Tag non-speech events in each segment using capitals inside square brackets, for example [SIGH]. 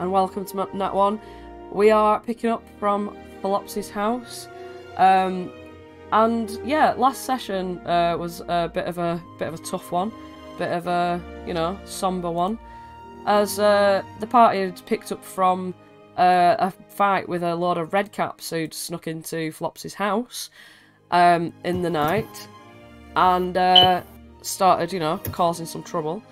and welcome to Nat One. We are picking up from Philops's house, um, and yeah, last session uh, was a bit of a bit of a tough one, bit of a you know somber one, as uh, the party had picked up from uh, a fight with a lot of redcaps who'd snuck into Philops's house um, in the night, and uh, started you know causing some trouble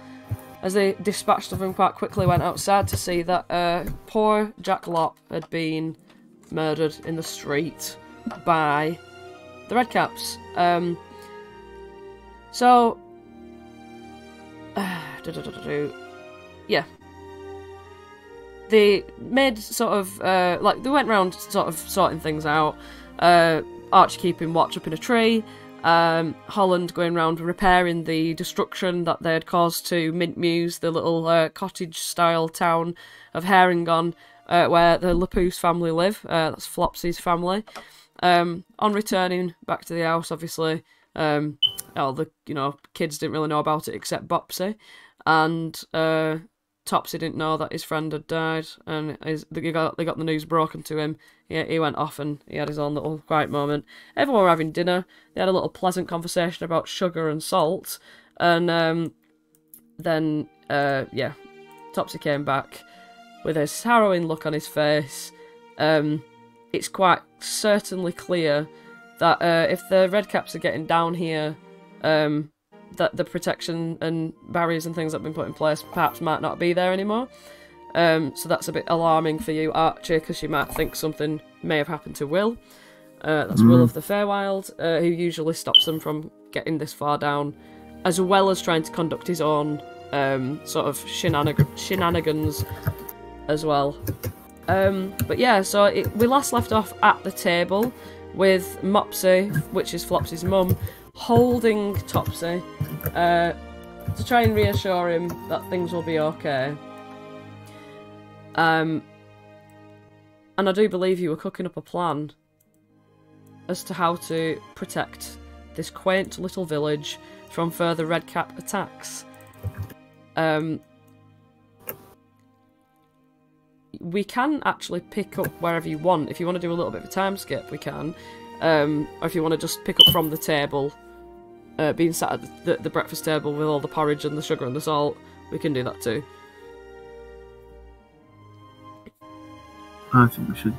as they dispatched of him quite quickly, went outside to see that uh, poor Jack Lop had been murdered in the street by the Redcaps. Um, so, [SIGHS] uh, yeah, they made sort of uh, like they went around sort of sorting things out. Uh, Archie keeping watch up in a tree um, Holland going around repairing the destruction that they had caused to Mintmews, the little uh, cottage-style town of Harengon, uh, where the Lapus family live. Uh, that's Flopsy's family. Um, on returning back to the house, obviously, um, all the you know kids didn't really know about it except Bopsy, and uh, Topsy didn't know that his friend had died, and his, they got they got the news broken to him. He, he went off and he had his own little quiet moment. Everyone were having dinner. They had a little pleasant conversation about sugar and salt, and um, then uh, yeah, Topsy came back with a harrowing look on his face. Um, it's quite certainly clear that uh, if the Redcaps are getting down here, um, that the protection and barriers and things that have been put in place perhaps might not be there anymore. Um, so that's a bit alarming for you, Archie, because you might think something may have happened to Will. Uh, that's mm. Will of the Feywild, uh, who usually stops them from getting this far down, as well as trying to conduct his own um, sort of shenanig- shenanigans as well. Um, but yeah, so it, we last left off at the table with Mopsy, which is Flopsy's mum, holding Topsy uh, to try and reassure him that things will be okay. Um, and I do believe you were cooking up a plan as to how to protect this quaint little village from further redcap attacks. Um, we can actually pick up wherever you want. If you want to do a little bit of a time skip, we can. Um, or if you want to just pick up from the table uh, being sat at the, the breakfast table with all the porridge and the sugar and the salt, we can do that too. I think we should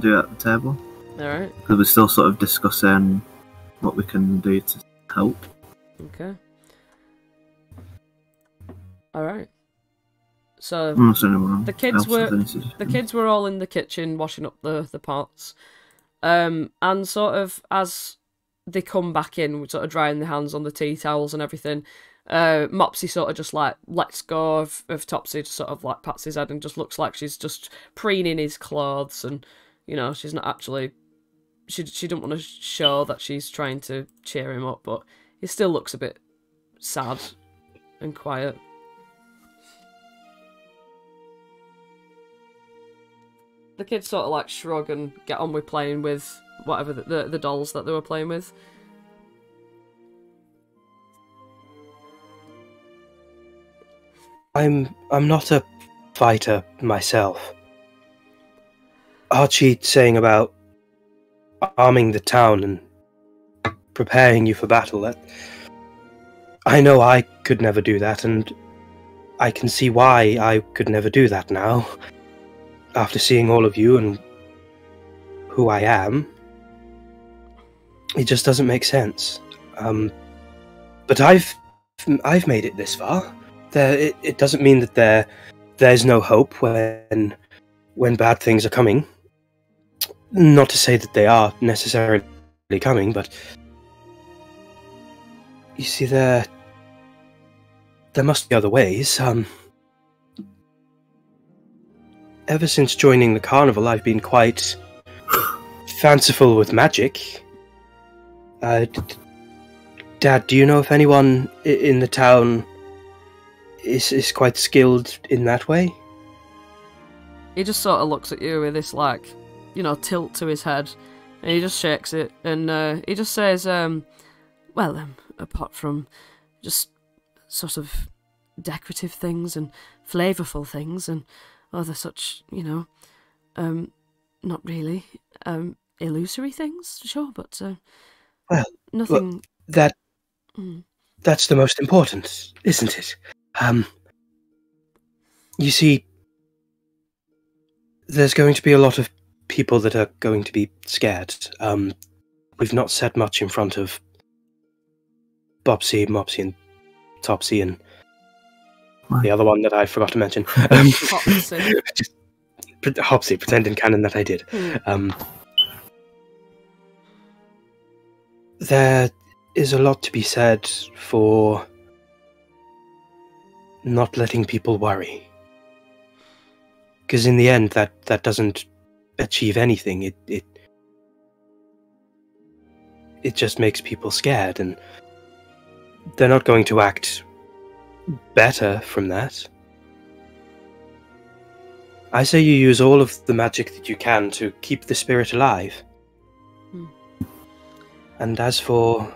do it at the table. Alright. Because we're still sort of discussing what we can do to help. Okay. Alright. So the kids were the kids were all in the kitchen washing up the, the pots. Um, and sort of as they come back in, sort of drying their hands on the tea towels and everything. Uh, Mopsy sort of just like lets go of, of Topsy, just sort of like pats his head and just looks like she's just preening his clothes, and you know she's not actually she she don't want to show that she's trying to cheer him up, but he still looks a bit sad and quiet. The kids sort of like shrug and get on with playing with whatever the, the, the dolls that they were playing with. I'm I'm not a fighter myself. Archie saying about arming the town and preparing you for battle that I know I could never do that and I can see why I could never do that now after seeing all of you and who I am it just doesn't make sense. Um, but I've I've made it this far. There, it, it doesn't mean that there there's no hope when when bad things are coming. Not to say that they are necessarily coming, but you see, there there must be other ways. Um, ever since joining the carnival, I've been quite [SIGHS] fanciful with magic. Uh, Dad, do you know if anyone in the town is is quite skilled in that way? He just sort of looks at you with this like, you know, tilt to his head, and he just shakes it, and uh, he just says, um, "Well, um, apart from just sort of decorative things and flavourful things, and other such, you know, um, not really, um, illusory things, sure, but uh, Well, nothing. That Mm. that's the most important, isn't it? Um, you see, there's going to be a lot of people that are going to be scared. Um, we've not said much in front of Bopsy, Mopsy, and Topsy, and Why? the other one that I forgot to mention. Um, Hopsy. [LAUGHS] just Hopsy, pretend in canon that I did. Hmm. Um, there is a lot to be said for not letting people worry. Because in the end, that, that doesn't achieve anything. It, it it just makes people scared, and they're not going to act better from that. I say you use all of the magic that you can to keep the spirit alive. And as for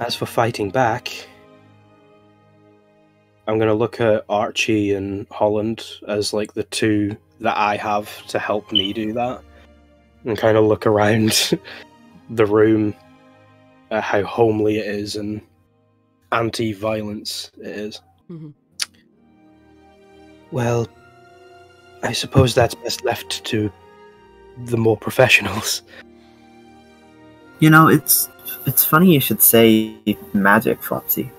as for fighting back, I'm gonna look at Archie and Holland as like the two that I have to help me do that, and kind of look around [LAUGHS] the room at how homely it is and anti-violence it is. Mhm. Well, I suppose that's best left to the more professionals. You know, it's it's funny you should say magic, Flopsy.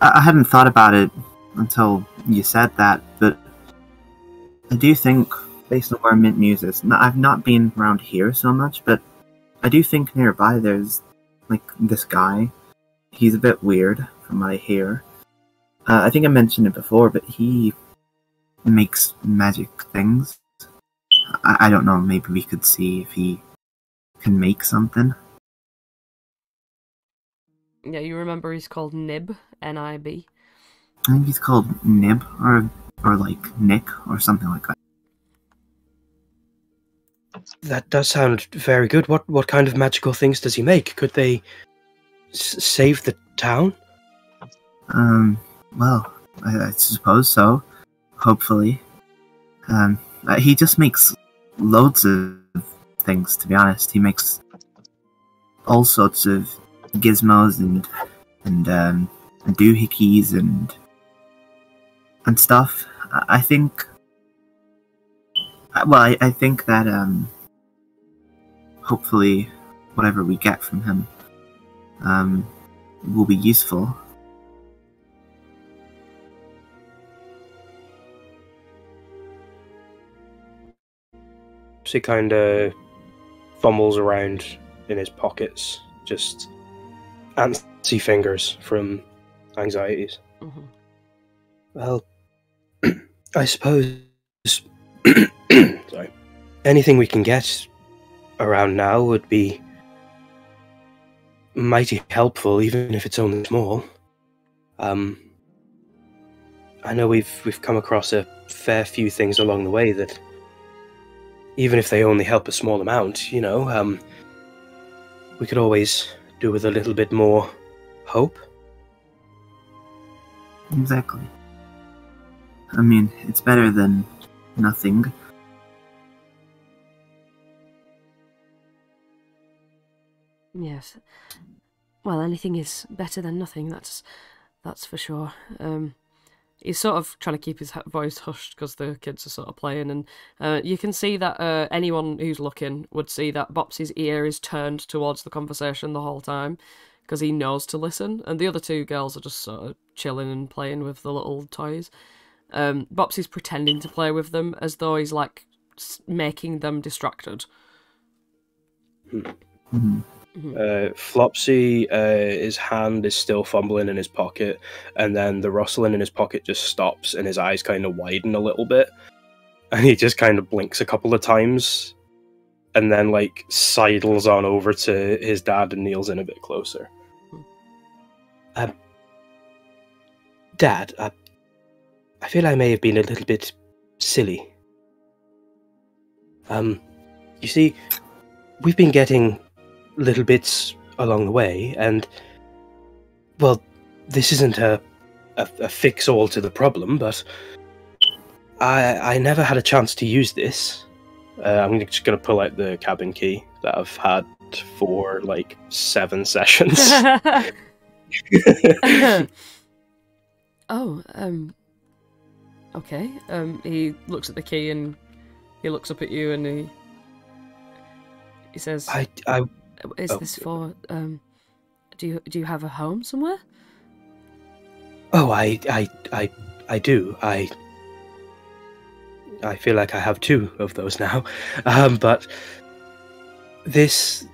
I, I hadn't thought about it until you said that, but I do think, based on where Mint Mews is, I've not been around here so much, but I do think nearby there's like this guy. He's a bit weird from what I hear. Uh, I think I mentioned it before, but he makes magic things. I, I don't know. Maybe we could see if he can make something. Yeah, you remember he's called Nib, N I B. I think he's called Nib or or like Nick or something like that. That does sound very good. What what kind of magical things does he make? Could they s- save the town? Um, well, I, I suppose so. Hopefully, um, uh, he just makes loads of things. To be honest, he makes all sorts of gizmos and and um, and doohickeys and and stuff. I, think. Well, I, I think that um, hopefully, whatever we get from him, um, will be useful. So he kind of fumbles around in his pockets, just antsy fingers from anxieties. hmm Well, [CLEARS THROAT] I suppose. [CLEARS THROAT] sorry. Anything we can get around now would be mighty helpful, even if it's only small. Um, I know we've we've come across a fair few things along the way that, even if they only help a small amount, you know, um, we could always do with a little bit more hope. Exactly. I mean, it's better than nothing. Yes. Well, anything is better than nothing. That's that's for sure. Um, he's sort of trying to keep his voice hushed because the kids are sort of playing, and uh, you can see that uh, anyone who's looking would see that Bopsy's ear is turned towards the conversation the whole time because he knows to listen, and the other two girls are just sort of chilling and playing with the little toys. Um, Bopsy's pretending to play with them as though he's like making them distracted. Mhm. Uh, Flopsy, uh, his hand is still fumbling in his pocket, and then the rustling in his pocket just stops, and his eyes kind of widen a little bit, [LAUGHS] and he just kind of blinks a couple of times, and then like sidles on over to his dad and kneels in a bit closer. Um, Dad, I, I feel I may have been a little bit silly. Um, you see, we've been getting little bits along the way, and well, this isn't a a, a fix all to the problem, but I I never had a chance to use this. Uh, I'm just gonna pull out the cabin key that I've had for like seven [LAUGHS] sessions. [LAUGHS] [LAUGHS] oh, um. Okay. Um. He looks at the key and he looks up at you and he he says, I I "Is oh. this for um? Do you do you have a home somewhere?" oh I I I I do I. I feel like I have two of those now, [LAUGHS] um, but this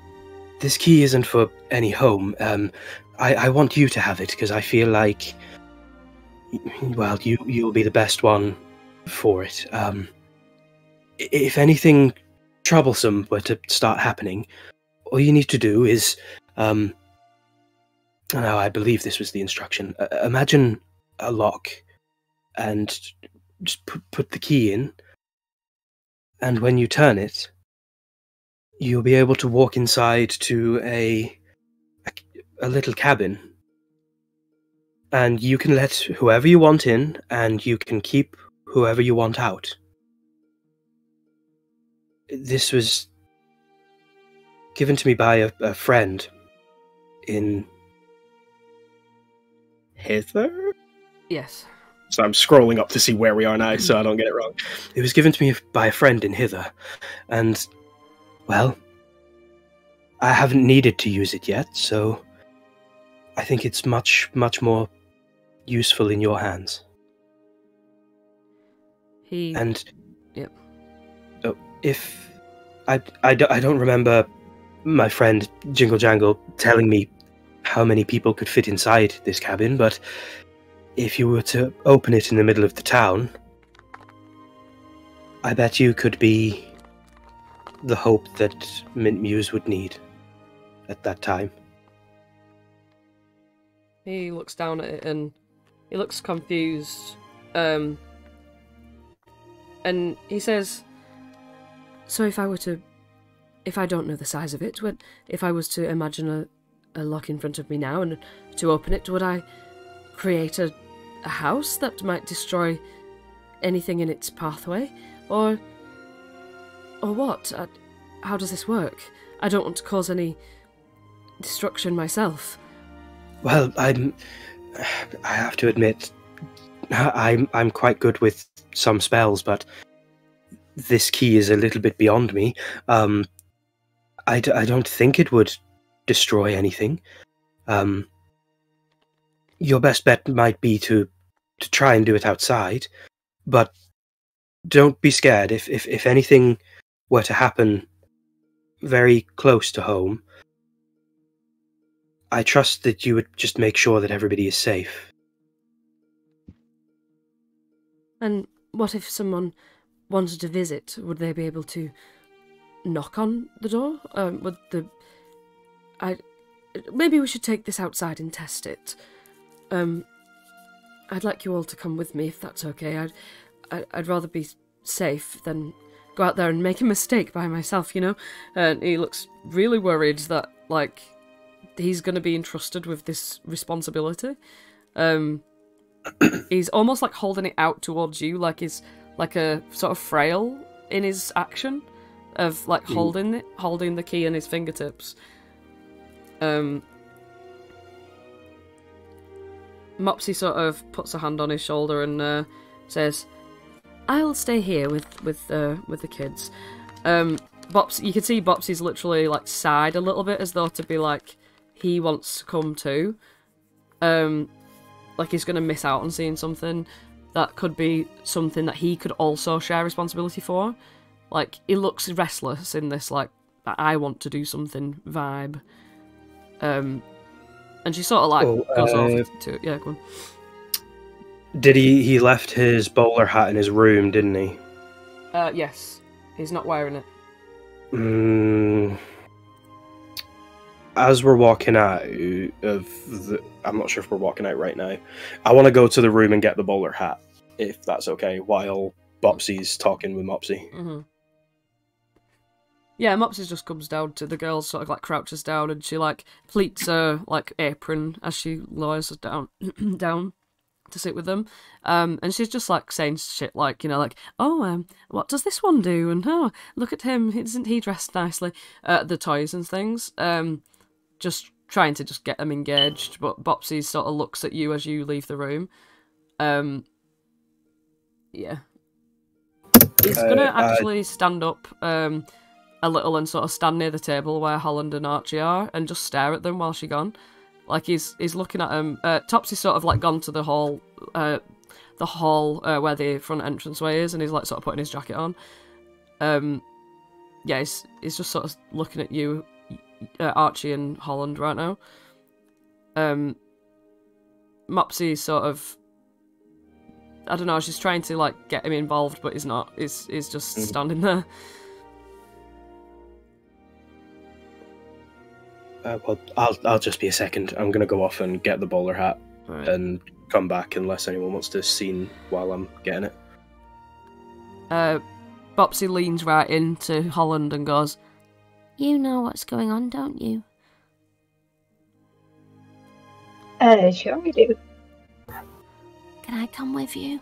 this key isn't for any home. Um, I, I want you to have it because I feel like, well, you you'll be the best one for it. Um, if anything troublesome were to start happening, all you need to do is, um, now I believe this was the instruction. Uh, imagine a lock, and just put, put the key in, and when you turn it, you'll be able to walk inside to a, a a little cabin and you can let whoever you want in and you can keep whoever you want out this was given to me by a, a friend in hither Yes. so i'm scrolling up to see where we are now so i don't get it wrong it was given to me by a friend in hither and well i haven't needed to use it yet so i think it's much much more useful in your hands He. and Yep. oh, if I, I, I don't remember my friend jingle jangle telling me how many people could fit inside this cabin but if you were to open it in the middle of the town i bet you could be the hope that mint mews would need at that time He looks down at it and he looks confused. Um, and he says, "So if I were to, if I don't know the size of it, would if I was to imagine a, a lock in front of me now and to open it, would I create a, a house that might destroy anything in its pathway, or, or what? I, how does this work? I don't want to cause any destruction myself." Well, I'm. I have to admit, I'm I'm quite good with some spells, but this key is a little bit beyond me. Um, I, d- I don't think it would destroy anything. Um, your best bet might be to to try and do it outside, but don't be scared. If if if anything were to happen very close to home, I trust that you would just make sure that everybody is safe. And what if someone wanted to visit? Would they be able to knock on the door? Um, would the I maybe we should take this outside and test it. Um, I'd like you all to come with me if that's okay. I'd I'd rather be safe than go out there and make a mistake by myself. You know. And he looks really worried that like he's going to be entrusted with this responsibility. Um, [COUGHS] he's almost like holding it out towards you, like he's like a sort of frail in his action of like Mm. holding it, holding the key in his fingertips. Um, Mopsy sort of puts a hand on his shoulder and uh, says, "I'll stay here with with uh, with the kids." Um, Bops, you can see Bopsy's literally like sighed a little bit as though to be like he wants to come too. Um, like he's gonna miss out on seeing something that could be something that he could also share responsibility for. Like he looks restless in this like I want to do something vibe. Um, and she sort of like Oh, goes uh, over to yeah, go on. Did he? He left his bowler hat in his room, didn't he? Uh, yes, he's not wearing it. Mm, as we're walking out of the, I'm not sure if we're walking out right now. I want to go to the room and get the bowler hat, if that's okay, while Bopsy's talking with Mopsy. hmm Yeah, Mopsy just comes down to the girl, sort of like crouches down, and she like pleats her like apron as she lowers her down. [CLEARS THROAT] down. to sit with them. Um, and she's just like saying shit like, you know, like, oh, um, what does this one do? And oh, look at him, isn't he dressed nicely? Uh, the toys and things. Um, just trying to just get them engaged. But Bopsy sort of looks at you as you leave the room. Um, yeah. He's gonna Uh, I- actually stand up um, a little and sort of stand near the table where Holland and Archie are and just stare at them while she's gone. Like he's he's looking at them. Uh, Topsy's sort of like gone to the hall, uh, the hall uh, where the front entranceway is, and he's like sort of putting his jacket on. Um, yeah, he's he's just sort of looking at you, uh, Archie and Holland right now. Um, Mopsy's sort of. I don't know. She's trying to like get him involved, but he's not. He's he's just Mhm. standing there. Uh, well, I'll I'll just be a second. I'm gonna go off and get the bowler hat Right. and come back unless anyone wants to scene while I'm getting it. Uh, Bopsy leans right into Holland and goes, You know what's going on, don't you? Uh, sure I do. Can I come with you?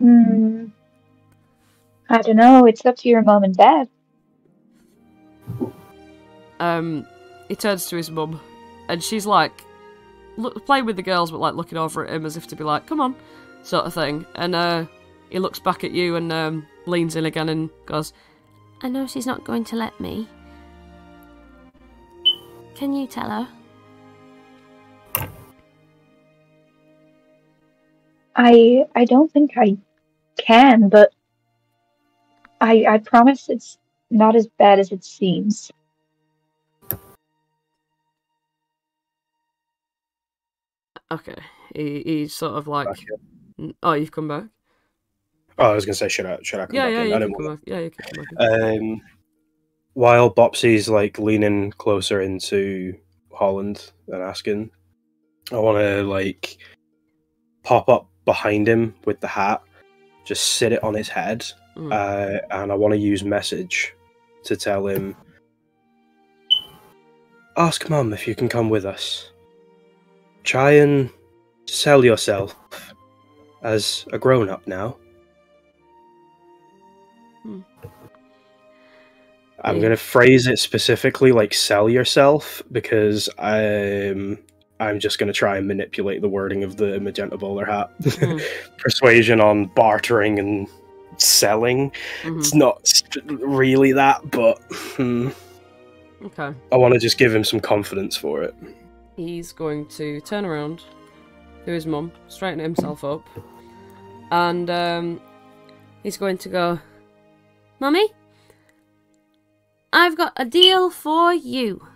Hmm. I don't know. It's up to your mom and dad. Um, he turns to his mum, and she's like, look, playing with the girls, but like looking over at him as if to be like, "Come on," sort of thing. And uh, he looks back at you and um, leans in again and goes, I know she's not going to let me. Can you tell her? I I don't think I can, but I I promise it's not as bad as it seems. "Okay." He he's sort of like, "Oh, you've come back." Oh, I was gonna say, should I should I come Yeah, back yeah, in? you I can come back. Yeah, you can come back. in. Um, while Bopsy's like leaning closer into Holland and asking, I want to like pop up behind him with the hat, just sit it on his head, Mm. uh, and I want to use message to tell him, ask mum if you can come with us. Try and sell yourself as a grown up now. Hmm. I'm Yeah. gonna phrase it specifically like sell yourself because I'm I'm just gonna try and manipulate the wording of the magenta bowler hat. Hmm. [LAUGHS] Persuasion on bartering and selling. Mhm. It's not really that, but hmm, Okay. I want to just give him some confidence for it. He's going to turn around to his mum, straighten himself up, and um, he's going to go, Mummy? I've got a deal for you.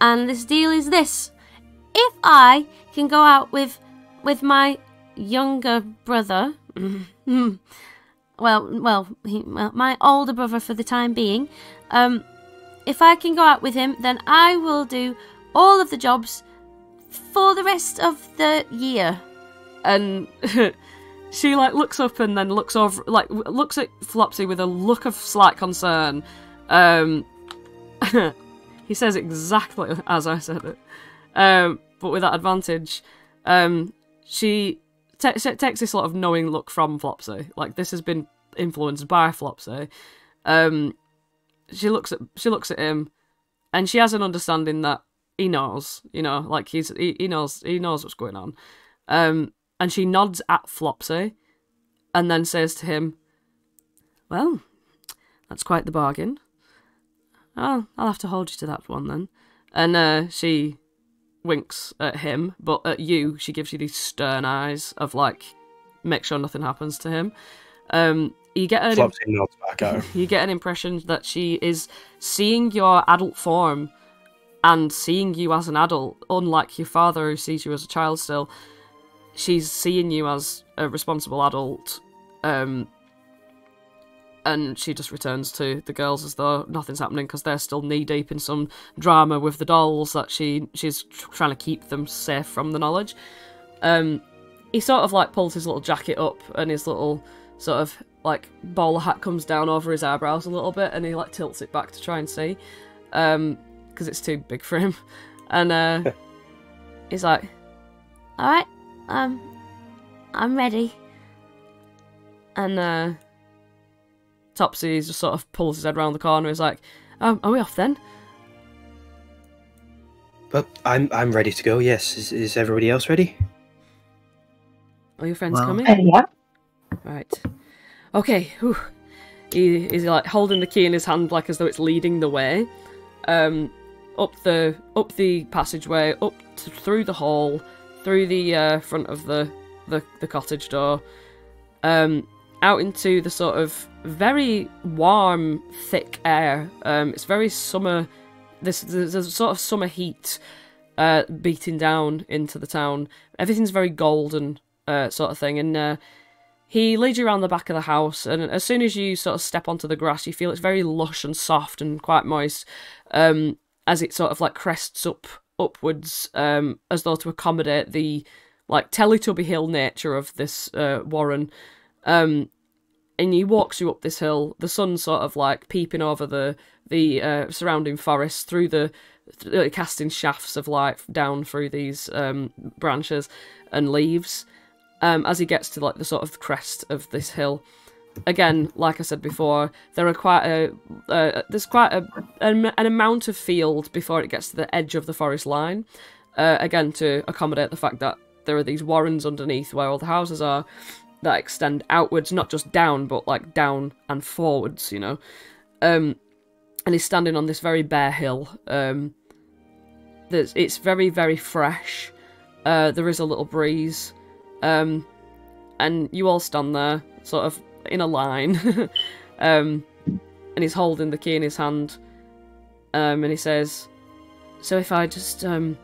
And this deal is this. If I can go out with with my younger brother, [LAUGHS] well, well, he, well, my older brother for the time being, um, if I can go out with him, then I will do all of the jobs for the rest of the year. and [LAUGHS] she like looks up and then looks over, like looks at Flopsy with a look of slight concern. Um, [LAUGHS] he says exactly [LAUGHS] as I said it, um, but with that advantage. Um, she ta- ta- takes this sort of knowing look from Flopsy, like this has been influenced by Flopsy. Um, she looks at she looks at him, and she has an understanding that he knows, you know, like he's he, he knows he knows what's going on. Um, and she nods at Flopsy, and then says to him, "Well, that's quite the bargain. Oh, I'll have to hold you to that one then." And uh, she winks at him, but at you, she gives you these stern eyes of like, make sure nothing happens to him. Um, you get an Flopsy nods back her. [LAUGHS] you get an impression that she is seeing your adult form and seeing you as an adult, unlike your father who sees you as a child still. She's seeing you as a responsible adult, um, and she just returns to the girls as though nothing's happening because they're still knee deep in some drama with the dolls that she she's trying to keep them safe from the knowledge. Um, he sort of like pulls his little jacket up and his little sort of like bowler hat comes down over his eyebrows a little bit and he like tilts it back to try and see um because it's too big for him [LAUGHS] and uh [LAUGHS] he's like All right, um, I'm ready. And uh, Topsy just sort of pulls his head around the corner. He's like, um, "Are we off then?" But I'm I'm ready to go. Yes, is, is everybody else ready? Are your friends Well- coming? Uh, yeah. Right. Okay. Whew. He is like holding the key in his hand, like as though it's leading the way, um, up the up the passageway, up t- through the hall, through the uh, front of the, the the cottage door, um, out into the sort of very warm, thick air. Um, it's very summer. This there's a sort of summer heat uh, beating down into the town. Everything's very golden, uh, sort of thing, and uh, he leads you around the back of the house, and as soon as you sort of step onto the grass, you feel it's very lush and soft and quite moist, um, as it sort of like crests up upwards, um, as though to accommodate the like Teletubby Hill nature of this uh, warren. Um, and he walks you up this hill. The sun sort of like peeping over the the uh, surrounding forest through the th- casting shafts of light down through these um, branches and leaves um, as he gets to like the sort of crest of this hill. Again, like I said before, there are quite a uh, there's quite a an, an amount of field before it gets to the edge of the forest line. Uh, again, to accommodate the fact that there are these warrens underneath where all the houses are that extend outwards, not just down, but like down and forwards. You know, um, and he's standing on this very bare hill. Um, it's very very fresh. Uh, there is a little breeze. Um, and you all stand there, sort of in a line. [LAUGHS] um, and he's holding the key in his hand. Um, and he says, "So if I just, um,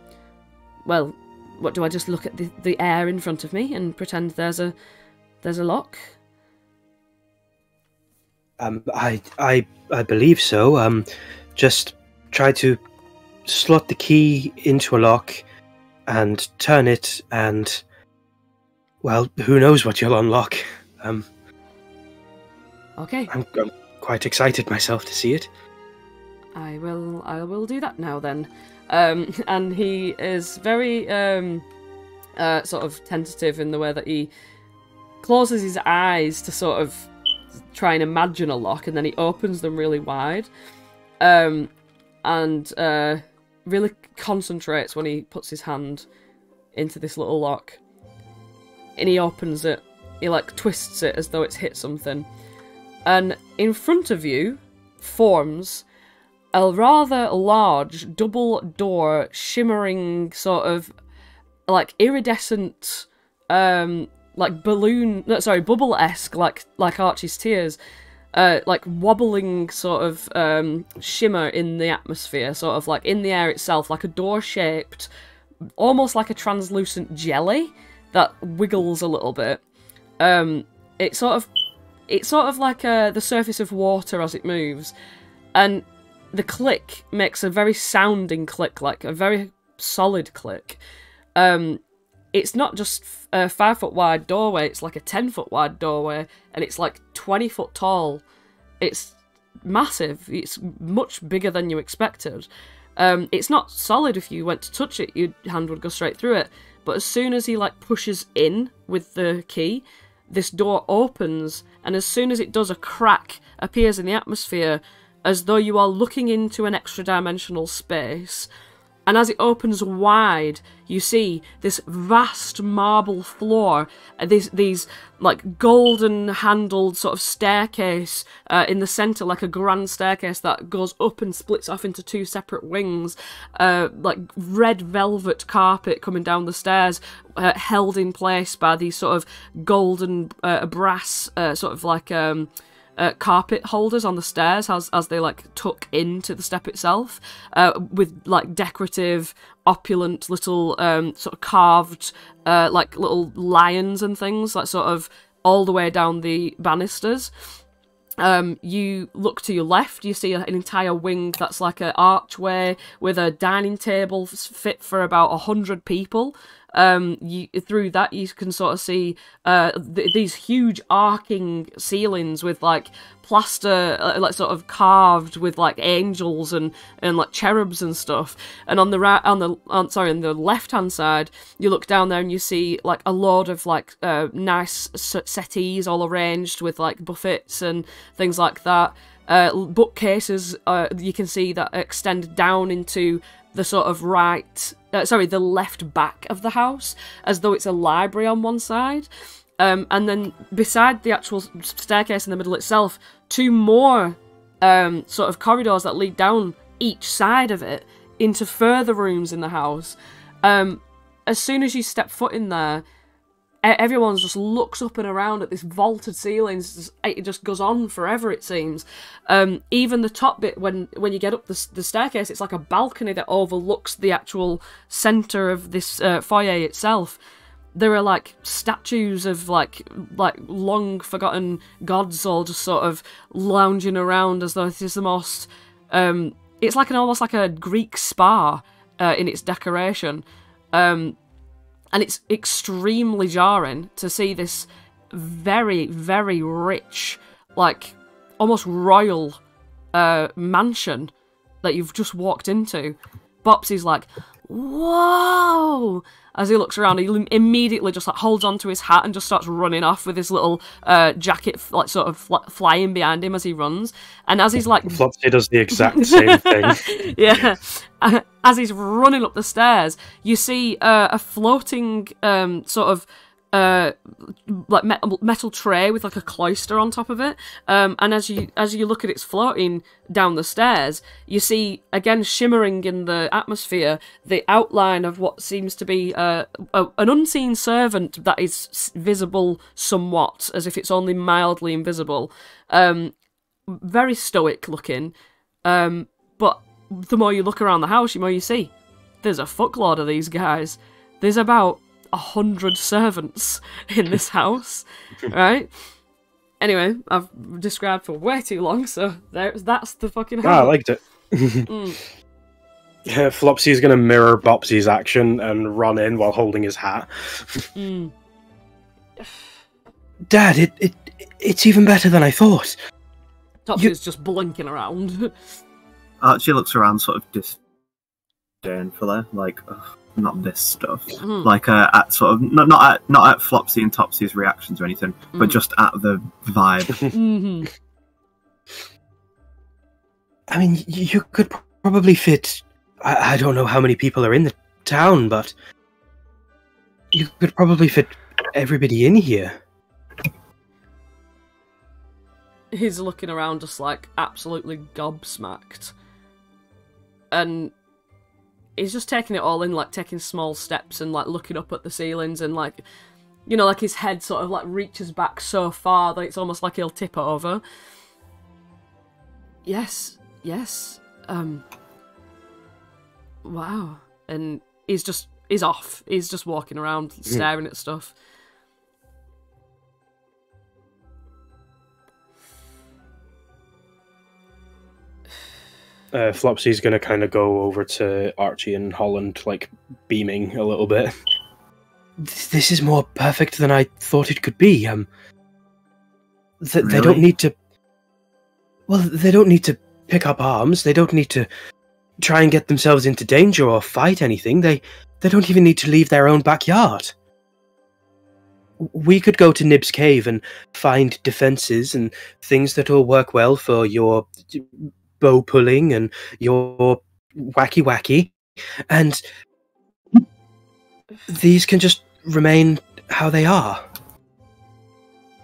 well, what do I just look at the, the air in front of me and pretend there's a there's a lock?" Um, I I I believe so. Um, just try to slot the key into a lock and turn it, and well, who knows what you'll unlock. Um, Okay, I'm, I'm quite excited myself to see it. I will I will do that now then. Um, [LAUGHS] and he is very um, uh, sort of tentative in the way that he closes his eyes to sort of try and imagine a lock, and then he opens them really wide, um, and uh, really concentrates when he puts his hand into this little lock, and he opens it. He like twists it as though it's hit something, and in front of you forms a rather large double door shimmering sort of like iridescent um like balloon no sorry bubble esque like like Archie's tears uh like wobbling sort of um shimmer in the atmosphere sort of like in the air itself like a door shaped almost like a translucent jelly that wiggles a little bit. Um it sort of it's sort of like uh, the surface of water as it moves and the click makes a very sounding click, like a very solid click. Um, it's not just a five foot wide doorway; it's like a ten foot wide doorway, and it's like twenty foot tall. It's massive. It's much bigger than you expected. Um, it's not solid. If you went to touch it, your hand would go straight through it. But as soon as he like pushes in with the key, this door opens, and as soon as it does, a crack appears in the atmosphere as though you are looking into an extra dimensional space. And as it opens wide, you see this vast marble floor, uh, these these like golden handled sort of staircase uh, in the center, like a grand staircase that goes up and splits off into two separate wings, uh, like red velvet carpet coming down the stairs, uh, held in place by these sort of golden uh, brass, uh, sort of like um, uh, carpet holders on the stairs as as they like tuck into the step itself, uh, with like decorative, opulent little um, sort of carved uh, like little lions and things, like sort of all the way down the banisters. Um, you look to your left, you see an entire wing that's like an archway with a dining table fit for about a hundred people. Um, you, through that you can sort of see uh, th- these huge arcing ceilings with like plaster, uh, like sort of carved with like angels and and like cherubs and stuff. And on the right, on the on, sorry, on the left hand side, you look down there and you see like a load of like uh, nice settees all arranged with like buffets and things like that. Uh, bookcases uh, you can see that extend down into the sort of right, uh, sorry, the left back of the house, as though it's a library on one side. Um, and then beside the actual staircase in the middle itself, two more um, sort of corridors that lead down each side of it into further rooms in the house. Um, as soon as you step foot in there, everyone just looks up and around at this vaulted ceilings. It just goes on forever, it seems. Um, even the top bit, when when you get up the, the staircase, it's like a balcony that overlooks the actual center of this uh, foyer itself. There are like statues of like like long forgotten gods, all just sort of lounging around as though this is the most. Um, it's like an almost like a Greek spa uh, in its decoration. Um, and it's extremely jarring to see this very very rich like almost royal uh mansion that you've just walked into. Bopsy's like whoa as he looks around he immediately just like holds onto his hat and just starts running off with his little uh jacket like sort of fl- flying behind him as he runs and as he's like Flopsy does the exact [LAUGHS] same thing. [LAUGHS] yeah. [LAUGHS] As he's running up the stairs, you see uh, a floating um, sort of uh, like metal, metal tray with like a cloister on top of it. Um, and as you as you look at its floating down the stairs, you see again shimmering in the atmosphere the outline of what seems to be uh, a, an unseen servant that is visible somewhat, as if it's only mildly invisible. Um, very stoic looking. Um, but the more you look around the house, the more you see there's a fuckload of these guys. There's about a hundred servants in this house, [LAUGHS] right? Anyway, I've described for way too long, so there's that's the fucking house. Ah, I liked it. [LAUGHS] Mm. Yeah, Flopsy is going to mirror Bopsy's action and run in while holding his hat. Mm. [SIGHS] Dad, it, it it's even better than I thought. Topsy's just blinking around. [LAUGHS] Archie looks around, sort of disdainfully, like, "Ugh, not this stuff. Mhm. Like, uh, at sort of not not at not at Flopsy and Topsy's reactions or anything, but Mhm. just at the vibe. [LAUGHS] Mhm. I mean, you could probably fit. I, I don't know how many people are in the town, but you could probably fit everybody in here. He's looking around just like absolutely gobsmacked. And he's just taking it all in, like taking small steps and like looking up at the ceilings and like you know, like his head sort of like reaches back so far that it's almost like he'll tip over. Yes, yes. Um Wow. And he's just he's off. He's just walking around staring at stuff. Uh, Flopsy's going to kind of go over to Archie and Holland, like beaming a little bit. This, this is more perfect than I thought it could be. Um, th- they don't need to. Well, they don't need to pick up arms. They don't need to try and get themselves into danger or fight anything. They they don't even need to leave their own backyard. We could go to Nib's cave and find defenses and things that will work well for your bow pulling and your wacky wacky, and these can just remain how they are.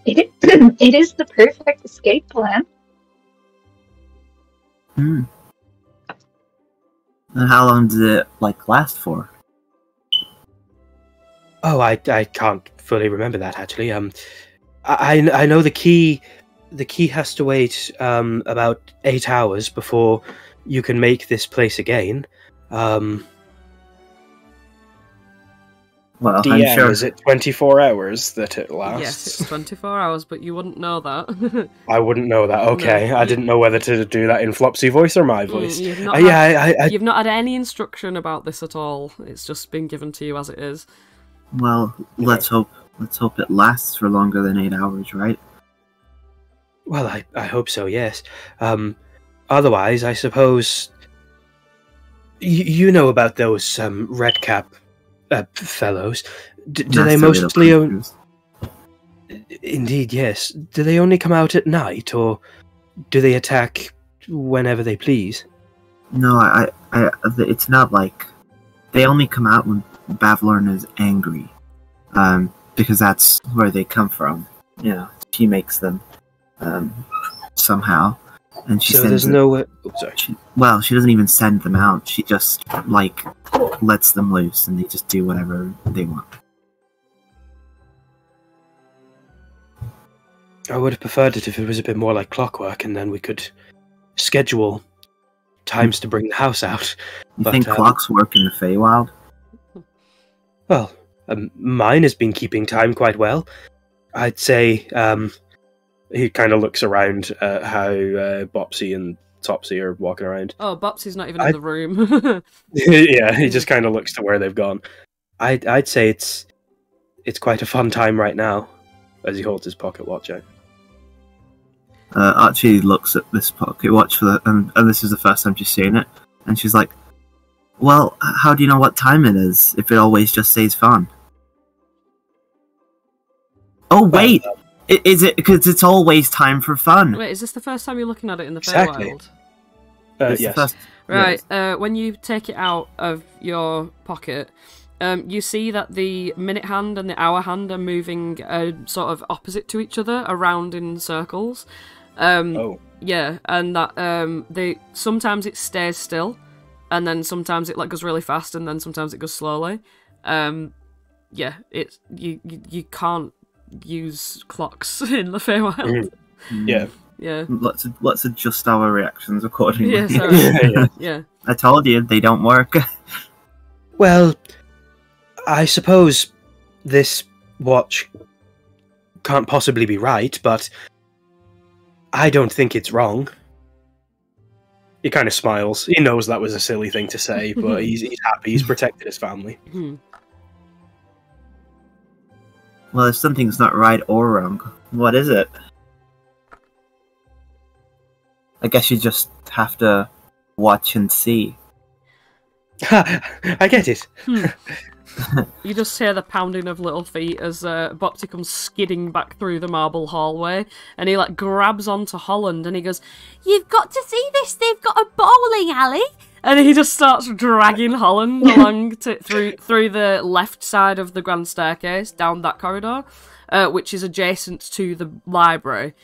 It, [CLEARS THROAT] it is the perfect escape plan. Hmm. And how long does it like last for? Oh, I I can't fully remember that actually. Um, I I I know the key. The key has to wait um about eight hours before you can make this place again. Um, Well, I'm DM, sure. is it 24 hours that it lasts? Yes, it's 24 hours, but you wouldn't know that. [LAUGHS] I wouldn't know that. Okay, No, I you- didn't know whether to do that in Flopsy voice or my Mm, voice. you've Uh, not yeah, had- I, I, I You've not had any instruction about this at all. It's just been given to you as it is. Well, let's hope let's hope it lasts for longer than eight hours, right? Well, I, I hope so, yes. Um, otherwise, I suppose. Y- you know about those um, red cap uh, fellows. D- do they mostly. Creatures. Indeed, yes. Do they only come out at night, or do they attack whenever they please? No, I, I, I, it's not like they only come out when Bavlorn is angry, um, because that's where they come from. You know, she makes them, um, somehow, and she so there's them- no. Oh, sorry. She, well, she doesn't even send them out. She just like lets them loose, and they just do whatever they want. I would have preferred it if it was a bit more like clockwork, and then we could schedule times to bring the house out. You But, think um, clocks work in the Feywild? Well, um, mine has been keeping time quite well. I'd say um, he kind of looks around at how uh, Bopsy and Topsy are walking around. Oh, Bopsy's not even I- in the room. [LAUGHS] [LAUGHS] yeah, he just kind of looks to where they've gone. I'd I'd say it's it's quite a fun time right now, as he holds his pocket watch out. Uh, Archie looks at this pocket watch for the, and, and this is the first time she's seen it, and she's like, "Well, how do you know what time it is if it always just says fun?" Oh wait, I- is it because it's always time for fun? Wait, is this the first time you're looking at it in the Exactly. Feywild? Uh, yes. first- Right. Uh, when you take it out of your pocket, um, you see that the minute hand and the hour hand are moving uh, sort of opposite to each other, around in circles. Um, Oh, Yeah, and that um, they sometimes it stays still, and then sometimes it like goes really fast, and then sometimes it goes slowly. Um, yeah, it's you you, you can't use clocks [LAUGHS] in the Feywild. Mhm. yeah. Yeah. Let's let's adjust our reactions accordingly. Yeah, sorry. yeah. [LAUGHS] Yeah. I told you they don't work. Well, I suppose this watch can't possibly be right, but I don't think it's wrong. He kind of smiles. He knows that was a silly thing to say, but [LAUGHS] he's, he's happy. He's protected his family. Hmm. well, if something's not right or wrong, what is it? I guess you just have to watch and see. I get it. [LAUGHS] You just hear the pounding of little feet as uh, Bopsy comes skidding back through the marble hallway, and he like grabs onto Holland, and he goes, You've got to see this. They've got a bowling alley. And he just starts dragging Holland [LAUGHS] along to, through through the left side of the grand staircase down that corridor, uh, which is adjacent to the library.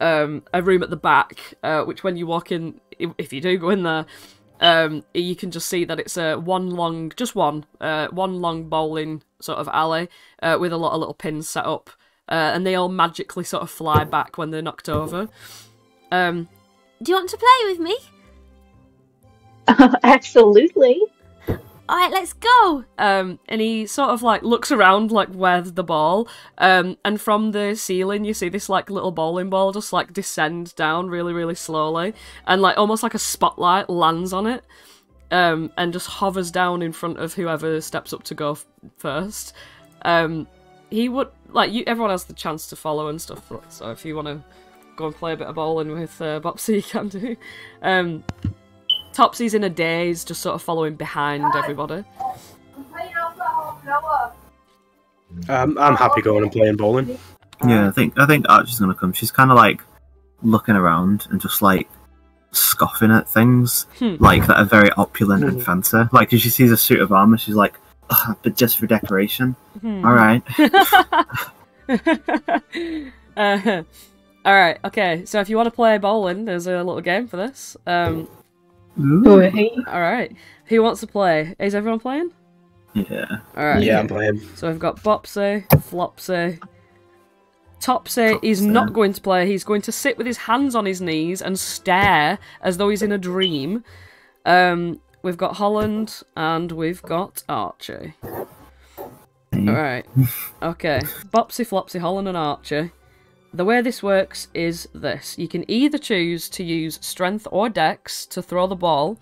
Um, a room at the back, uh, which when you walk in, if, if you do go in there, um, you can just see that it's a one long, just one, uh, one long bowling sort of alley uh, with a lot of little pins set up, uh, and they all magically sort of fly back when they're knocked over. Um, Do you want to play with me? [LAUGHS] Absolutely. All right, let's go. um, and he sort of like looks around like where's the ball um, and from the ceiling you see this like little bowling ball just like descend down really really slowly and like almost like a spotlight lands on it um, and just hovers down in front of whoever steps up to go f- first um, he would like you everyone has the chance to follow and stuff so if you want to go and play a bit of bowling with uh, Bopsy [LAUGHS] you can do um, Topsy's in a daze, just sort of following behind everybody. Um, I'm happy going and playing bowling. Yeah, I think I think Archie's gonna come. She's kind of like looking around and just like scoffing at things Hmm. like that are very opulent and Mhm. fancy. Like if she sees a suit of armor, she's like, "Ugh, "But just for decoration." Hmm. All right. [LAUGHS] [LAUGHS] uh, all right. Okay. So if you want to play bowling, there's a little game for this. Um. Ooh. Wait. All right. Who wants to play? Is everyone playing? Yeah. All right. Yeah, I'm playing. So we've got Bopsy, Flopsy. Topsy is not going to play. He's going to sit with his hands on his knees and stare as though he's in a dream. Um, we've got Holland and we've got Archie. Hey. Alright. Okay. [LAUGHS] Bopsy, Flopsy, Holland, and Archie. The way this works is this you can either choose to use strength or dex to throw the ball,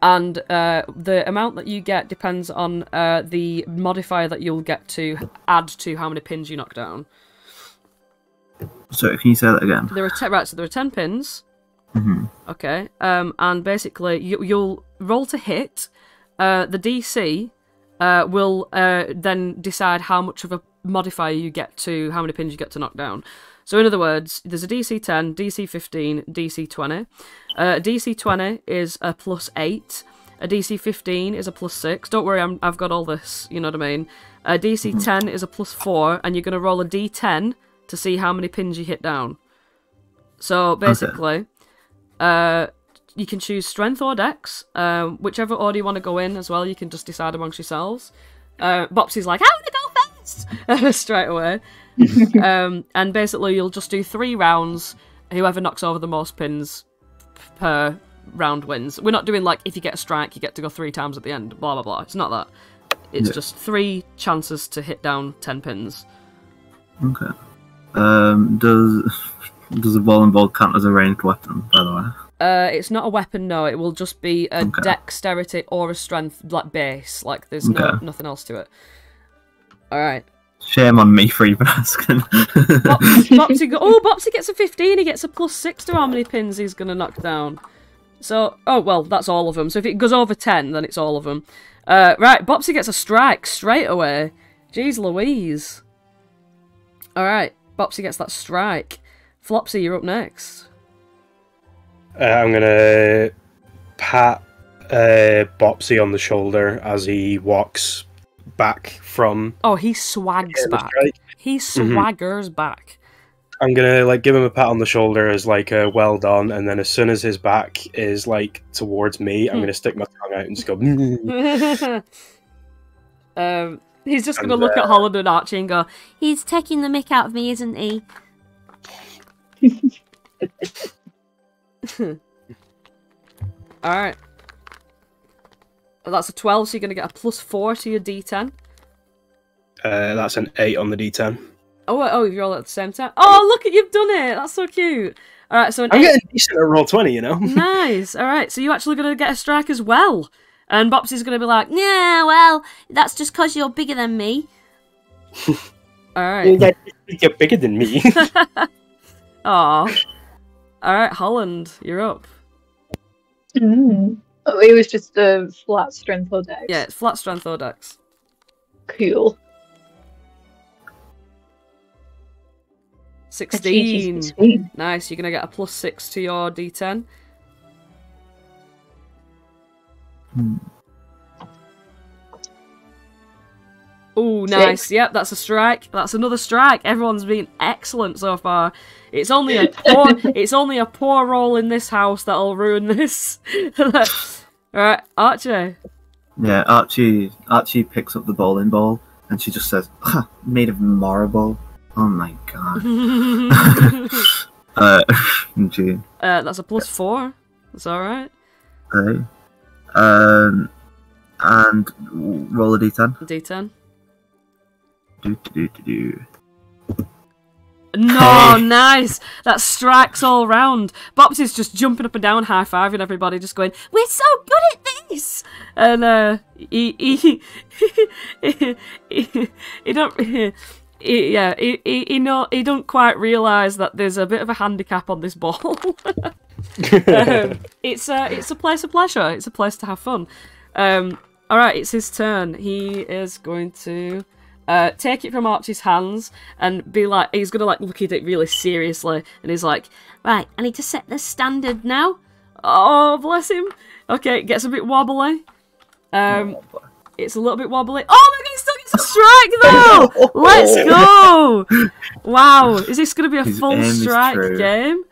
and uh, the amount that you get depends on uh, the modifier that you'll get to add to how many pins you knock down. Sorry, can you say that again? There are te- right, so there are ten pins. hmm Okay, um, and basically you, you'll roll to hit. Uh, the DC uh, will uh, then decide how much of a modifier you get to how many pins you get to knock down. So in other words, there's a DC 10, DC 15, DC 20. Uh, DC 20 is a plus 8. A DC 15 is a plus 6. Don't worry, I'm, I've got all this, you know what I mean? A DC 10 is a plus 4, and you're going to roll a D10 to see how many pins you hit down. So basically, uh, you can choose strength or dex, um, whichever order you want to go in as well. You can just decide amongst yourselves. Uh, Bopsy's like, I want to go first [LAUGHS] straight away, [LAUGHS] um, and basically you'll just do three rounds. Whoever knocks over the most pins per round wins. We're not doing like if you get a strike, you get to go three times at the end. Blah blah blah. It's not that. It's Yeah. just three chances to hit down ten pins. Okay. Um, does does a ball and ball count as a ranged weapon? By the way. Uh, it's not a weapon, no. It will just be a Okay. dexterity or a strength like base. Like there's no nothing else to it. All right. Shame on me for even [LAUGHS] asking. Bops, [LAUGHS] Bopsy go- oh, Bopsy gets a 15. He gets a plus 6 to how many pins he's going to knock down. So, oh, well, that's all of them. So if it goes over 10, then it's all of them. Uh, right, Bopsy gets a strike straight away. Jeez Louise. All right, Bopsy gets that strike. Flopsy, you're up next. Uh, I'm gonna pat uh, Bopsy on the shoulder as he walks back from Oh, he swags the back. strike. He swaggers back. I'm gonna like give him a pat on the shoulder as like a well done, and then as soon as his back is like towards me, I'm Hmm. gonna stick my tongue out and just go. "Mm." [LAUGHS] um, he's just going to And, look at uh, Holland and Archie and go, He's taking the mick out of me, isn't he? [LAUGHS] [LAUGHS] Alright. Well, That's a 12, so you're going to get a plus 4 to your d10. Uh, that's an eight on the D10. Oh, oh, you're all at the same time. Oh, look at you've done it! That's so cute. Alright, so an I'm eight- getting decent at roll twenty, you know. [LAUGHS] nice. Alright, so you're actually going to get a strike as well. And Bopsy's going to be like, Yeah, well, that's just because you're bigger than me. [LAUGHS] alright. You're bigger than me. [LAUGHS] Aw. Alright, Holland, you're up. Mm. Oh, it was just a flat strength or dex. Yeah, it's flat strength or dex. Cool. 16. 16. Nice, you're going to get a plus 6 to your d10. Hmm. Oh, nice. Yep, that's a strike. That's another strike. Everyone's been excellent so far. It's only a [LAUGHS] poor, it's only a poor roll in this house that'll ruin this. [LAUGHS] Alright, Archie. yeah, Archie Archie picks up the bowling ball and she just says, "Huh, "Made of marble." Oh my god. [LAUGHS] uh, gee. uh, that's a plus four. That's alright. Okay. Um, and roll a d10. D10. Do do do do do. No, [LAUGHS] nice. That strikes all round. Bopsy's just jumping up and down, high fiving everybody, just going, "We're so good at this!" And uh, he he he, [LAUGHS] he, he don't. [LAUGHS] He, yeah, he, he, he, know, he don't quite realise that there's a bit of a handicap on this ball. um, it's a it's a place of pleasure. It's a place to have fun. Um, all right, it's his turn. He is going to uh, take it from Archie's hands and be like, he's gonna like look at it really seriously, and he's like, Right, I need to set the standard now. "Oh, bless him." Okay, it gets a bit wobbly. Um, it's a little bit wobbly. Oh my god, he still gets a strike though. [LAUGHS] Let's go! Wow, is this gonna be a His full strike game?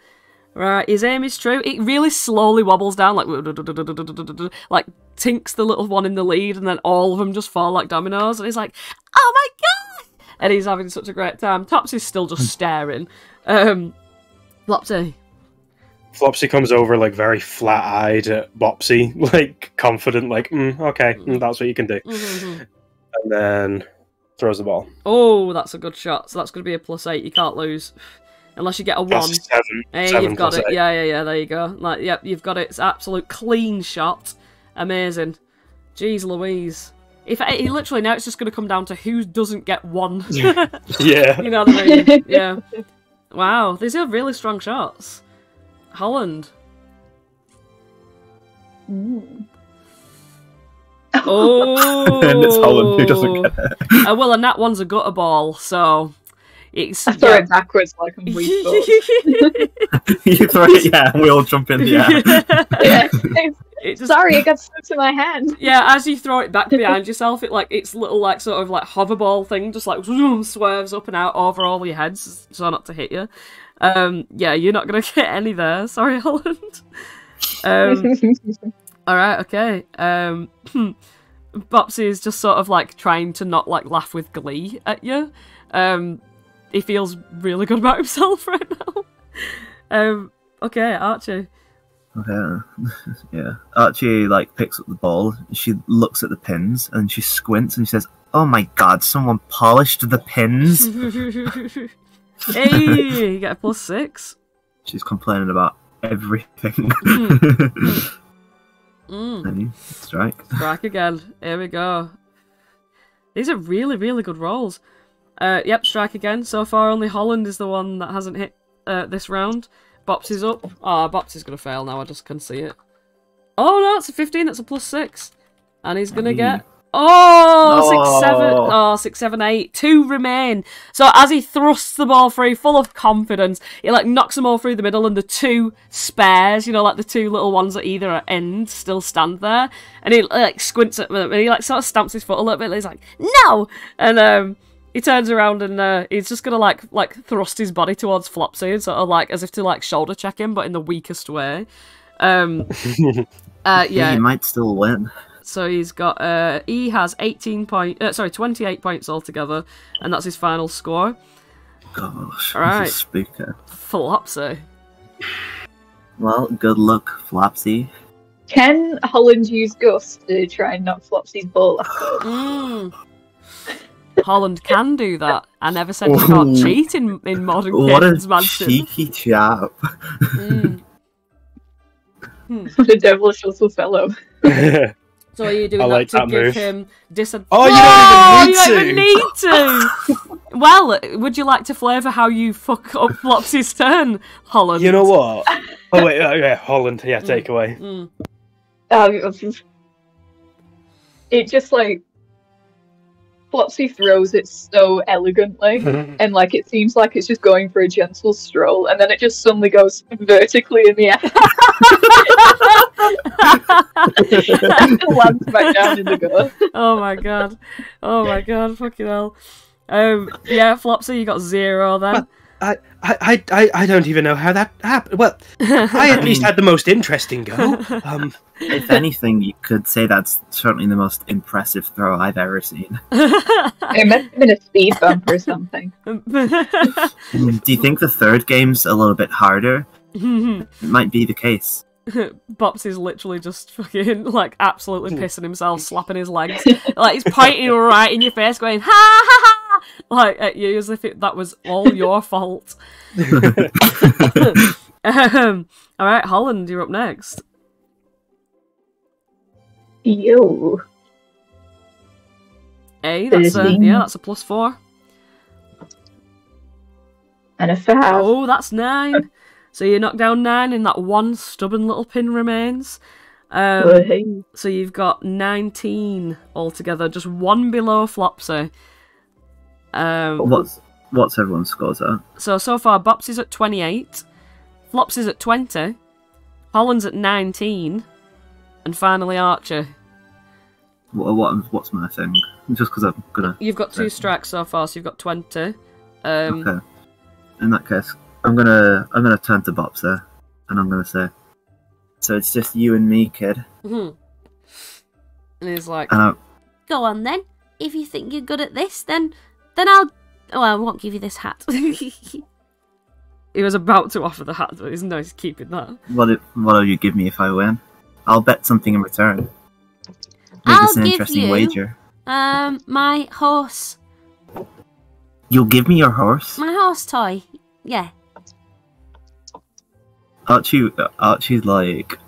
Right, his aim is true. It really slowly wobbles down, like [LAUGHS] like tinks the little one in the lead, and then all of them just fall like dominoes. And he's like, "Oh my god!" And he's having such a great time. Topsy's still just [LAUGHS] staring. Um, Flopsy. Flopsy comes over like very flat eyed at Bopsy, [LAUGHS] like confident, like, mm, okay, mm, that's what you can do. Mhm. And then throws the ball. Oh, that's a good shot. So that's going to be a plus eight. You can't lose unless you get a one. Seven. Hey, seven you've got it. eight. Yeah, yeah, yeah. There you go. Like, yep, you've got it. It's absolute clean shot. Amazing. Jeez Louise. If he literally now it's just going to come down to who doesn't get one. [LAUGHS] [LAUGHS] yeah. you know what I mean? Yeah. Wow, these are really strong shots. Holland. Mm. Oh, [LAUGHS] and it's Holland who doesn't get it. Uh, well, and that one's a gutter ball, so it's I throw it backwards like I'm weak. you throw it, yeah, and we all jump in the air. yeah. Just- Sorry, it got stuck to my hand. [LAUGHS] Yeah, as you throw it back [LAUGHS] behind yourself, it like its little like sort of like hoverball thing just like zoom, swerves up and out over all your heads, so not to hit you. Um, yeah, you're not gonna [LAUGHS] get any there. Sorry, Holland. Um, all right, okay. Um, [CLEARS THROAT] Bopsy is just sort of like trying to not like laugh with glee at you. Um, he feels really good about himself right now. Um, okay, Archie. Okay, [LAUGHS] yeah. Archie like picks up the ball. She looks at the pins and she squints and she says, "Oh my god, someone polished the pins." [LAUGHS] hey, you get a plus six. She's complaining about everything. [LAUGHS] Mm. Ready? Strike. Strike again. Here we go. These are really, really good rolls. Uh, yep, strike again. So far, only Holland is the one that hasn't hit uh, this round. Bops is up. Ah, oh, Bops is going to fail now. I just can see it. Oh, no, it's a 15. That's a plus 6. And he's going to get... Oh, six, seven, oh, six, seven, eight. Two remain. So as he thrusts the ball through, full of confidence, he like knocks them all through the middle, and the two spares, you know, like the two little ones at either end, still stand there. And he like squints at them, and he like sort of stamps his foot a little bit. And he's like, "No!" And um, he turns around and uh, he's just gonna like like thrust his body towards Flopsy, and sort of like as if to like shoulder check him, but in the weakest way. Um, [LAUGHS] uh, yeah. He might still win. So he's got uh he has 18 point uh, sorry 28 points altogether and that's his final score. Gosh, Alright. this is spooky. Flopsy. Well, good luck, Flopsy. Can Holland use Gust to try and knock Flopsy's ball off? [GASPS] Mm. Holland can do that. I never said you can't Ooh. cheat in, in modern What a Caden's Mansion. cheeky chap. Mm. What a devilish little fellow. [LAUGHS] So are you doing I that like to that give move. him disadvantage? Oh, you don't even need you don't even need to. [LAUGHS] well, would you like to flavour how you fuck up Flopsy's turn, Holland? you know what? Oh wait, uh, yeah, Holland. Yeah, take away. Mm. Um, it just like Flopsy throws it so elegantly, [LAUGHS] and like it seems like it's just going for a gentle stroll, and then it just suddenly goes vertically in the air [LAUGHS] and lands back down in the gutter. oh my god. Oh my god, fucking hell. Um, yeah, Flopsy, you got zero then. [LAUGHS] I, I, I, I don't even know how that happened. Well, I at [LAUGHS] least had the most interesting go. Um, [LAUGHS] if anything, you could say that's certainly the most impressive throw I've ever seen. [LAUGHS] It must have been a speed bump or something. Do you think the third game's a little bit harder? It might be the case. Bops is literally just fucking like absolutely pissing himself, slapping his legs. like he's pointing right in your face, going ha ha ha, [LAUGHS] like at you as if it, that was all your [LAUGHS] fault. [LAUGHS] um, all right, Holland, you're up next. Yo. A, that's a yeah, that's a plus four. And a five. Oh, that's nine. So you knock down nine, and that one stubborn little pin remains. Um. So you've got 19 altogether, just one below Flopsy. Um, What's what's everyone's scores at? so, so far, Bops is at 28, Flops is at 20, Holland's at 19, and finally Archer. What, what what's my thing? Just because I'm gonna. You've got two strikes so far, so you've got 20. Um, Okay. In that case, I'm gonna I'm gonna turn to Bops there, and I'm gonna say, so it's just you and me, kid. mhm. And he's like, And I, Go on then. If you think you're good at this, then then I'll. Oh, I won't give you this hat. [LAUGHS] he was about to offer the hat, but he's nice he's keeping that. What What'll you give me if I win? I'll bet something in return. Make I'll this an give interesting you- wager. um, my horse, You'll give me your horse. my horse toy. Yeah. Archie, Archie, like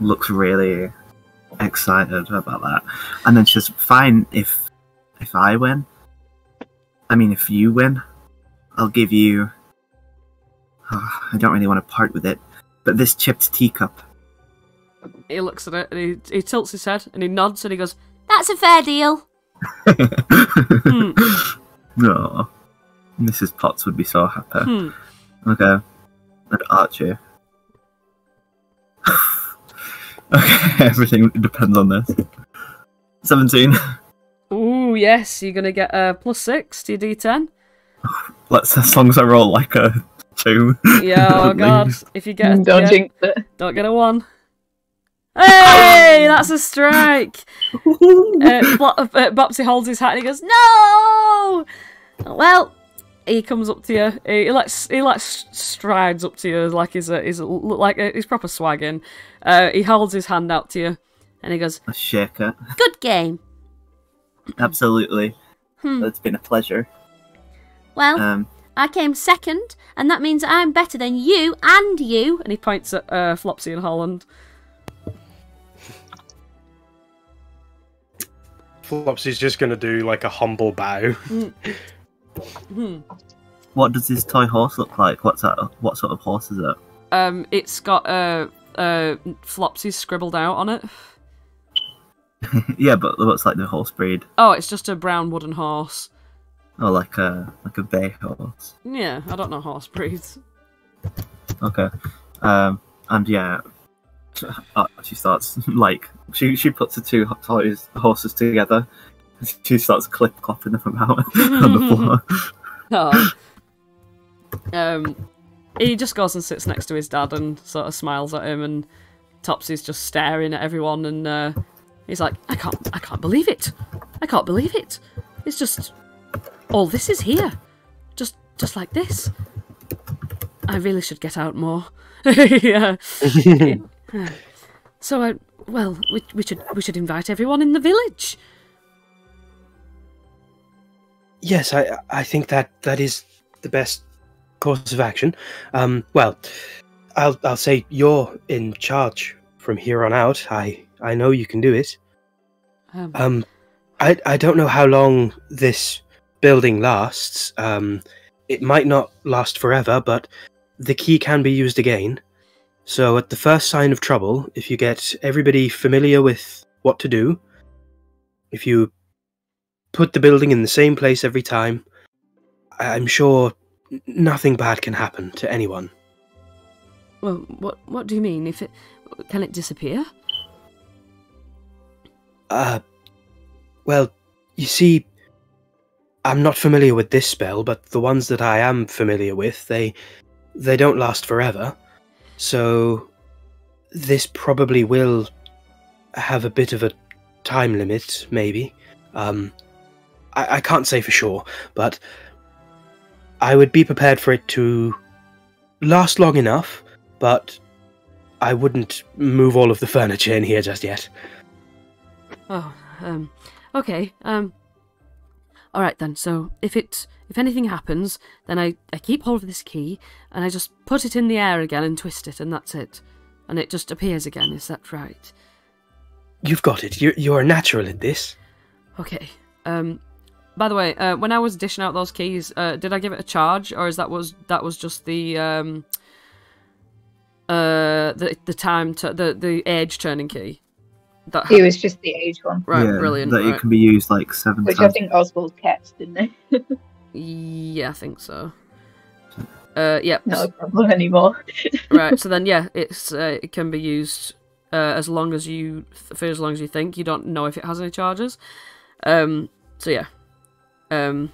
looks really excited about that. And then she's fine if if I win. I mean, if you win, I'll give you. I don't really want to part with it, but this chipped teacup. He looks at it and he, he tilts his head and he nods and he goes, That's a fair deal. [LAUGHS] hmm, no, Mrs. Potts would be so happy. hmm. Okay, and Archie. [SIGHS] okay, [LAUGHS] everything depends on this. Seventeen. Ooh, yes, you're gonna get a plus six to your d10. Let's as long as I roll like a two. Yeah, [LAUGHS] oh god. least. If you get a, Don't yeah, jinx it. don't get a one. Hey, that's a strike. [LAUGHS] uh, Bo- uh, Bopsy holds his hat and he goes, "No!" Well, he comes up to you. He, he like he like strides up to you like he's a, he's a, look like a, he's proper swagging. Uh, he holds his hand out to you and he goes, A shaker. Good game. Absolutely. Hmm. It's been a pleasure. Well, Um, I came second, and that means I'm better than you and you. and he points at uh, Flopsy and Holland. Flopsy's just gonna do like a humble bow. Hmm. what does this toy horse look like? What's that? What sort of horse is it? Um, it's got uh, uh, Flopsy scribbled out on it. [LAUGHS] yeah, but what's like the horse breed? Oh, it's just a brown wooden horse. Or like a like a bay horse? Yeah, I don't know horse breeds. Okay. Um, and yeah, uh, she starts [LAUGHS] like she she puts the two horses together. She starts clip clopping them about [LAUGHS] on the floor. Oh. Um, he just goes and sits next to his dad and sort of smiles at him, and Topsy's just staring at everyone, and uh, he's like, "I can't, I can't believe it! I can't believe it! It's just all this is here, just, just like this. I really should get out more." [LAUGHS] yeah. [LAUGHS] So, I, well, we, we should, we should invite everyone in the village. Yes, I I think that that is the best course of action. Um, well, I'll I'll say you're in charge from here on out. I I know you can do it. Um, Um, I I don't know how long this building lasts. Um, it might not last forever, but the key can be used again. So at the first sign of trouble, if you get everybody familiar with what to do, if you put the building in the same place every time, I'm sure nothing bad can happen to anyone. Well, what what do you mean? If it can it disappear? Uh, well, you see, I'm not familiar with this spell, but the ones that I am familiar with, they they don't last forever. So this probably will have a bit of a time limit, maybe. Um, I, I can't say for sure, but I would be prepared for it to last long enough, but I wouldn't move all of the furniture in here just yet. Oh, um, okay. Um, all right then. So if it if anything happens, then I I keep hold of this key and I just put it in the air again and twist it, and that's it, and it just appears again. Is that right? You've got it. You're, you're natural at this. Okay. Um, by the way, uh, when I was dishing out those keys, uh, did I give it a charge, or is that was that was just the um, uh, the the time to the the age turning key? That ha- It was just the age one, right, yeah, brilliant. That right. It can be used like seven which I think Oswald kept, didn't he? [LAUGHS] Yeah, I think so. [LAUGHS] Uh, yeah. Not a problem anymore. [LAUGHS] right. So then, yeah, it's uh, it can be used uh, as long as you for as long as you think. You don't know if it has any charges. Um. So yeah. Um.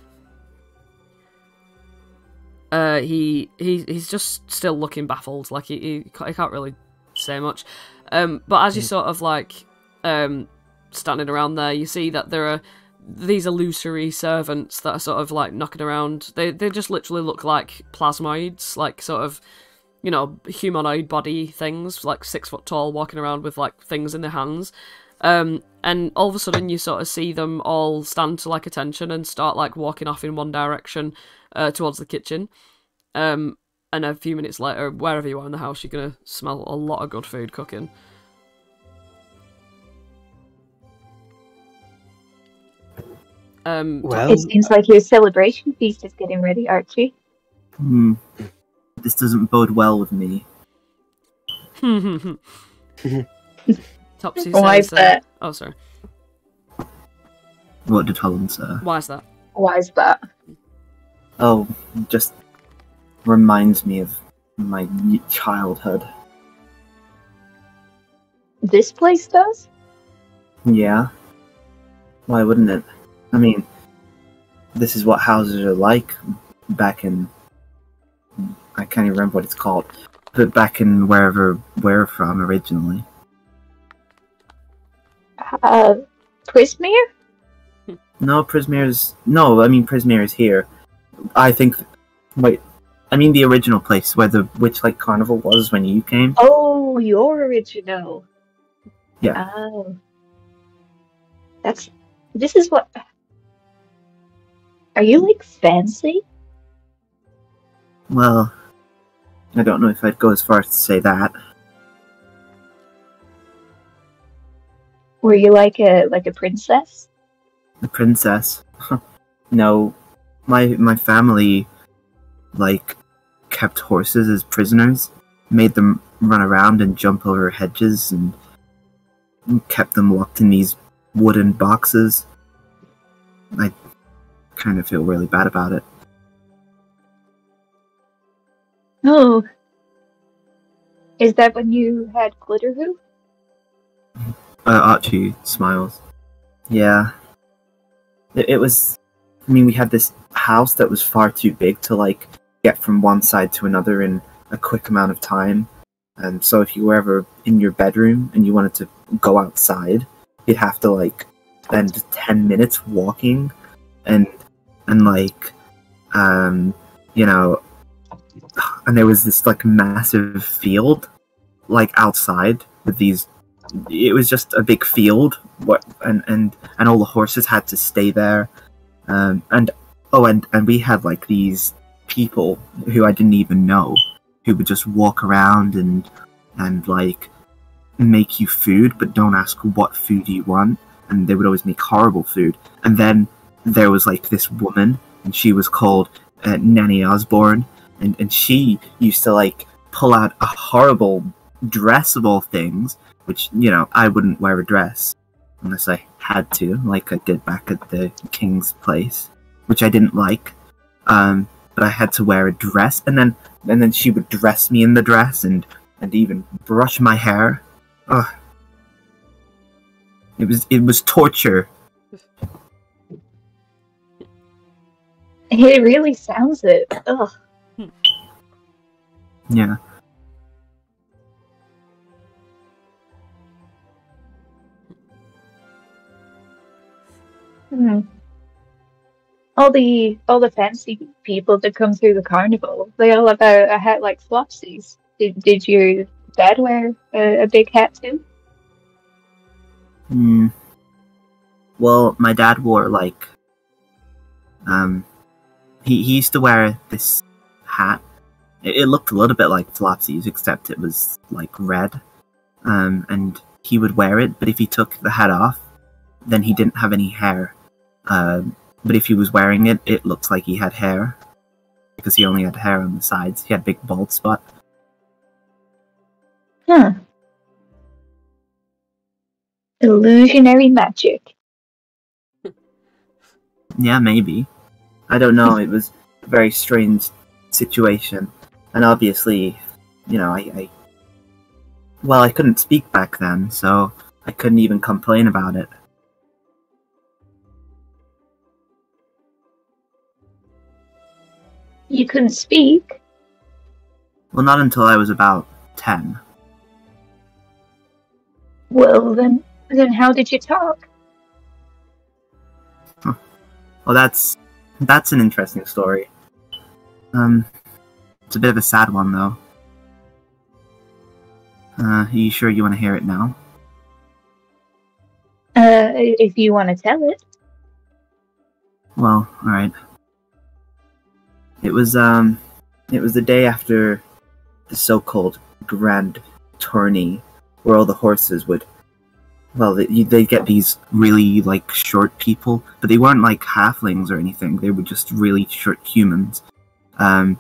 Uh, he he he's just still looking baffled. Like he he, he can't really say much. Um. But as you sort of like um standing around there, you see that there are these illusory servants that are sort of like knocking around. They they just literally look like plasmoids, like sort of you know humanoid body things, like six foot tall, walking around with like things in their hands. Um, and all of a sudden, you sort of see them all stand to like attention and start like walking off in one direction uh, towards the kitchen. Um, and a few minutes later, wherever you are in the house, you're gonna smell a lot of good food cooking. Um, Well, It seems like your celebration feast is getting ready, Archie. Hmm. This doesn't bode well with me. [LAUGHS] Topsy Why is says, uh, that? Oh, sorry. What did Holland say? Why is that? Why is that? Oh, just reminds me of my childhood. This place does? Yeah. Why wouldn't it? I mean, this is what houses are like back in. I can't even remember what it's called, but back in wherever we're from originally. Uh, Prismeer? No, Prismeer's. No, I mean Prismeer's here. I think. Wait, I mean the original place where the Witchlight Carnival was when you came. Oh, your original. Yeah. Oh. That's. This is what. Are you like fancy? Well, I don't know if I'd go as far as to say that. Were you like a like a princess? The princess. no, my my family, like, kept horses as prisoners, made them run around and jump over hedges, and kept them locked in these wooden boxes. I kind of feel really bad about it. Oh. Is that when you had Glitterhoof? Uh, Archie smiles. Yeah. It, it was. I mean, we had this house that was far too big to, like, get from one side to another in a quick amount of time. And so if you were ever in your bedroom and you wanted to go outside, you'd have to, like, spend 10 minutes walking and, and like, um, you know, and there was this, like, massive field, like, outside with these it was just a big field what and and and all the horses had to stay there. Um and oh and and we had like these people who i didn't even know who would just walk around and and like make you food but don't ask what food you want and they would always make horrible food. And then there was like this woman and she was called uh, nanny osborne and and she used to like pull out a horrible dress of all things which you know I wouldn't wear a dress unless I had to, like I did back at the king's place, which I didn't like. Um, but I had to wear a dress, and then and then she would dress me in the dress and and even brush my hair. Ugh. It was it was torture. It really sounds it. Ugh. Yeah. Hmm. All the all the fancy people that come through the carnival, they all have a, a hat like Flopsy's. Did, did your dad wear a, a big hat too? Hmm. Well, my dad wore like um he, he used to wear this hat. It, it looked a little bit like Flopsy's, except it was like red. Um and he would wear it, but if he took the hat off, then he didn't have any hair. Um but if he was wearing it, it looked like he had hair. Because he only had hair on the sides. He had a big bald spot. Huh. Illusionary magic. [LAUGHS] Yeah, maybe. I don't know. It was a very strange situation, and obviously, you know, I, I well, I couldn't speak back then, so I couldn't even complain about it. You couldn't speak. Well, not until I was about ten. Well then then how did you talk? Well, that's that's an interesting story. Um, it's a bit of a sad one, though. Uh, are you sure you want to hear it now? Uh if you want to tell it. Well, all right. It was um, it was the day after the so-called grand tourney, where all the horses would well, they, they get these really like short people, but they weren't like halflings or anything. They were just really short humans, um,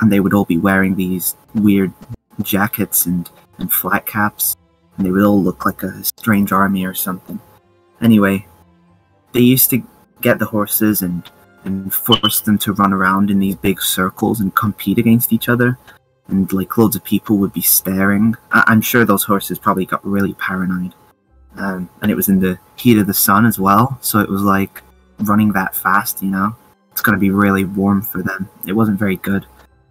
and they would all be wearing these weird jackets and and flat caps, and they would all look like a strange army or something. Anyway, they used to get the horses and and force them to run around in these big circles and compete against each other and like loads of people would be staring. I- I'm sure those horses probably got really paranoid. Um, and it was in the heat of the sun as well, so it was like running that fast, you know? It's gonna be really warm for them. It wasn't very good.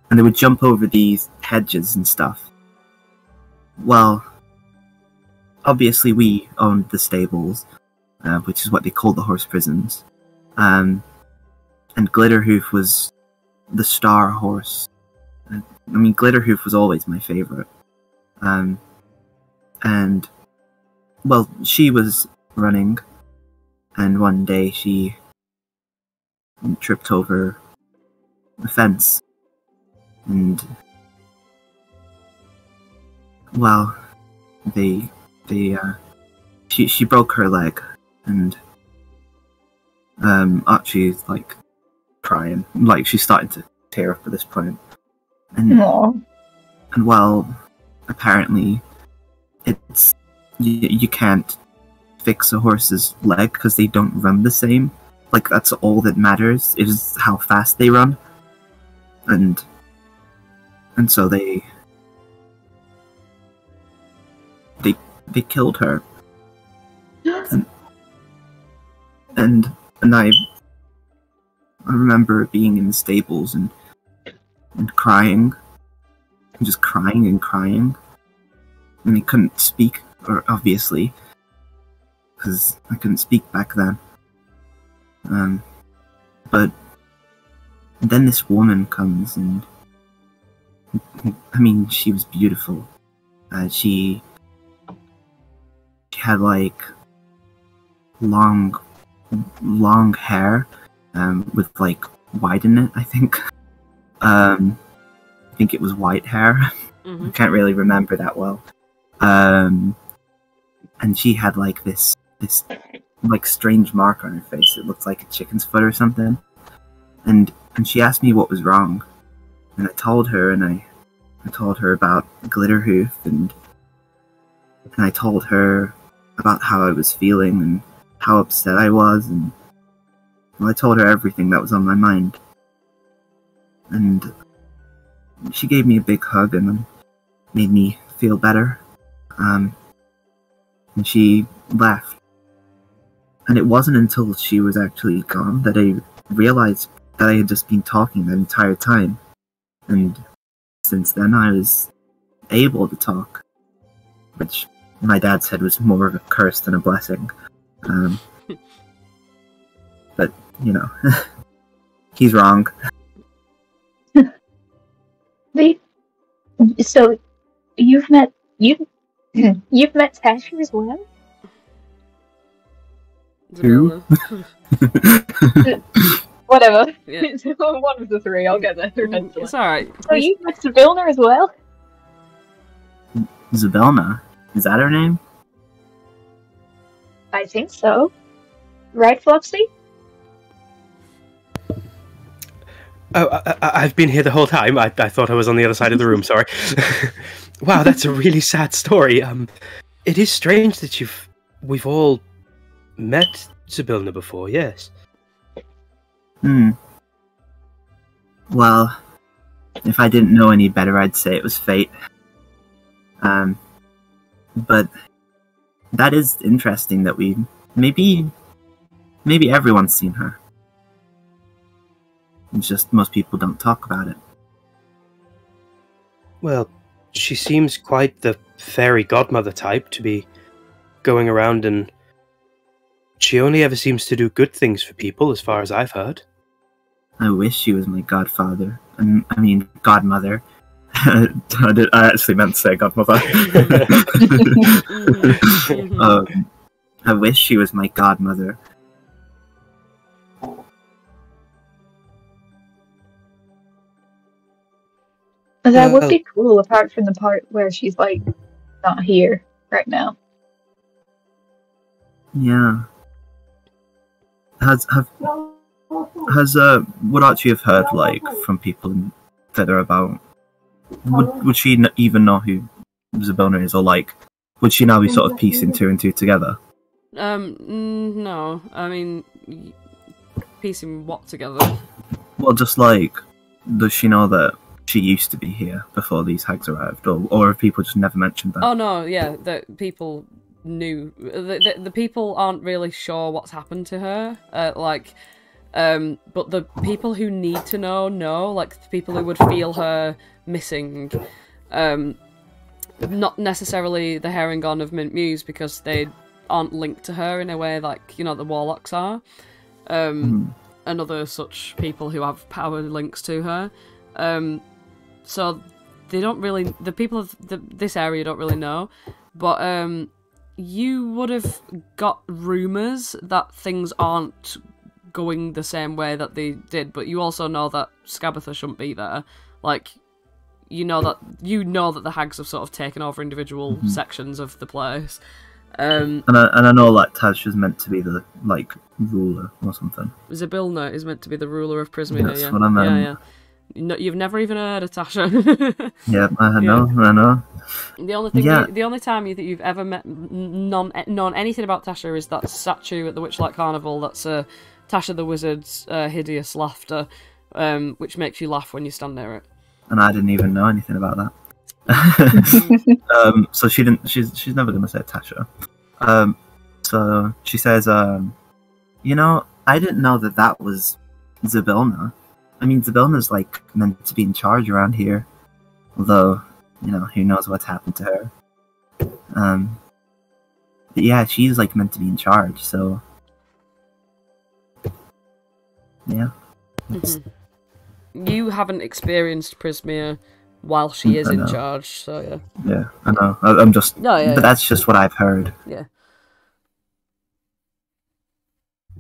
And they would jump over these hedges and stuff. Well, obviously we owned the stables, uh, which is what they called the horse prisons. Um, and Glitterhoof was the star horse I mean, Glitterhoof was always my favorite. Um, and, well, she was running, and one day she tripped over a fence, and, well, they, they, uh, she, she broke her leg, and, um, Archie's, like, crying. Like, she's starting to tear up at this point. And Aw. and well, apparently, it's you, you can't fix a horse's leg because they don't run the same. Like that's all that matters is how fast they run, and and so they they they killed her, and and I I remember being in the stables and and crying, and just crying and crying, and I couldn't speak, or obviously, because I couldn't speak back then. Um, but then this woman comes, and I mean, she was beautiful. Uh, she she had like long, long hair, um, with like white in it. I think. [LAUGHS] Um, I think it was white hair. I hmm can't really remember that well. Um, and she had like this this like strange mark on her face. It looked like a chicken's foot or something. And and she asked me what was wrong, and I told her, and I I told her about Glitterhoof, and and I told her about how I was feeling and how upset I was, and well, I told her everything that was on my mind. And she gave me a big hug and made me feel better. Um, and she left. And it wasn't until she was actually gone that I realized that I had just been talking that entire time. And since then, I was able to talk, which my dad said was more of a curse than a blessing. Um, [LAUGHS] but, you know, [LAUGHS] he's wrong. They, so you've met you [LAUGHS] you've met Tasha as well. Who? [LAUGHS] [LAUGHS] Whatever. Yeah. It's one of the three. I'll get there mm, eventually. it's alright. So you've met Savilna as well. Zabelna. Is that her name? I think so. Right, Flopsy? Oh, I, I've been here the whole time. I, I thought I was on the other side of the room. Sorry. [LAUGHS] wow, that's a really sad story. Um, it is strange that you've we've all met Sibilna before. Yes. Hmm. Well, if I didn't know any better, I'd say it was fate. Um, but that is interesting that we maybe maybe everyone's seen her. It's just most people don't talk about it. Well, she seems quite the fairy godmother type to be going around and she only ever seems to do good things for people, as far as I've heard. I wish she was my godfather. I mean, godmother. [LAUGHS] I, did, I actually meant to say godmother. [LAUGHS] [LAUGHS] Um, I wish she was my godmother. That would be cool, apart from the part where she's like not here right now. Yeah. Has have has uh would Archie have heard like from people in Feather about would would she n- even know who Zabona is or like would she now be sort of piecing two and two together? Um, no. I mean, piecing what together? Well, just like does she know that she used to be here before these hags arrived, or or have people just never mentioned that? Oh no, yeah, the people knew. The, the, the people aren't really sure what's happened to her. Uh, like, um, but the people who need to know know. Like the people who would feel her missing. Um, not necessarily the Harengon of Mint Mews because they aren't linked to her in a way like you know the Warlocks are. Um, Mhm. and other such people who have power links to her. Um, so they don't really the people of the, this area don't really know, but um, you would have got rumors that things aren't going the same way that they did, but you also know that Skabatha shouldn't be there. Like you know that you know that the hags have sort of taken over individual sections of the place. Um, And I, and I know like Tash is meant to be the like ruler or something. Zybilna is meant to be the ruler of Prismeer. That's yeah, what I meant. yeah, yeah. No, you've never even heard of Tasha. [LAUGHS] Yeah, I [LAUGHS] know, I know. the only thing, Yeah. you, the only time you, that you've ever met n- non known anything about Tasha is that statue at the Witchlight Carnival. That's uh, Tasha the Wizard's uh, hideous laughter, um, which makes you laugh when you stand near it. And I didn't even know anything about that. [LAUGHS] um, so she didn't. She's she's never gonna say Tasha. Um, so she says, um, you know, I didn't know that that was Zybilna. I mean, Zybilna's like meant to be in charge around here, although you know who knows what's happened to her. Um, but yeah, she's like meant to be in charge. So yeah, Mhm. You haven't experienced Prismeer while she is in charge, so yeah. yeah, I know. I, I'm just, No, yeah, but that's just what I've heard. yeah.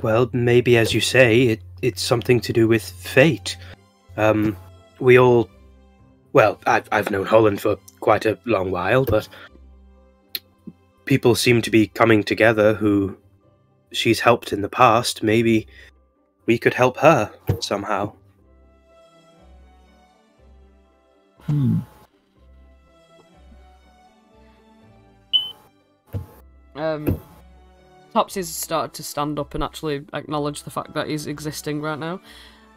Well, maybe as you say, it, it's something to do with fate. Um, we all, well, I've I've known Holland for quite a long while, but people seem to be coming together who she's helped in the past. Maybe we could help her somehow. Hmm. Um, Topsy's started to stand up and actually acknowledge the fact that he's existing right now.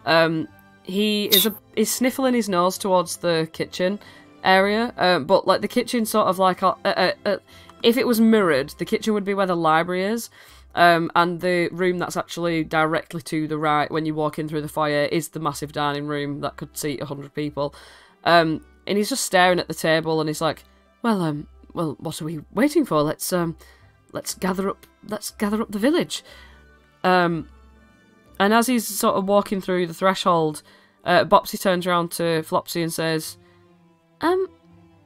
Um, he is a is sniffling his nose towards the kitchen area, um, but like the kitchen sort of like uh, uh, uh, if it was mirrored, the kitchen would be where the library is. Um, and the room that's actually directly to the right when you walk in through the fire is the massive dining room that could seat 100 people. Um, and he's just staring at the table and he's like, well, um, well, what are we waiting for? Let's, um, let's gather up, let's gather up the village. Um, and as he's sort of walking through the threshold, uh, Bopsy turns around to Flopsy and says, Um,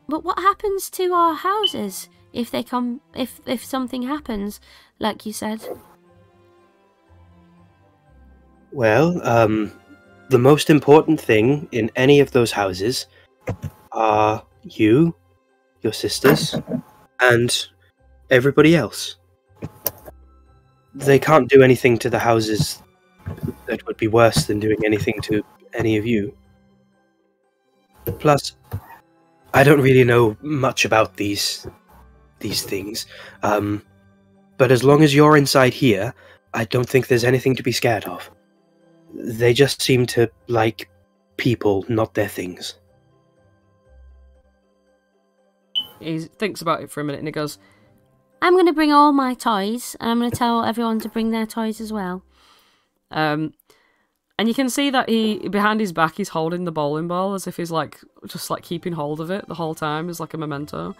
but what happens to our houses if they come if if something happens, like you said? Well, um, the most important thing in any of those houses are you, your sisters, and everybody else. They can't do anything to the houses that would be worse than doing anything to any of you. Plus, I don't really know much about these these things. Um, but as long as you're inside here, I don't think there's anything to be scared of. They just seem to like people, not their things. he thinks about it for a minute and he goes, I'm going to bring all my toys, and I'm going to tell everyone to bring their toys as well. Um, and you can see that he behind his back he's holding the bowling ball as if he's like just like keeping hold of it the whole time as like a memento.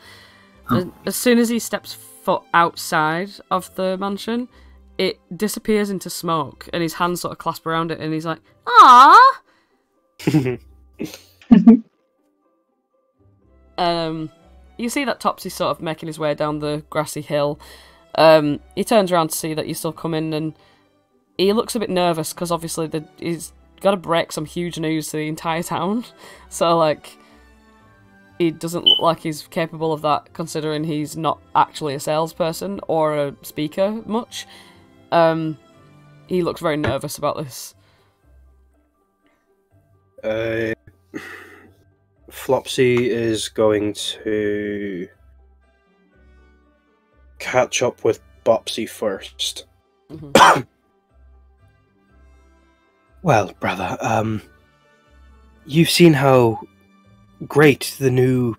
And As soon as he steps foot outside of the mansion, it disappears into smoke, and his hands sort of clasp around it, and he's like, Ah, [LAUGHS] um, you see that Topsy's sort of making his way down the grassy hill. Um, he turns around to see that you're still coming, and he looks a bit nervous because obviously the, he's got to break some huge news to the entire town. [LAUGHS] So like, he doesn't look like he's capable of that, considering he's not actually a salesperson or a speaker much. Um, he looks very nervous about this. Uh, Flopsy is going to catch up with Bopsy 1st Mhm. [COUGHS] well, brother, um, you've seen how great the new.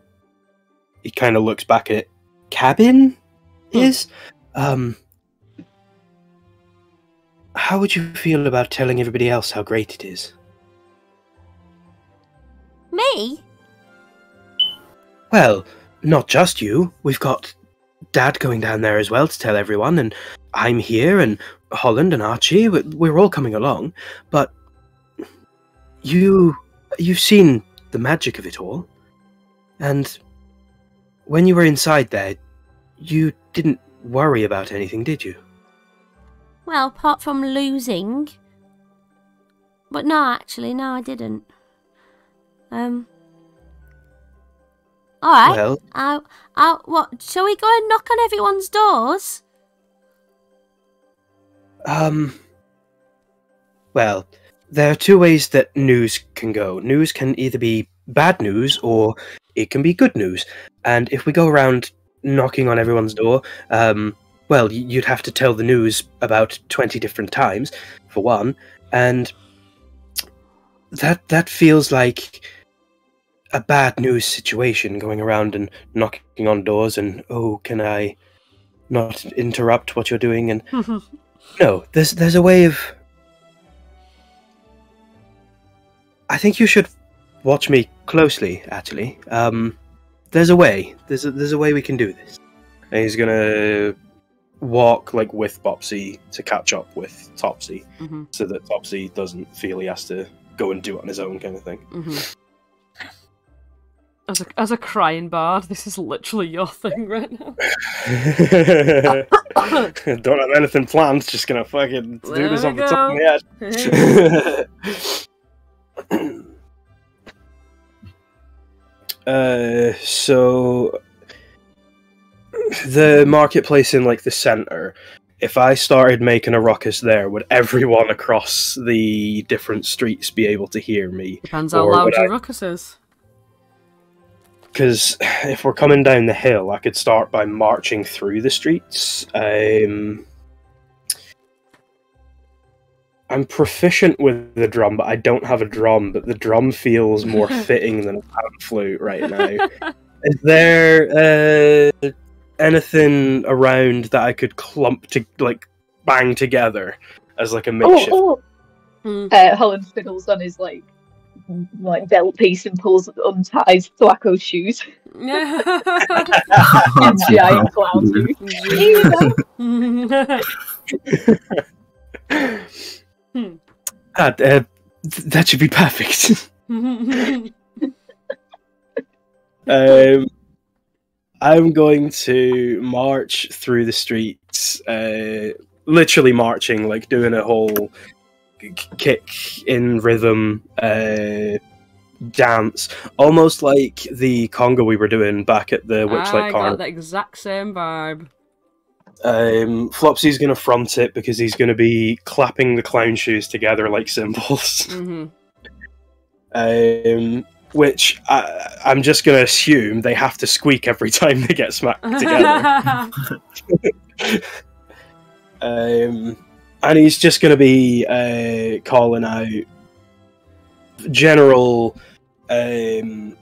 He kind of looks back at it. Cabin is. Um, how would you feel about telling everybody else how great it is? Me? Well, not just you. We've got Dad going down there as well to tell everyone, and I'm here, and Holland and Archie. we- We're all coming along. But you, you've seen the magic of it all, and when you were inside there, you didn't worry about anything, did you? Well, apart from losing. But no, actually, no, I didn't. Um. Alright. Well, I, I, what? Shall we go and knock on everyone's doors? Um. Well, there are two ways that news can go. News can either be bad news or it can be good news. And if we go around knocking on everyone's door, um, well, you'd have to tell the news about twenty different times, for one, and that that feels like a bad news situation going around and knocking on doors and oh, can I not interrupt what you're doing and no, there's there's a way of. I think you should watch me closely. Actually, um, there's a way. There's a, there's a way we can do this. And he's gonna walk like with Bopsy to catch up with Topsy, hmm so that Topsy doesn't feel he has to go and do it on his own, kind of thing. hmm As a as a crying bard, this is literally your thing right now. [LAUGHS] Don't have anything planned. Just gonna fucking do There this on the top of my head. [COUGHS] uh, so the marketplace in like the center. If I started making a ruckus there, would everyone across the different streets be able to hear me? Depends how loud your I- ruckus is. Because if we're coming down the hill, I could start by marching through the streets. Um, I'm proficient with the drum, but I don't have a drum. But the drum feels more [LAUGHS] fitting than a pan flute right now. [LAUGHS] Is there uh, anything around that I could clump to like bang together as like a makeshift? Oh, oh. Uh, Holland fiddles on his like like belt piece and pulls unties Thwacko's shoes. Giant clown shoes. Here you. Ah, uh, th- that should be perfect. [LAUGHS] Um, I'm going to march through the streets, uh, literally marching, like doing a whole k- kick in rhythm uh, dance, almost like the conga we were doing back at the I Witchlight got the exact same vibe. Um, Flopsy's going to front it because he's going to be clapping the clown shoes together like cymbals. hmm um, which I, I'm just going to assume they have to squeak every time they get smacked together. [LAUGHS] [LAUGHS] um, and he's just going to be uh, calling out general um,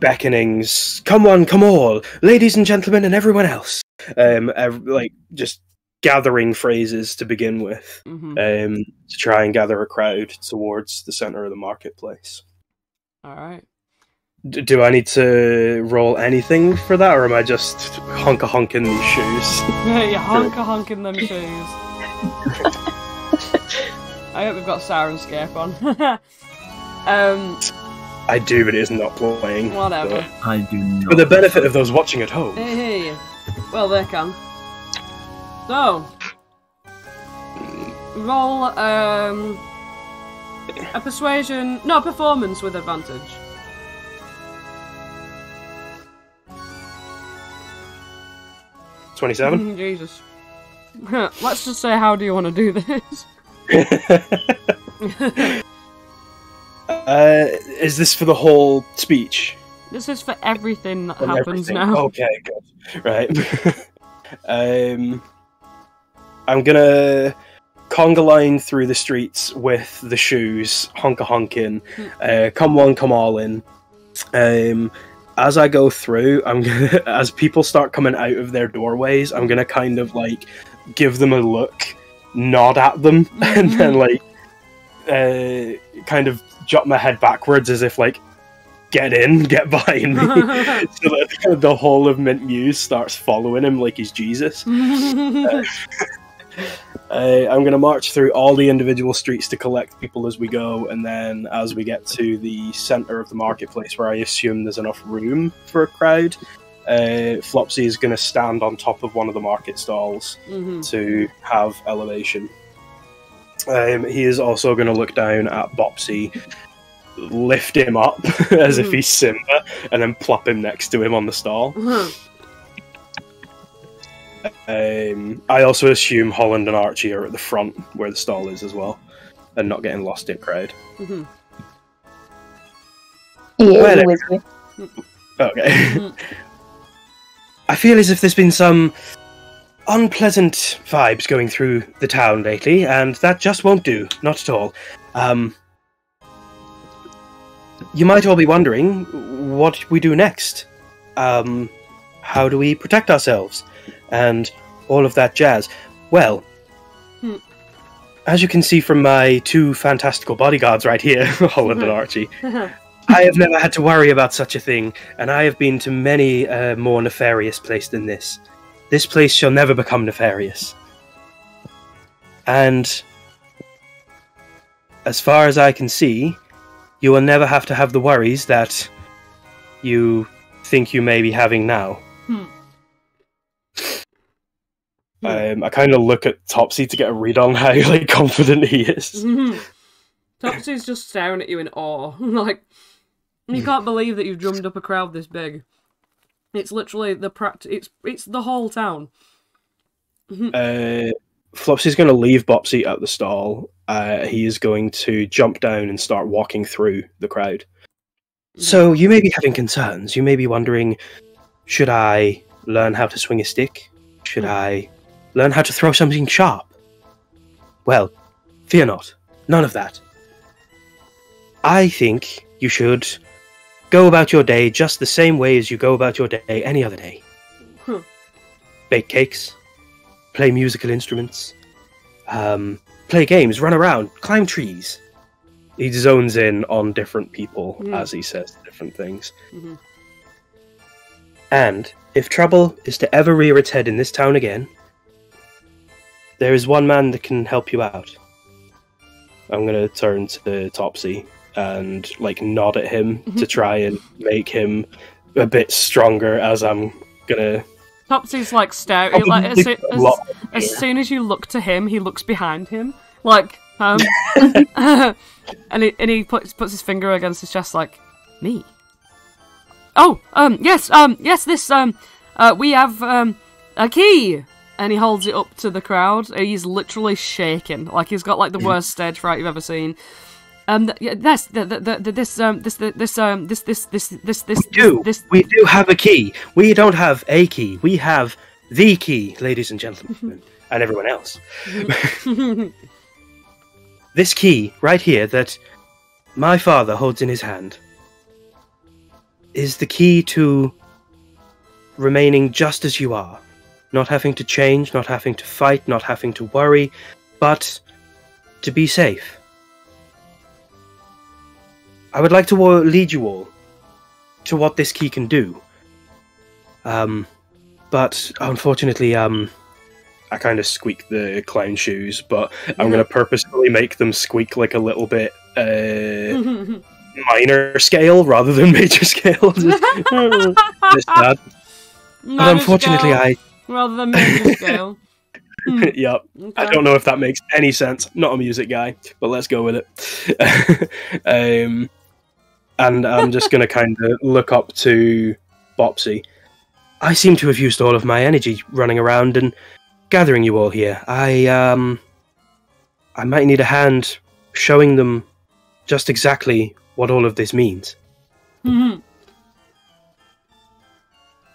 beckonings. Come on, come all, ladies and gentlemen, and everyone else. Um, ev- like just gathering phrases to begin with hmm um, to try and gather a crowd towards the center of the marketplace. All right. D- do I need to roll anything for that, or am I just honka honking these shoes? [LAUGHS] Yeah, you honka honking them shoes. I hope we've got Syrinscape on. [LAUGHS] um, I do, but it is not playing. whatever. I do not. For the benefit of those watching at home, Hey, well they can. So, roll um a persuasion, no performance with advantage. 27. [LAUGHS] Jesus. [LAUGHS] Let's just say, how do you want to do this? [LAUGHS] uh, is this for the whole speech? This is for everything that And happens everything? now. Okay, good. Right. um, I'm gonna conga line through the streets with the shoes, honka honking. Uh, come one, come all in. Um, as I go through, I'm gonna [LAUGHS] as people start coming out of their doorways, I'm gonna kind of like give them a look, nod at them, [LAUGHS] and then like uh, kind of jot my head backwards as if like get in, [LAUGHS] get behind me, so that the whole of Mint Mews starts following him like he's Jesus. Uh, I'm going to march through all the individual streets to collect people as we go, and then as we get to the center of the marketplace, where I assume there's enough room for a crowd, uh, Flopsy is going to stand on top of one of the market stalls Mhm. to have elevation. Um, he is also going to look down at Bopsy, lift him up [LAUGHS] as if Mhm. he's Simba, and then plop him next to him on the stall. Um, I also assume Holland and Archie are at the front where the stall is as well, and not getting lost in crowd. Mhm. Yeah, Well, with me. Okay. Mhm. [LAUGHS] I feel as if there's been some unpleasant vibes going through the town lately, and that just won't do. Not at all. Um, you might all be wondering what we do next. Um, how do we protect ourselves? And all of that jazz. Well, Hmm. as you can see from my two fantastical bodyguards right here, [LAUGHS] Holland and Archie, [LAUGHS] I have never had to worry about such a thing, and I have been to many a more nefarious place than this. This place shall never become nefarious. And as far as I can see, you will never have to have the worries that you think you may be having now. Um, I kind of look at Topsy to get a read on how [LAUGHS] like confident he is. Mhm. Topsy's just staring at you in awe. [LAUGHS] like, you can't believe that you've drummed up a crowd this big. It's literally the pract- It's it's the whole town. Uh, Flopsy's going to leave Bopsy at the stall. Uh, he is going to jump down and start walking through the crowd. So you may be having concerns. You may be wondering, should I learn how to swing a stick? Should I learn how to throw something sharp? Well, fear not. None of that. I think you should go about your day just the same way as you go about your day any other day. Hmm. Bake cakes, play musical instruments, um, play games, run around, climb trees. He zones in on different people Hmm. as he says different things. Mhm. And if trouble is to ever rear its head in this town again, there is one man that can help you out. I'm gonna turn to Topsy and like nod at him to try and make him a bit stronger as I'm gonna Topsy's like staring. Like, as, as, as soon as you look to him, he looks behind him. Like, um. [LAUGHS] [LAUGHS] and he, and he puts, puts his finger against his chest, like, me? Oh, um, yes, um, yes, this, um, uh, we have, um, a key! And he holds it up to the crowd. He's literally shaking. Like, he's got, like, the worst stage fright you've ever seen. Um, yes, the, the, the, the, this, um, this, the, this, um, this, this, this, this, this, We do. this, We do have a key. We don't have a key. We have the key, ladies and gentlemen, and everyone else. [LAUGHS] this key right here that my father holds in his hand is the key to remaining just as you are. Not having to change, not having to fight, not having to worry, but to be safe. I would like to lead you all to what this key can do. Um, but unfortunately, um, I kind of squeak the clown shoes, but I'm going to purposefully make them squeak like a little bit uh, [LAUGHS] minor scale rather than major scale. [LAUGHS] Just, just that. But unfortunately, scale I rather than major scale. Hmm, [LAUGHS] yep. I don't know if that makes any sense. Not a music guy, but let's go with it. [LAUGHS] um, and I'm just going [LAUGHS] to kind of look up to Bopsy I seem to have used all of my energy running around and gathering you all here. I um I might need a hand showing them just exactly what all of this means.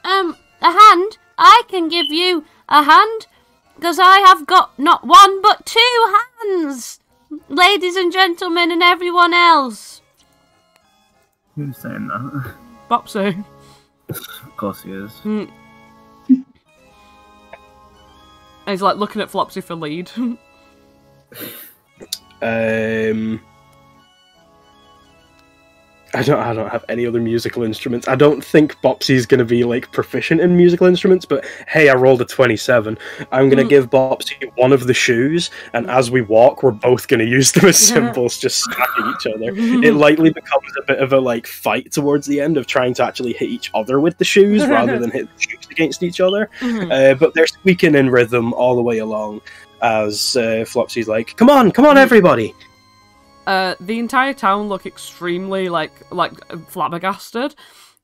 um, a hand? I can give you a hand because I have got not one but two hands, ladies and gentlemen, and everyone else. Who's saying that? Bopsy. Of course he is. Mm. He's like looking at Flopsy for lead. [LAUGHS] Um, I don't. I don't have any other musical instruments. I don't think Bopsy's going to be like proficient in musical instruments. But hey, I rolled a twenty-seven. I'm going to Mm. give Bopsy one of the shoes, and as we walk, we're both going to use them as [LAUGHS] symbols, just smacking each other. [LAUGHS] It likely becomes a bit of a like fight towards the end of trying to actually hit each other with the shoes [LAUGHS] rather than hit the shoes against each other. Mhm. Uh, but they're squeaking in rhythm all the way along as uh, Flopsy's like, "Come on, come on, everybody!" Uh, the entire town look extremely like like flabbergasted.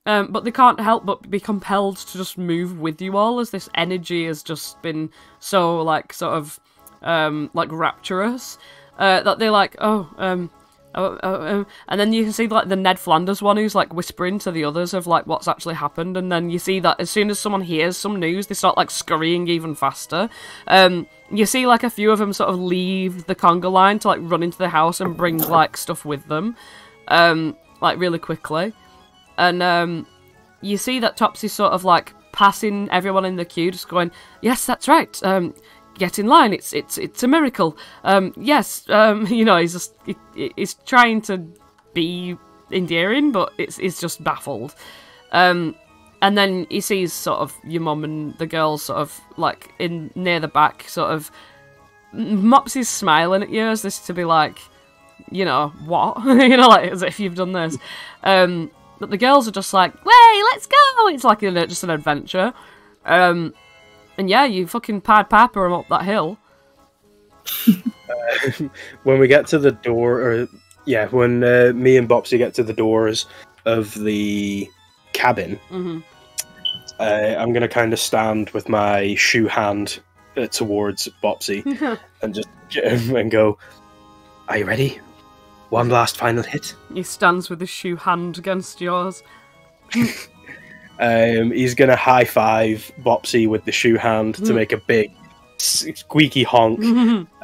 Um, but they can't help but be compelled to just move with you all as this energy has just been so like sort of um like rapturous uh, that they're like oh um oh, oh, oh. and then you can see like the Ned Flanders one who's like whispering to the others of like what's actually happened. And then you see that as soon as someone hears some news they start like scurrying even faster. Um you see like a few of them sort of leave the conga line to like run into the house and bring like stuff with them um like really quickly. And um you see that Topsy's sort of like passing everyone in the queue just going yes that's right. Um get in line. It's it's it's a miracle. Um yes um [LAUGHS] you know he's just he, he's trying to be endearing but it's it's just baffled. Um and then he sees sort of your mum and the girls sort of like in near the back sort of Mopsy's smiling at you as this to be like you know what? [LAUGHS] You know like as if you've done this. Um but the girls are just like way let's go! It's like a, just an adventure. Um and yeah you fucking pad papa him up that hill [LAUGHS] when we get to the door, or yeah, when uh, me and Bopsy get to the doors of the cabin, hmm uh, I'm gonna kind of stand with my shoe hand uh, towards Bopsy [LAUGHS] and just and go, "Are you ready? One last final hit." he stands with his shoe hand against yours [LAUGHS] Um, he's gonna high five Bopsy with the shoe hand to Mm. make a big squeaky honk. Mhm. [LAUGHS]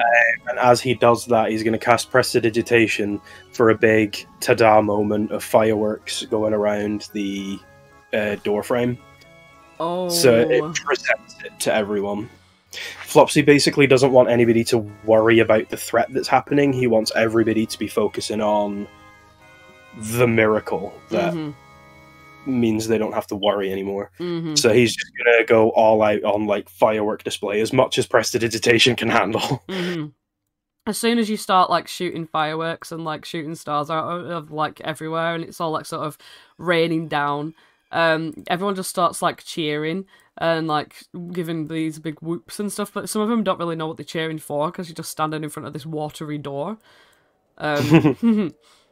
And as he does that, he's going to cast Prestidigitation for a big ta-da moment of fireworks going around the uh, door frame. oh So it presents it to everyone. Flopsy basically doesn't want anybody to worry about the threat that's happening. He wants everybody to be focusing on the miracle that Mhm. Means they don't have to worry anymore. Mhm. So he's just to go all out on like firework display as much as Prestidigitation can handle. [LAUGHS] hmm As soon as you start like shooting fireworks and like shooting stars out of, of like everywhere, and it's all like sort of raining down, um, everyone just starts like cheering and like giving these big whoops and stuff. But some of them don't really know what they're cheering for because you're just standing in front of this watery door. Um, [LAUGHS] [LAUGHS]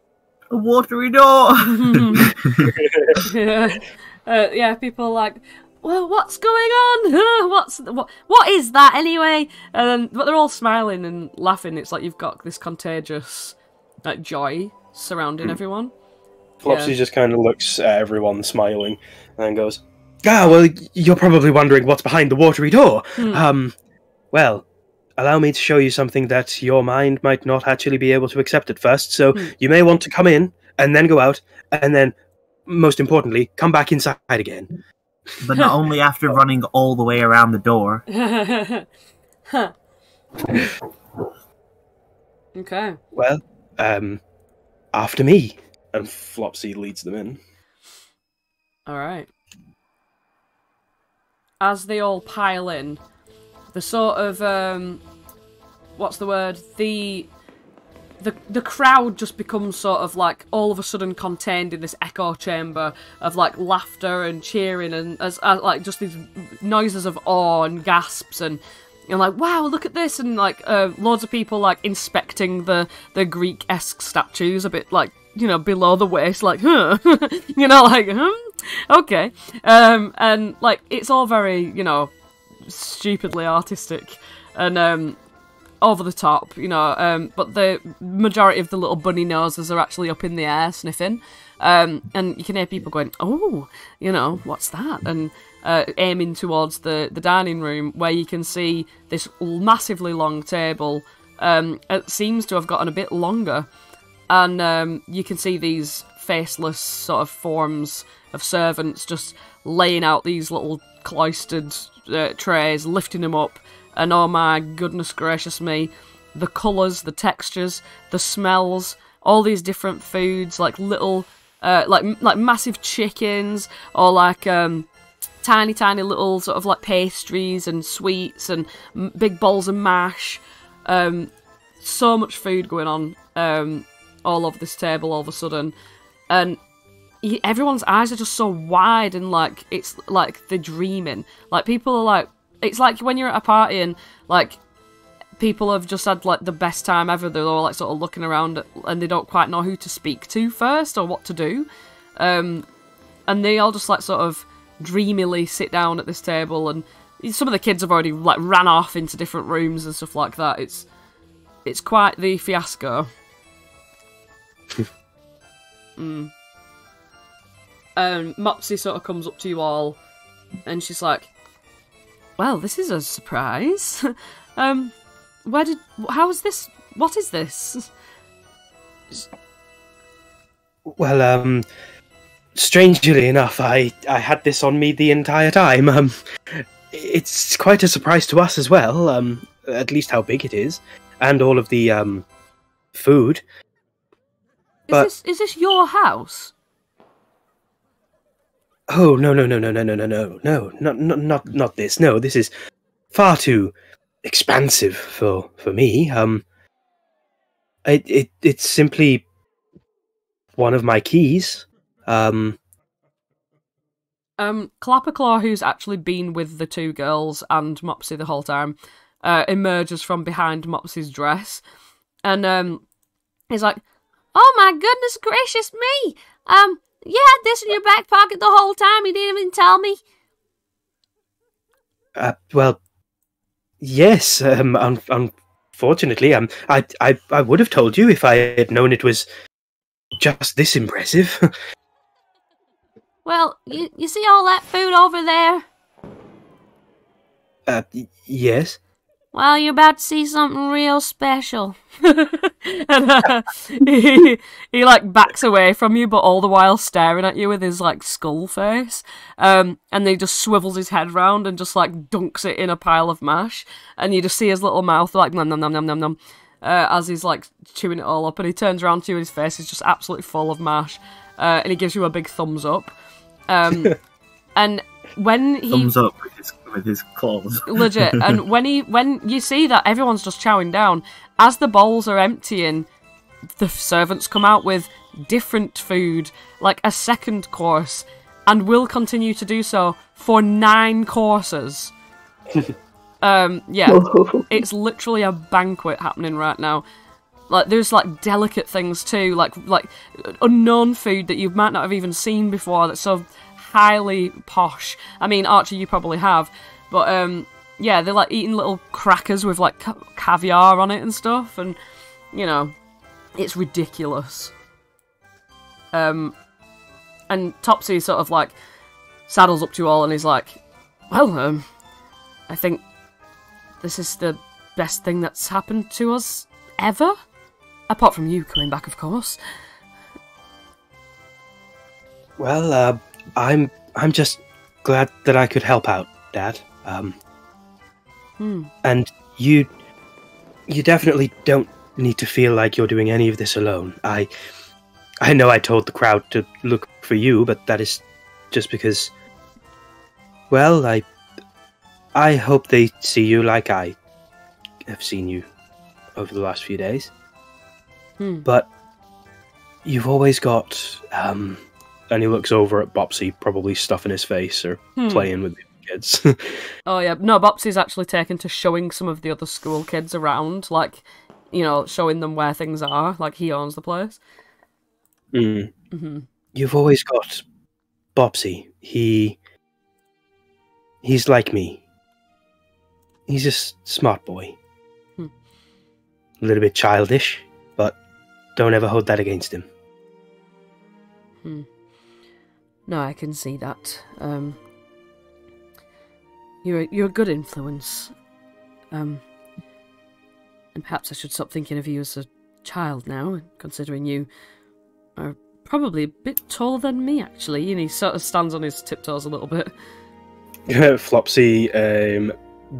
A watery door! yeah, [LAUGHS] uh, yeah. People are like, well, what's going on? [LAUGHS] what's what? What is that anyway? And then, but they're all smiling and laughing. It's like you've got this contagious like joy surrounding everyone. Flopsy Yeah. just kind of looks at everyone smiling and goes, Ah, well, you're probably wondering what's behind the watery door. Hmm. Um, well, allow me to show you something that your mind might not actually be able to accept at first. So Hmm. you may want to come in and then go out and then, most importantly, come back inside again. but not only after running all the way around the door. [LAUGHS] Huh. okay. Well, um, after me. And Flopsy leads them in. All right. As they all pile in, the sort of um, what's the word? The the the crowd just becomes sort of like all of a sudden contained in this echo chamber of like laughter and cheering and as, as like just these noises of awe and gasps and you're like wow look at this and like uh, loads of people like inspecting the the Greek esque statues a bit like you know, below the waist, like, huh, [LAUGHS] you know, like, hmm, okay, um, and like it's all very, you know, stupidly artistic and um, over the top, you know. Um, but the majority of the little bunny noses are actually up in the air sniffing, um, and you can hear people going, "Oh, you know, what's that?" and uh, aiming towards the the dining room where you can see this massively long table. Um, it seems to have gotten a bit longer, and um, you can see these faceless sort of forms of servants just laying out these little cloistered uh, trays, lifting them up, and oh my goodness gracious me, the colours, the textures, the smells, all these different foods, like little, uh, like like massive chickens, or like um, tiny tiny little sort of like pastries and sweets and big bowls of mash. Um, so much food going on um, all over this table all of a sudden, and everyone's eyes are just so wide and like it's like they're dreaming. Like people are like, it's like when you're at a party and like people have just had like the best time ever. They're all like sort of looking around and they don't quite know who to speak to first or what to do. Um, and they all just like sort of dreamily sit down at this table and some of the kids have already like ran off into different rooms and stuff like that. It's it's quite the fiasco. [LAUGHS] mm. Um, Mopsy sort of comes up to you all, and she's like, "Well, this is a surprise. [LAUGHS] um, where did? How is this? What is this?" Well, um, strangely enough, I I had this on me the entire time. Um, it's quite a surprise to us as well. Um, at least how big it is, and all of the um food. But- Is this is this your house? Oh no no no no no no no no no not not not not this. No, this is far too expansive for for me. Um, it it it's simply one of my keys. Um, Um, Clapperclaw, who's actually been with the two girls and Mopsy the whole time, uh, emerges from behind Mopsy's dress, and um, he's like, Oh my goodness gracious me! Um, you had this in your back pocket the whole time. You didn't even tell me. uh, well, yes. Um, un- unfortunately, um, I I I would have told you if I had known it was just this impressive. [LAUGHS] Well, you, you see all that food over there? uh, yes. Well, you're about to see something real special. [LAUGHS] and uh, [LAUGHS] he, he like backs away from you, but all the while staring at you with his like skull face. Um, and then he just swivels his head round and just like dunks it in a pile of mash, and you just see his little mouth like nom nom nom nom nom nom. Uh, as he's like chewing it all up, and he turns around to you, and his face is just absolutely full of mash, uh, and he gives you a big thumbs up. Um, [LAUGHS] and when he Thumbs up with his with his claws. [LAUGHS] legit. And when he when you see that everyone's just chowing down, as the bowls are emptying, the servants come out with different food, like a second course, and will continue to do so for nine courses. [LAUGHS] um, yeah, [LAUGHS] it's literally a banquet happening right now. Like there's like delicate things too, like like unknown food that you might not have even seen before. That's so highly posh. I mean, Archie, you probably have, but um, yeah, they're like eating little crackers with like ca- caviar on it and stuff, and you know, it's ridiculous. Um, and Topsy sort of like saddles up to you all, and he's like, "Well, um, I think this is the best thing that's happened to us ever, apart from you coming back, of course." Well, uh, I'm I'm just glad that I could help out, Dad. Um, Hmm. and you you definitely don't need to feel like you're doing any of this alone. I I know I told the crowd to look for you, but that is just because well, I I hope they see you like I have seen you over the last few days. Hmm. But you've always got um and he looks over at Bopsy, probably stuffing his face or Hmm. playing with the kids. [LAUGHS] Oh yeah, no, Bopsy's actually taken to showing some of the other school kids around, like, you know, showing them where things are, like he owns the place. Mm. hmm You've always got Bopsy. He. He's like me. He's a s- smart boy. Hmm. A little bit childish, but don't ever hold that against him. No, I can see that. Um, you're a, you're a good influence. Um, and perhaps I should stop thinking of you as a child now, considering you are probably a bit taller than me, actually. And he sort of stands on his tiptoes a little bit. [LAUGHS] Flopsy um,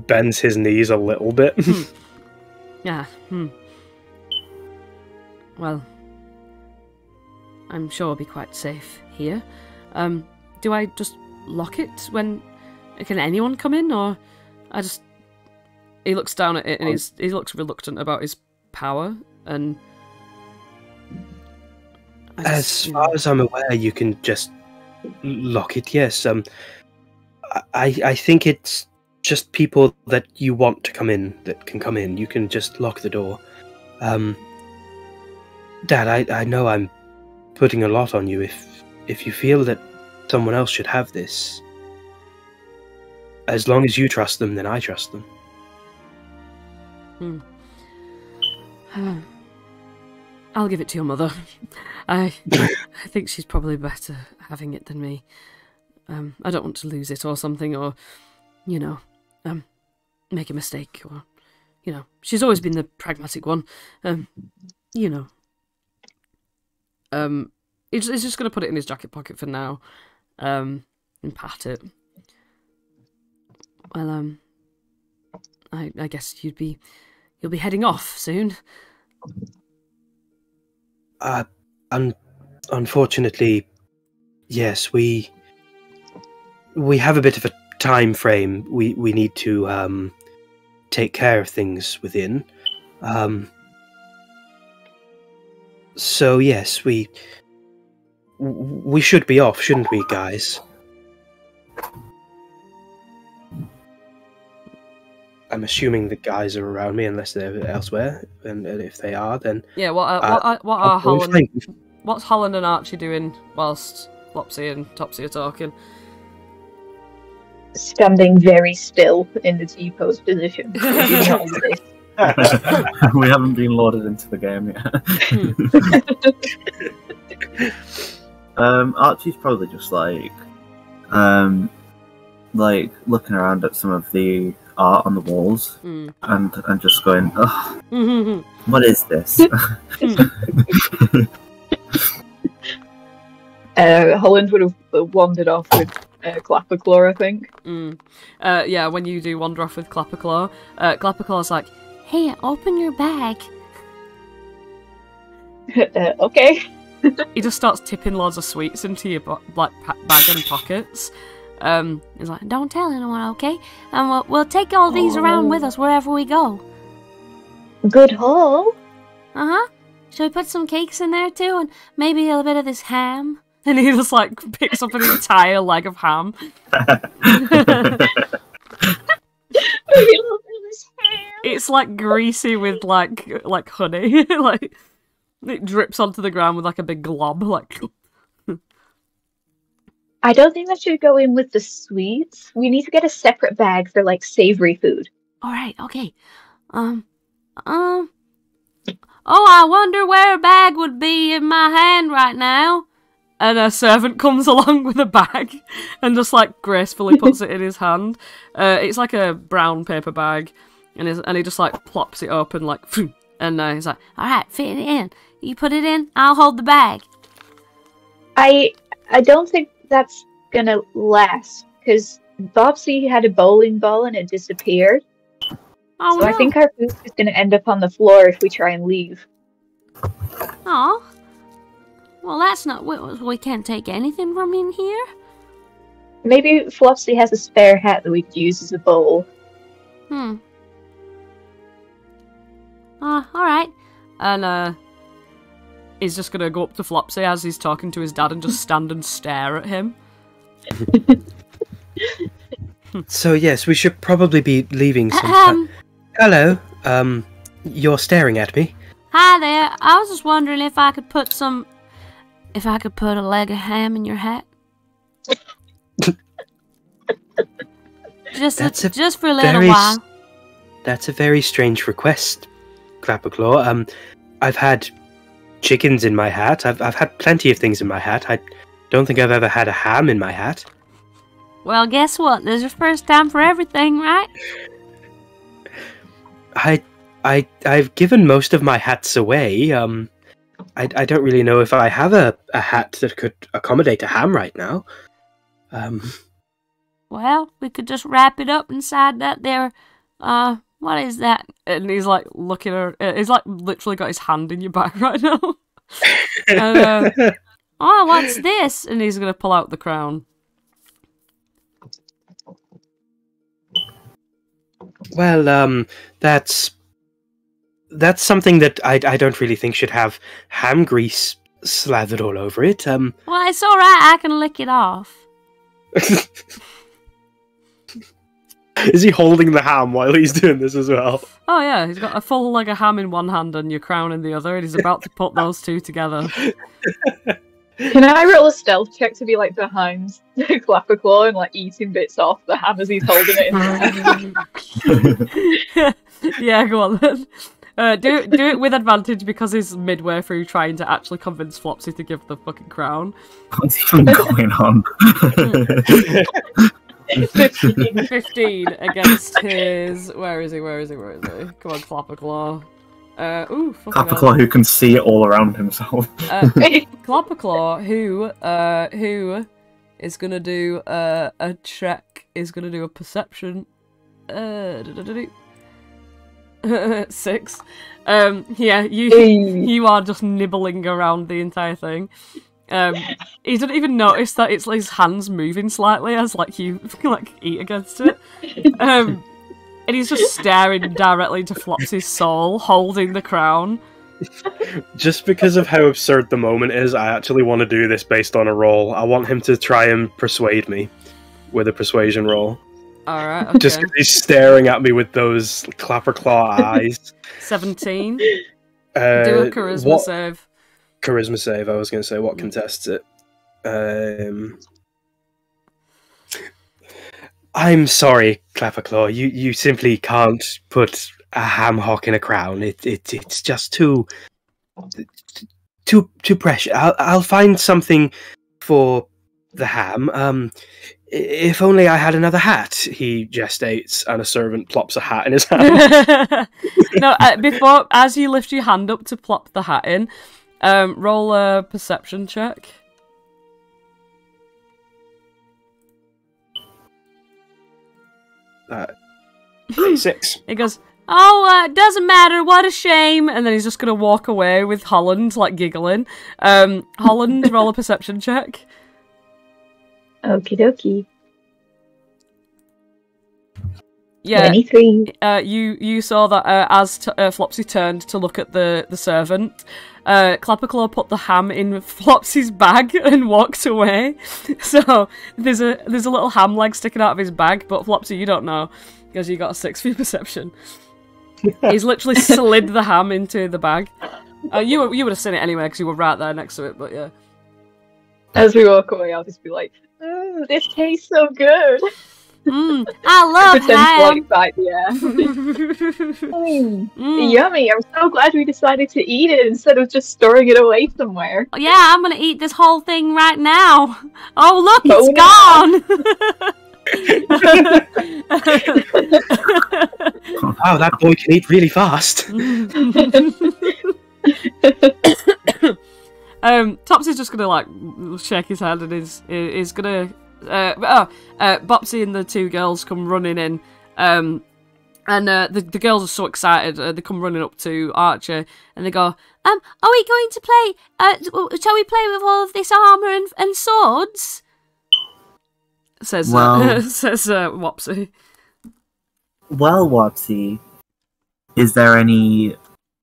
bends his knees a little bit. [LAUGHS] Yeah. Hmm. Well, I'm sure I'll be quite safe here. Um, do I just lock it when? Can anyone come in, or I just? He looks down at it and he's he looks reluctant about his power and. I as just, you far know- as I'm aware, you can just lock it. Yes. Um, I I think it's just people that you want to come in that can come in. You can just lock the door. Um, Dad, I I know I'm putting a lot on you. If if you feel that someone else should have this, as long as you trust them, then I trust them. I'll give it to your mother. I I think she's probably better having it than me. Um, I don't want to lose it or something, or you know, um, make a mistake, or you know, she's always been the pragmatic one. Um, you know. Um, he's, he's just gonna put it in his jacket pocket for now, um, and pat it. Well, um, I I guess you'd be you'll be heading off soon. Uh, un- unfortunately, yes, we we have a bit of a time frame. We we need to um, take care of things within. Um, so yes, we we should be off, shouldn't we, guys? I'm assuming the guys are around me, unless they're elsewhere. And, and if they are, then Yeah, what are, Uh, what are, what are Holland? find you. What's Holland and Archie doing whilst Lopsy and Topsy are talking? Standing very still in the T pose position. We do not exist. we haven't been loaded into the game yet. [LAUGHS] [LAUGHS] um, Archie's probably just like, um, like looking around at some of the art on the walls Mm. and and just going, Ugh, [LAUGHS] what is this? [LAUGHS] [LAUGHS] Uh, Holland would have wandered off with uh, Clapperclaw, I think. Mm. Uh, yeah, when you do wander off with Clapperclaw, uh, Clapperclaw's like, Hey, open your bag. uh, okay. He just starts tipping loads of sweets into your like bag and pockets. Um, he's like, Don't tell anyone, okay? And we'll, we'll take all these around with us wherever we go. Good haul. Uh huh. Should we put some cakes in there too, and maybe a little bit of this ham? [LAUGHS] and he just like picks up an entire leg of ham. [LAUGHS] [LAUGHS] It's like greasy with like like honey, like it drips onto the ground with like a big glob. [LAUGHS] Like, I don't think that should go in with the sweets. We need to get a separate bag for like savory food. All right, okay. Um, um. Oh, I wonder where a bag would be in my hand right now. and a servant comes [LAUGHS] along with a bag and just like gracefully puts it in his hand. Uh, it's like a brown paper bag, and he's, and he just like plops it open like, [LAUGHS] and uh, he's like, All right, fit it in. You put it in. I'll hold the bag. I I don't think that's gonna last because Bopsy had a bowling ball and it disappeared. Oh so no. I think our food is gonna end up on the floor if we try and leave. Oh. Well, that's not. We, we can't take anything from in here. Maybe Flopsy has a spare hat that we could use as a bowl. Hmm. Uh, all right. and uh, he's just gonna go up to Flopsy as he's talking to his dad and just stand and stare at him. So yes, we should probably be leaving sometime. Hello. Um, you're staring at me. hi there. I was just wondering if I could put some if I could put a leg of ham in your hat? just That's a just for a little very while. That's a very strange request, Clapperclaw. Um, I've had chickens in my hat. I've I've had plenty of things in my hat. I don't think I've ever had a ham in my hat. Well, guess what? There's a first time for everything, right? I I I've given most of my hats away. Um, I I don't really know if I have a, a hat that could accommodate a ham right now. Um, Well, we could just wrap it up inside that there. Uh, what is that? And he's like looking at uh, he's like literally got his hand in your back [LAUGHS] right now. and, uh, Oh, what's this? and he's gonna pull out the crown. well, um, that's that's something that I I don't really think should have ham grease slathered all over it. Um. Well, it's all right. I can lick it off. [LAUGHS] Is he holding the ham while he's doing this as well? Oh yeah, he's got a full leg of ham in one hand and your crown in the other, and he's about to put those two together. Can I roll a stealth check to be like behind [LAUGHS] Clapperclaw and like eating bits off the ham as he's holding it in his [LAUGHS] yeah, go on then. Uh, do it, do it with advantage because he's midway through trying to actually convince Flopsy to give the fucking crown. What's even going on? [LAUGHS] 15. 15 against his. Where is he? Where is he? Where is he? Come on, Clapperclaw. Uh, ooh, fucking hell. Clapperclaw, who can see it all around himself. Uh, [LAUGHS] Clapperclaw, who uh, who is gonna do uh, a check, is gonna do a perception. Uh, du-du-du-du. [LAUGHS] six. Um, yeah, you you are just nibbling around the entire thing. Um, he didn't even notice that it's like his hands moving slightly as like you [LAUGHS] like eat against it. Um, and he's just staring directly into Flopsy's soul, holding the crown. Just because of how absurd the moment is, I actually want to do this based on a roll. I want him to try and persuade me with a persuasion roll. All right, [LAUGHS] okay. Just he's staring at me with those Clapperclaw eyes. [LAUGHS] seventeen. Uh, Do a charisma what save. Charisma save? I was going to say what contests it. Um, I'm sorry, Clapperclaw. You you simply can't put a ham hock in a crown. It it it's just too too too precious. I'll I'll find something for the ham. Um, if only I had another hat. He gestates, and a servant plops a hat in his [LAUGHS] hand. [LAUGHS] no, uh, before as you lift your hand up to plop the hat in, um, roll a perception check. uh, six. [LAUGHS] He goes, "Oh, uh, it doesn't matter. What a shame!" And then he's just gonna walk away with Holland like giggling. Um, Holland, roll a perception check. Okie dokie. Yeah, 23. uh, you you saw that uh, as t- uh, Flopsy turned to look at the the servant, uh, Clapperclaw put the ham in Flopsy's bag [LAUGHS] and walked away. [LAUGHS] So there's a there's a little ham leg sticking out of his bag, but Flopsy, you don't know because you got a six for your perception. He's literally [LAUGHS] slid the ham into the bag. Uh, you you would have seen it anyway because you were right there next to it. But yeah, As we walk away, I'll just be like, this tastes so good. Mm, I love Pretend to ham. bite the air. Mm, Mm. Yummy. I'm so glad we decided to eat it instead of just storing it away somewhere. Yeah, I'm gonna eat this whole thing right now. Oh, look, Oh, it's gone. [LAUGHS] [LAUGHS] Wow, that boy can eat really fast. [LAUGHS] [COUGHS] um, Topsy's just gonna like shake his head and is is gonna. Uh, oh, uh, Bopsy and the two girls come running in, um, and uh, the the girls are so excited. Uh, they come running up to Archer and they go, Um, are we going to play? Uh, shall we play with all of this armor and, and swords? says uh, Well- [LAUGHS] says uh, Wopsy. Well, Wopsy, is there any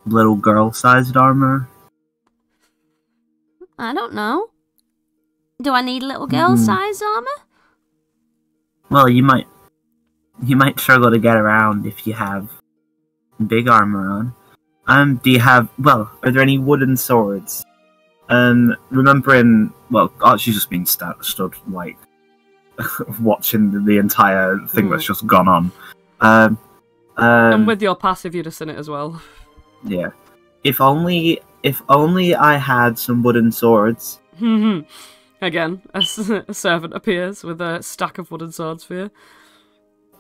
little girl-sized armor? I don't know. Do I need little girl Mm. size armor? Well, you might you might struggle to get around if you have big armor on. Um, do you have well, are there any wooden swords and remembering, well, Archie's just been sta stood like [LAUGHS] watching the, the entire thing that's just gone on. Um, um, and with your passive, you'd have seen it as well. yeah. If only, if only I had some wooden swords. [LAUGHS] Again, a, s- [LAUGHS] a servant appears with a stack of wooden swords for you.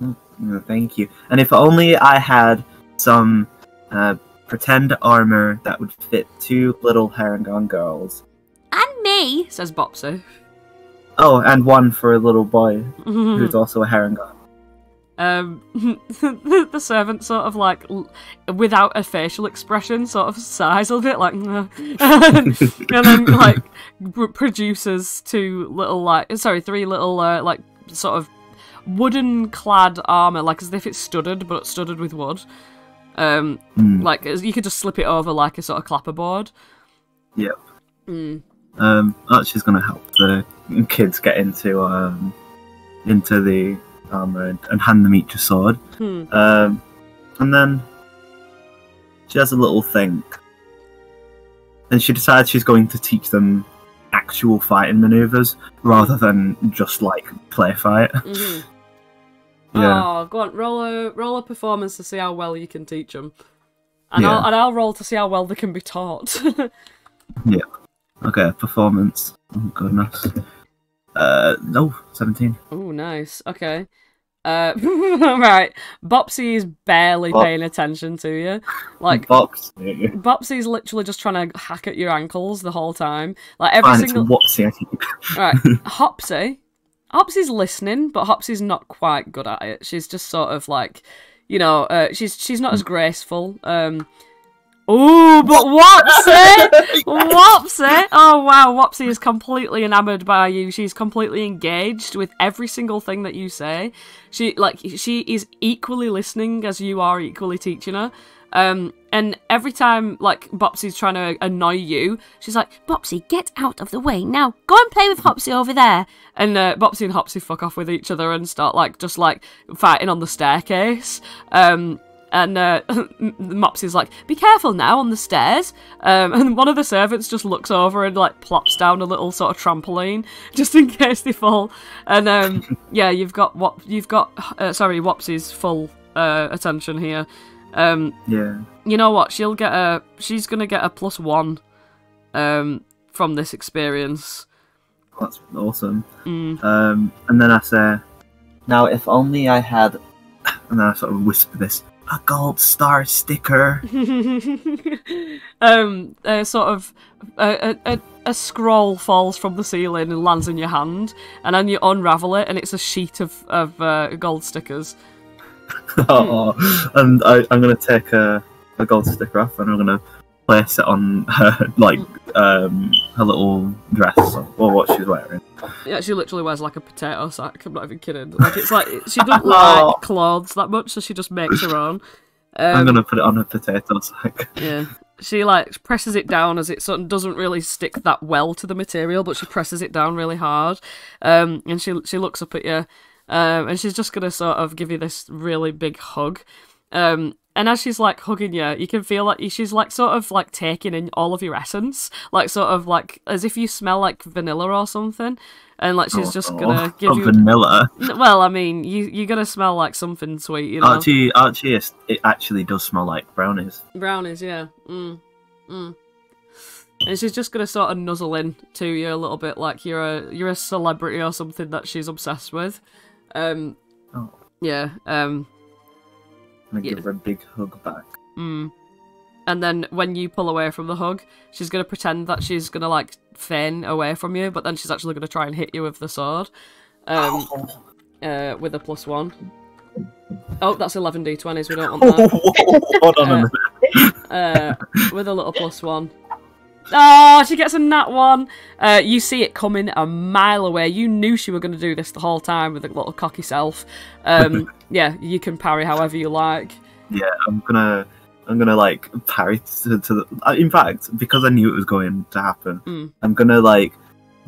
Uh, Thank you. And if only I had some uh, pretend armor that would fit two little Harengon girls. And me. Says Bopsy. Oh, and one for a little boy [LAUGHS] who's also a Harengon. Um, the, [LAUGHS] the servant sort of like, without a facial expression, sort of sighs a little bit, like, [LAUGHS] and then like produces two little like, sorry, three little uh, like sort of wooden clad armor, like as if it's studded, but studded with wood. Um, Hmm. like you could just slip it over like a sort of clapperboard. Yep. Mm. Um, Archie's gonna help the kids get into um into the armor and, and hand them each a sword. Hmm. Um, and then she has a little think, and she decides she's going to teach them actual fighting maneuvers rather than just like play fight. Mhm. [LAUGHS] Yeah. Oh, go on, roll a roll a performance to see how well you can teach them, and Yeah. I'll and I'll roll to see how well they can be taught. [LAUGHS] Yeah. Okay, performance. Oh goodness. Uh, no, seventeen. oh, nice. Okay. Uh, [LAUGHS] right. Bopsy is barely Bop- paying attention to you. Like Bopsy. Bopsy's literally just trying to hack at your ankles the whole time. Like every Fine, single. whoopsie. I think. [LAUGHS] Right, [LAUGHS] Hopsy. Hopsy's listening, but Hopsy's not quite good at it. She's just sort of like, you know, uh, she's she's not as graceful. Um, oh, but Wopsy, [LAUGHS] Wopsy. Oh wow, Wopsy is completely enamored by you. She's completely engaged with every single thing that you say. She like she is equally listening as you are equally teaching her. Um, and every time like Bopsy's trying to annoy you, she's like, Bopsy, get out of the way. Now, go and play with Hopsy over there. and uh, Bopsy and Hopsy fuck off with each other and start like just like fighting on the staircase. Um, and uh, [LAUGHS] Mopsy's like, "Be careful now on the stairs." Um, [LAUGHS] and one of the servants just looks over and like plops down a little sort of trampoline [LAUGHS] just in case they fall. And um, yeah, you've got what you've got. Uh, sorry, Wopsy's full uh, attention here. Um, Yeah. you know what? She'll get a. She's gonna get a plus one. Um, from this experience. That's awesome. Mm. Um, and then I say, now if only I had, and then I sort of whisper this, a gold star sticker. [LAUGHS] um, a sort of a, a, a, a scroll falls from the ceiling and lands in your hand, and then you unravel it, and it's a sheet of of uh, gold stickers. [LAUGHS] oh, and I, I'm gonna take a, a gold sticker off, and I'm gonna place it on her [LAUGHS] like um her little dress or what she's wearing. Yeah, she literally wears like a potato sack. I'm not even kidding. Like it's like she doesn't [LAUGHS] Oh. like clothes that much, so she just makes her own. Um, I'm gonna put it on her potato sack. Yeah. She like presses it down as it sort of doesn't really stick that well to the material, but she presses it down really hard. Um, and she she looks up at you, um, and she's just gonna sort of give you this really big hug. Um, and as she's like hugging you, you can feel like she's like sort of like taking in all of your essence, like sort of like as if you smell like vanilla or something. And like she's just gonna Oh, give oh, you. vanilla. Well, I mean, you you're gonna smell like something sweet, you know. Archie, Archie, is, it actually does smell like brownies. Brownies, yeah. Mm. Mm. And she's just gonna sort of nuzzle in to you a little bit, like you're a you're a celebrity or something that she's obsessed with. Um, Oh. yeah. Um, gonna Yeah. give her a big hug back. mm. And then when you pull away from the hug, she's gonna pretend that she's gonna like feign away from you, but then she's actually gonna try and hit you with the sword. Um, [LAUGHS] uh, with a plus one. Oh, that's eleven d20s. We don't want [LAUGHS] that. Hold on a Uh, minute. [LAUGHS] uh, with a little plus one. Oh, she gets a nat one. Uh, you see it coming a mile away. You knew she were going to do this the whole time with a little cocky self. Um, [LAUGHS] yeah, you can parry however you like. Yeah, I'm gonna, I'm gonna like parry to, to the. uh, In fact, because I knew it was going to happen, Mm. I'm gonna like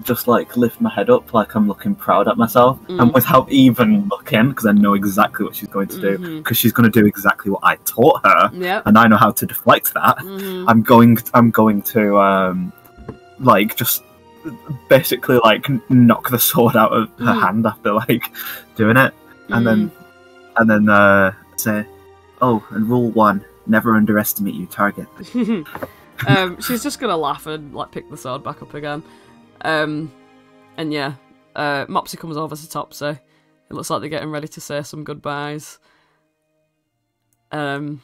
just like lift my head up like I'm looking proud at myself, Mm. and without even looking, because I know exactly what she's going to do, because she's gonna do exactly what I taught her, Yep. and I know how to deflect that. Mhm. I'm going, I'm going to um like just basically like knock the sword out of her Mm. hand after like doing it, and then and then uh, say, "Oh, and rule one: never underestimate your target." [LAUGHS] um, she's just gonna laugh and like pick the sword back up again. Um, and yeah, uh, Mopsy comes over to Topsy. It looks like they're getting ready to say some goodbyes. Um,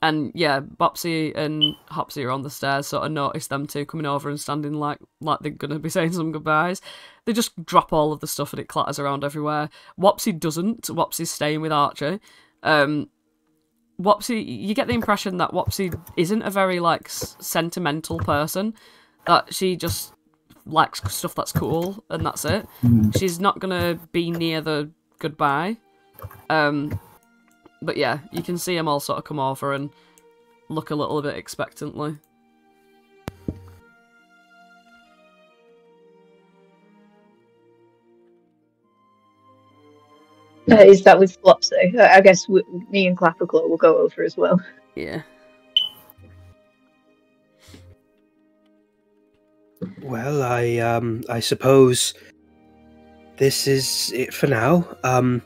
and yeah, Bopsy and Hopsy are on the stairs. Sort of notice them two coming over and standing like like they're gonna be [LAUGHS] saying some goodbyes. They just drop all of the stuff and it clatters around everywhere. Wopsy doesn't. Wopsy's staying with Archie. Um, Wopsy, you get the impression that Wopsy isn't a very like sentimental person. That she just likes stuff that's cool and that's it. She's not gonna be near the goodbye. Um, but yeah, you can see them all sort of come over and look a little bit expectantly. Uh, is that with Flopsy? I guess w- me and Clapperclaw will go over as well. Yeah. Well, I um I suppose this is it for now. Um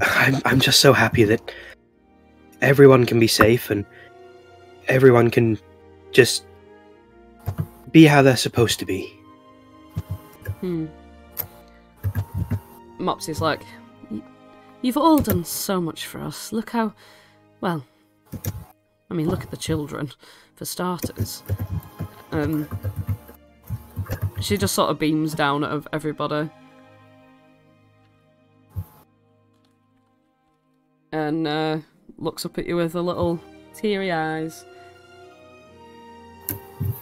I'm I'm just so happy that everyone can be safe and everyone can just be how they're supposed to be. Hmm. Mopsy's like, You've all done so much for us. Look how. Well, I mean, look at the children, for starters. Um, she just sort of beams down at everybody. And uh, looks up at you with a little teary eyes.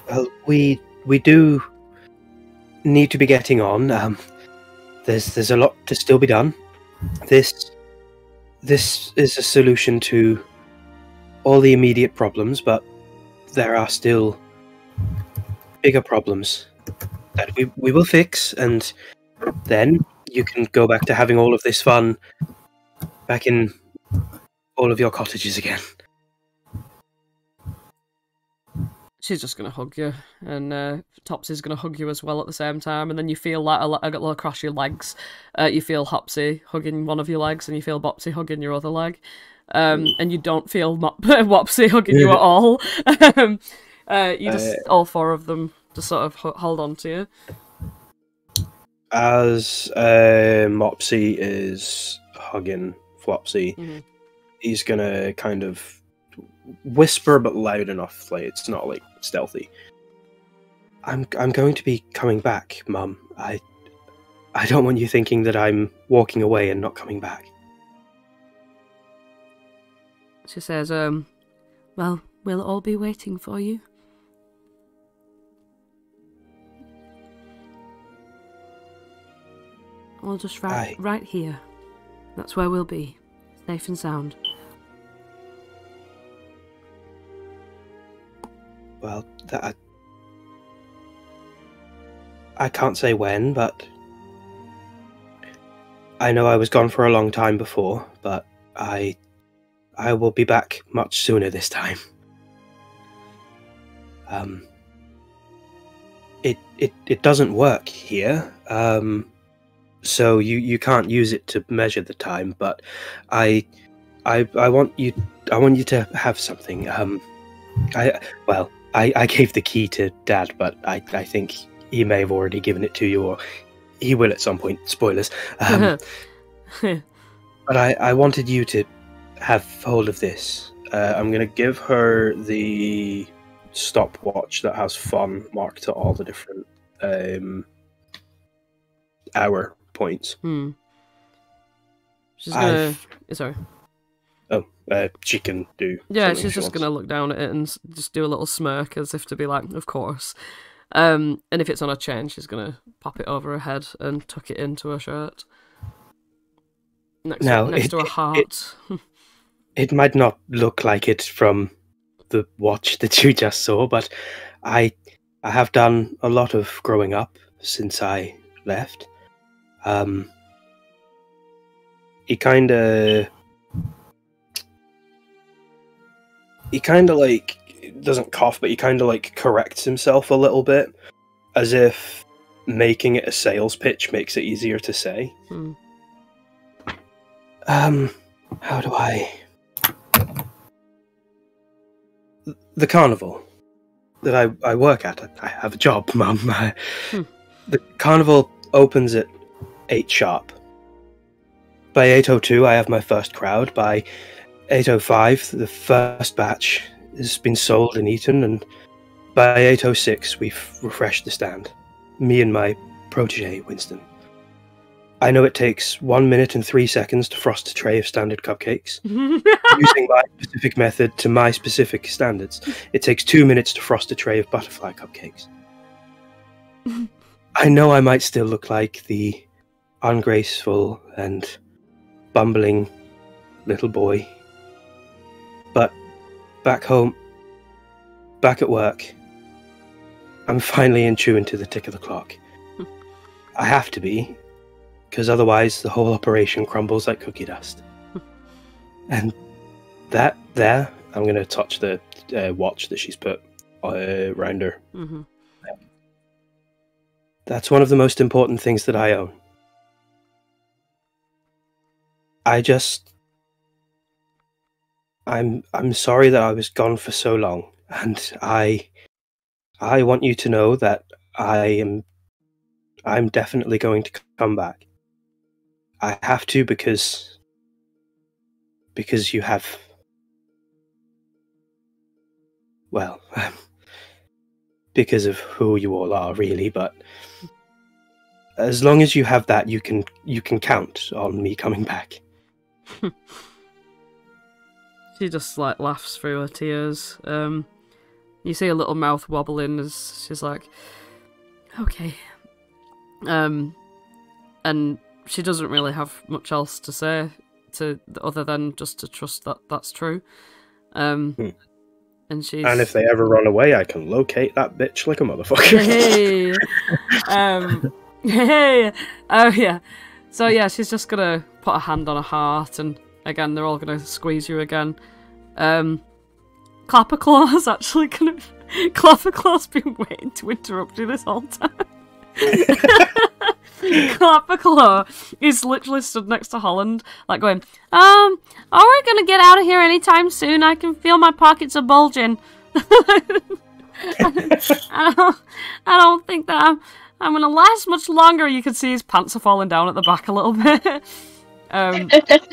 Well, we we do need to be getting on. Um, there's there's a lot to still be done. This this is a solution to all the immediate problems, but there are still bigger problems that we we will fix, and then you can go back to having all of this fun back in all of your cottages again. she's just gonna hug you, and uh, Topsy's gonna hug you as well at the same time, and then you feel like a, a, lo- across your legs, uh, you feel Hopsy hugging one of your legs, and you feel Bopsy hugging your other leg, um, and you don't feel Mop- [LAUGHS] Wopsy hugging you [LAUGHS] at all. [LAUGHS] um, uh, you just all four of them just sort of hold on to you. as uh, Mopsy is hugging Flopsy, Mhm. he's gonna kind of whisper, but loud enough, like it's not like stealthy. I'm I'm going to be coming back, Mum. I I don't want you thinking that I'm walking away and not coming back. She says, um, "Well, we'll all be waiting for you." We'll just right, Aye. right here. That's where we'll be, safe and sound. Well, that I can't say when, but I know I was gone for a long time before, but I I will be back much sooner this time. Um it it, it doesn't work here. Um so you, you can't use it to measure the time, but I I I want you I want you to have something. Um I well, I, I gave the key to Dad, but I, I think he may have already given it to you, or he will at some point. Spoilers. Um, [LAUGHS] but I, I wanted you to have hold of this. Uh, I'm going to give her the stopwatch that has fun marked to all the different um, hour points. hmm. She's gonna. I've- Sorry. Oh, uh, she can do. Yeah, she's she just wants. gonna look down at it and just do a little smirk as if to be like, "Of course." Um, and if it's on a chain, she's gonna pop it over her head and tuck it into her shirt. Next, Now, next it- to it- heart. it might not look like it from the watch [LAUGHS] that you just saw, but I I have done a lot of growing up since I left. Um, he kind of he kind of like doesn't cough, but he kind of like corrects himself a little bit, as if making it a sales pitch makes it easier to say. Hmm. Um, how do I? The carnival that I, I work at. I have a job, [LAUGHS] Mum. Hmm. The carnival opens at eight sharp. By eight oh two, I have my first crowd. By eight oh five, the first batch has been sold and eaten, and by eight oh six, we've refreshed the stand. Me and my protege, Winston. I know it takes one minute and three seconds to frost a tray of standard cupcakes. [LAUGHS] Using my specific method to my specific standards, it takes two minutes to frost a tray of butterfly cupcakes. [LAUGHS] I know I might still look like the ungraceful and bumbling little boy, but back home, back at work, I'm finally in tune to the tick of the clock. I have to be, because otherwise the whole operation crumbles like cookie dust. and that there, I'm going to touch the uh, watch that she's put uh, around her. Mhm. That's one of the most important things that I own. I just I'm I'm sorry that I was gone for so long and I I want you to know that I am I'm definitely going to come back. I have to because because you have well [LAUGHS] because of who you all are really but as long as you have that you can you can count on me coming back [LAUGHS] She just like laughs through her tears. Um, you see a little mouth wobbling as she's like, "Okay," um, and she doesn't really have much else to say to other than just to trust that that's true. Um, Hmm. and she's and if they ever run away i can locate that bitch like a motherfucker [LAUGHS] hey, um, [LAUGHS] hey, oh yeah. So yeah, she's just gonna put a hand on a heart, and again, they're all gonna squeeze you again. Um, Clapperclaw's [LAUGHS] actually gonna. [LAUGHS] Clapperclaw's been waiting to interrupt you this whole time. [LAUGHS] Clapperclaw is literally stood next to Holland, like going, "Um, are we gonna get out of here anytime soon? I can feel my pockets are bulging." I don't, I don't think that I'm, I'm gonna last much longer. You can see his pants are falling down at the back a little bit. Um,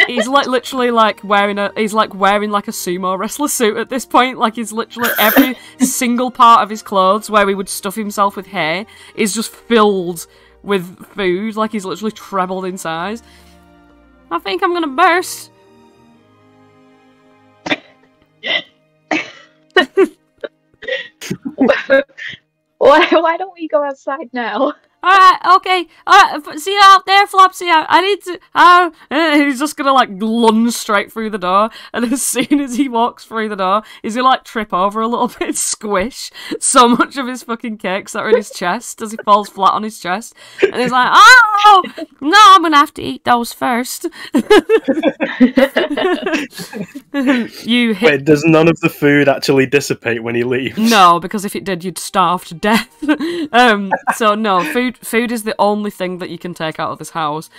he's like literally like wearing a, he's like wearing like a sumo wrestler suit at this point. Like he's literally every [LAUGHS] single part of his clothes where he would stuff himself with hair is just filled with food. Like he's literally trebled in size. I think I'm gonna burst. [LAUGHS] why, why don't we go outside now? Alright, okay. Alright, f- see you out there, Flopsy. I, I need to. Uh, and [LAUGHS] he's just gonna like lunge straight through the door, and as [LAUGHS] soon as he walks through the door, he's gonna like trip over a little [LAUGHS] bit, squish so much of his fucking cakes that are in his chest as he falls flat on his chest, and he's like, "Oh no, I'm gonna have to eat those first. you hit Wait, does none of the food actually dissipate when he leaves? no, because if it did, you'd starve to death. um, so no, food food is the only thing that you can take out of this house.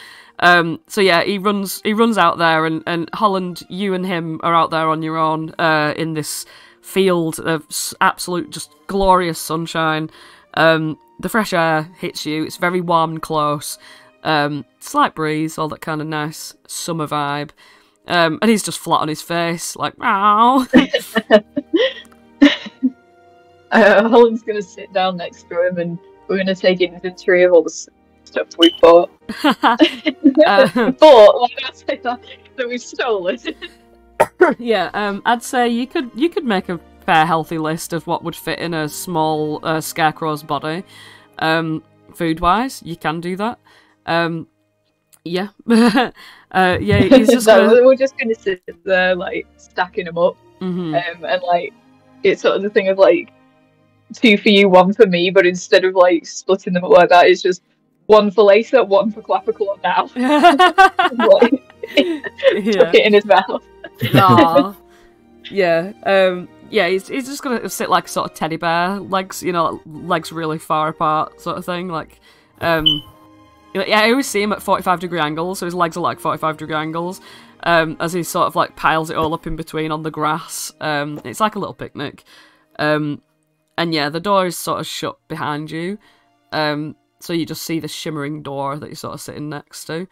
Um, so yeah, he runs he runs out there, and and Holland, you and him are out there on your own uh, in this field of absolute just glorious sunshine. Um, the fresh air hits you; it's very warm and close. Um, slight breeze, all that kind of nice summer vibe. Um, and he's just flat on his face, like, ow. [LAUGHS] [LAUGHS] Uh, Holland's gonna sit down next to him and we're gonna take inventory of all the stuff we bought. Uh, [LAUGHS] [LAUGHS] bought, like I say that, that we stole it. [LAUGHS] yeah, um, I'd say you could you could make a fair healthy list of what would fit in a small uh, scarecrow's body. Um, food wise, you can do that. Um, yeah, uh, yeah. He's just No, gonna, we're just gonna sit there like stacking them up, Mhm. um, and like it's sort of the thing of like two for you, one for me, but instead of like splitting them up like that, it's just one for Lisa, one for Clapperclaw now. [LAUGHS] yeah. Tuck it in his mouth. Aw. [LAUGHS] yeah. Um, yeah, he's, he's just gonna sit like sort of teddy bear legs, you know, legs really far apart, sort of thing. Like, um, yeah, I always see him at forty-five degree angles, so his legs are like forty-five degree angles. Um, as he sort of like piles it all up in between on the grass. Um, it's like a little picnic. Um, and yeah, the door is sort of shut behind you. Um, so you just see the shimmering door that you're sort of sitting next to.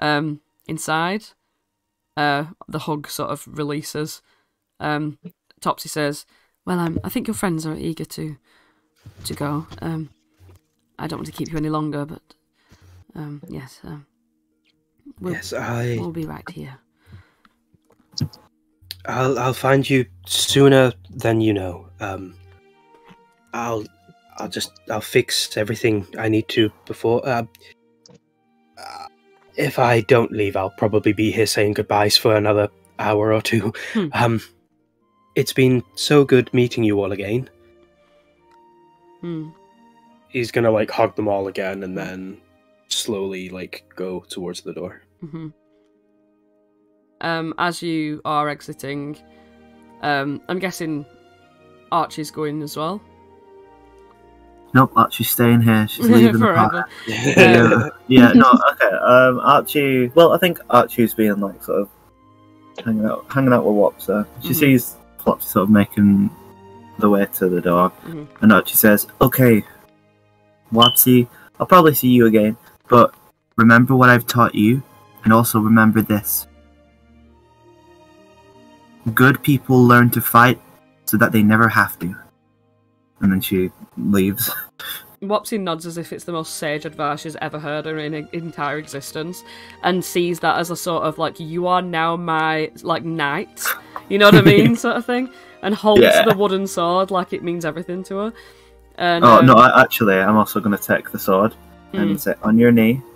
Um, inside, uh, the hug sort of releases. Um, Topsy says, "Well, um, I think your friends are eager to to go. Um, I don't want to keep you any longer, but um, yes, um, we'll, Yes, I. we'll be right here." I'll I'll find you sooner than you know. Um, I'll I'll just I'll fix everything I need to before. Uh, uh, if I don't leave, I'll probably be here saying goodbyes for another hour or two. Hmm. Um, it's been so good meeting you all again. Hmm. He's gonna like hug them all again and then slowly like go towards the door. hmm Um, as you are exiting, um, I'm guessing Archie's going as well. Nope, Archie's staying here. She's [LAUGHS] leaving the park. Forever. [LAUGHS] yeah, yeah, no, [LAUGHS] okay. Um, Archie. Well, I think Archie's being like sort of hanging out, hanging out with Wopsa. She Mhm. sees Flopsy sort of making the way to the door, Mhm. and Archie says, "Okay, Wopsy, I'll probably see you again, but remember what I've taught you, and also remember this: good people learn to fight so that they never have to." And then she leaves. [LAUGHS] Wopsy nods as if it's the most sage advice she's ever heard in her entire existence, and sees that as a sort of like you are now my like knight, you know what I [LAUGHS] mean, sort of thing, and holds Yeah. the wooden sword like it means everything to her. And, Oh um, no! I, actually, I'm also going to take the sword and mm. say, "On your knee." [LAUGHS]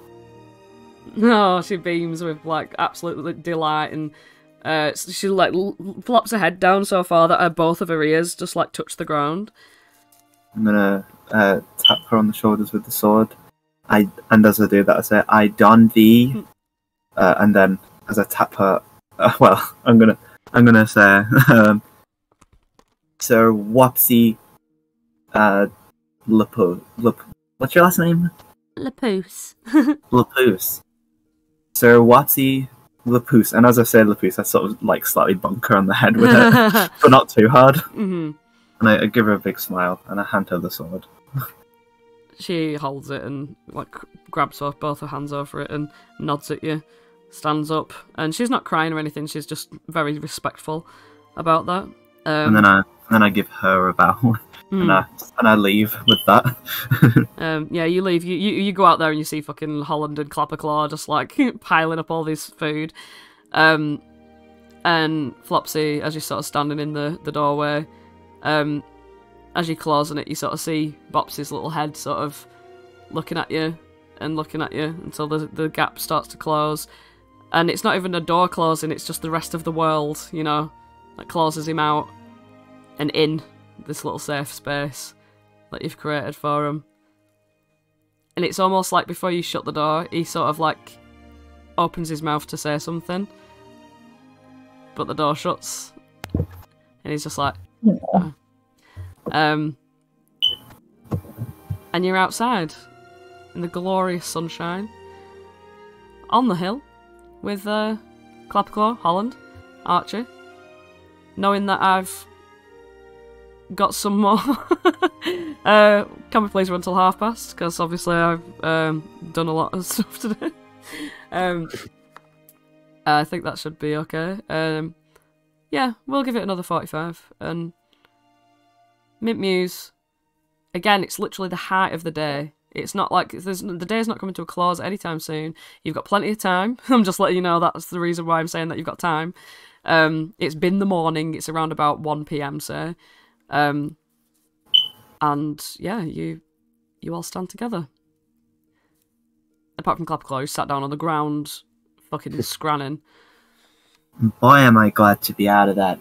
Oh, she beams with like absolute delight, and uh, she like l- flops her head down so far that her, both of her ears just like touch the ground. I'm gonna uh, tap her on the shoulders with the sword. I and as I do that, I say, "I don thee," [LAUGHS] uh, and then as I tap her, uh, [LAUGHS] well, I'm gonna I'm gonna say, um, "Sir Wopsy, uh, Lapo, Lap, what's your last name? Lapoose. Lapoose, [LAUGHS] Sir Wopsy Lapoose." And as I say Lapoose, I sort of like slightly bunk her on the head with it, but not too hard. hmm And I, I give her a big smile and I hand her the sword. [LAUGHS] She holds it and like grabs off both her hands over it and nods at you, stands up, and she's not crying or anything. She's just very respectful about that. Um, and then I and then I give her a bow [LAUGHS] hmm. and I and I leave with that. [LAUGHS] Um, yeah, you leave. You, you you go out there and you see fucking Holland and Clapperclaw just like piling up all this food. Um, and Flopsy, as you're sort of standing in the, the doorway, um, as you close on it, you sort of see Bopsy's little head sort of looking at you and looking at you until the the gap starts to close. And it's not even a door closing; it's just the rest of the world, you know, that closes him out and in this little safe space that you've created for him. And it's almost like before you shut the door, he sort of like opens his mouth to say something, but the door shuts, and he's just like, Um, and you're outside in the glorious sunshine on the hill with uh, Clapperclaw, Holland, Archie, knowing that I've got some more. [LAUGHS] uh, can we please run till half past? Because obviously I've um, done a lot of [LAUGHS] stuff today. um, I think that should be okay. Um, yeah, we'll give it another 45. And Mint Mews, again, it's literally the height of the day. It's not like there's, the day's not coming to a close anytime soon. You've got plenty of time. [LAUGHS] I'm just letting you know that's the reason why I'm saying that you've got time. Um, it's been the morning. It's around about 1 p.m. So, um, and yeah, you you all stand together. Apart from Clapperclaw, who sat down on the ground, fucking [LAUGHS] scranning. Boy, am I glad to be out of that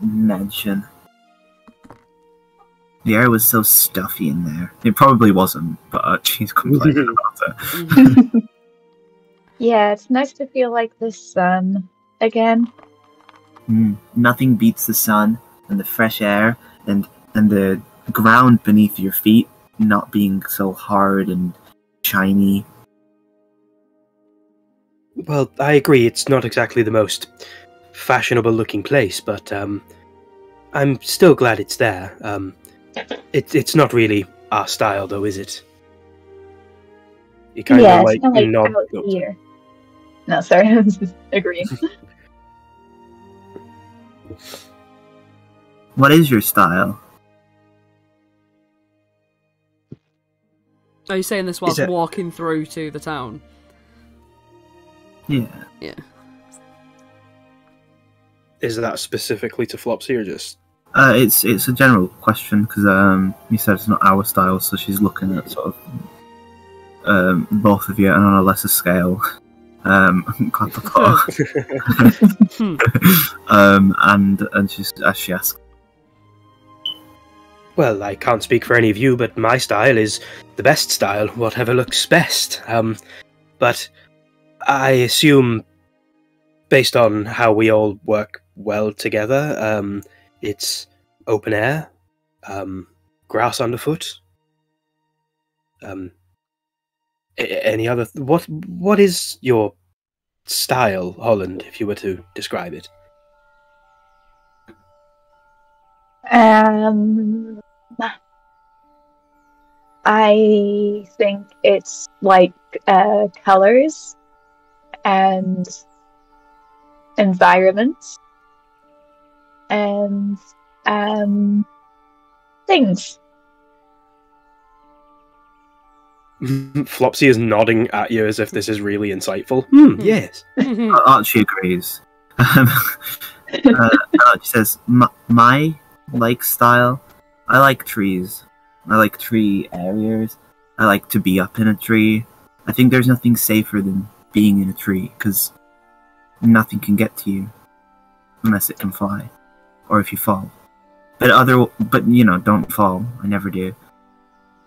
mansion. The air was so stuffy in there. It probably wasn't, but uh, [LAUGHS] she's complaining [LAUGHS] about it. Yeah, it's nice to feel like the sun again. Mm, nothing beats the sun, and the fresh air and and the ground beneath your feet not being so hard and shiny. Well, I agree. It's not exactly the most fashionable looking place, but um, I'm still glad it's there. Um, [LAUGHS] it, it's not really our style, though, is it? You kind yeah, of like, not like nod. here. No, sorry, [LAUGHS] I was just agreeing. [LAUGHS] What is your style? Are you saying this whilst it- walking through to the town? Yeah. Yeah. Is that specifically to Flopsy or just? Uh, it's it's a general question because um, you said it's not our style, so she's looking at sort of um, both of you and on a lesser scale. Um, [LAUGHS] clap, [LAUGHS] [LAUGHS] um, and and she's as she asks, Well, I can't speak for any of you, but my style is the best style, whatever looks best. Um, but I assume, based on how we all work well together, um, it's open air, um, grass underfoot. Um, any other? What What is your style, Holland? If you were to describe it. Um, I think it's like uh, colors and environments and um, things. [LAUGHS] Flopsy is nodding at you as if this is really insightful. Hmm, yes. Uh, [LAUGHS] Archie agrees. Um, [LAUGHS] uh, Archie says, "My- "My like style. I like trees. I like tree areas. I like to be up in a tree. I think there's nothing safer than being in a tree because nothing can get to you unless it can fly, or if you fall. But other, but you know, don't fall. I never do.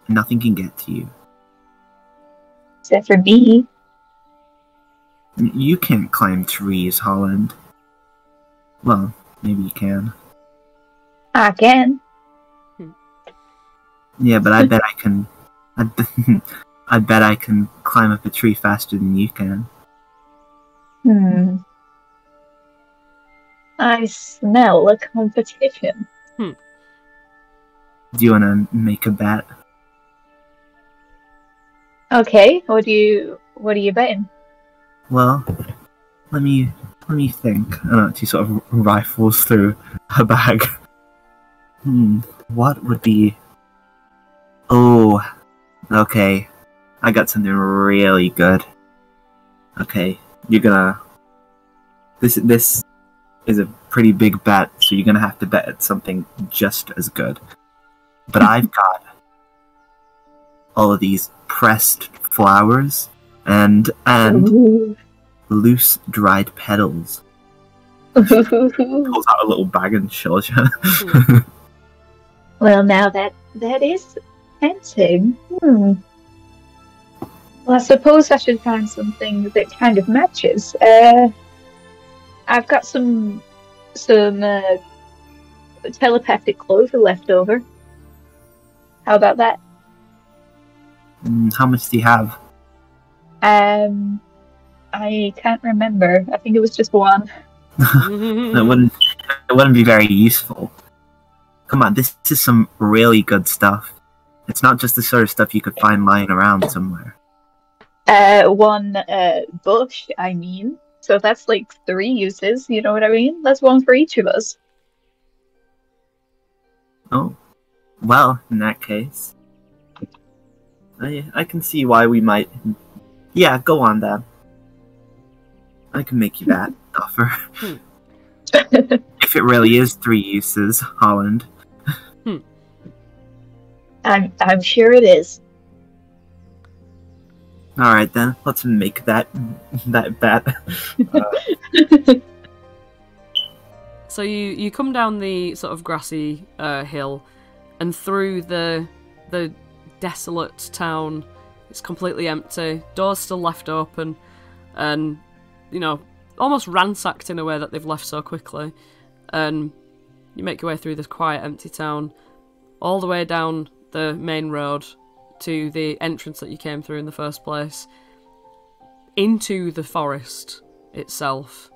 Nothing can get to you. Except for me. You can't climb trees, Holland. Well, maybe you can. I can. Hmm. Yeah, but I bet I can. I, [LAUGHS] bet- I bet I can climb up a tree faster than you can. Hmm. I smell a competition. Hmm. Do you want to make a bet? Okay, what do you what are you betting? Well, let me let me think. Uh, she sort of rifles through her bag. Hmm, what would be? Oh, okay. I got something really good. Okay, you're gonna. This this is a pretty big bet, so you're gonna have to bet at something just as good. But I've [LAUGHS] got all of these pressed flowers and and Ooh. loose dried petals. Pulls out a little bag and shows you. [LAUGHS] well, now that that is tempting. Hmm. Well, I suppose I should find something that kind of matches. Uh, I've got some some uh, telepathic clover left over. How about that? Mm, How much do you have? Um, I can't remember. I think it was just one. [LAUGHS] That wouldn't it wouldn't be very useful. Come on, this is some really good stuff. It's not just the sort of stuff you could find lying around somewhere. Uh, one uh bush. I mean, so that's like three uses. You know what I mean? That's one for each of us. Oh, well, in that case, I I can see why we might. Yeah, go on, Dad. I can make you that [LAUGHS] offer [LAUGHS] if it really is three uses, Holland. I'm I'm sure it is. All right then, let's make that that bet. [LAUGHS] So you you come down the sort of grassy uh, hill, and through the the desolate town. It's completely empty. Doors still left open, and you know almost ransacked in a way that they've left so quickly. And you make your way through this quiet, empty town, all the way down the main road to the entrance that you came through in the first place, into the forest itself.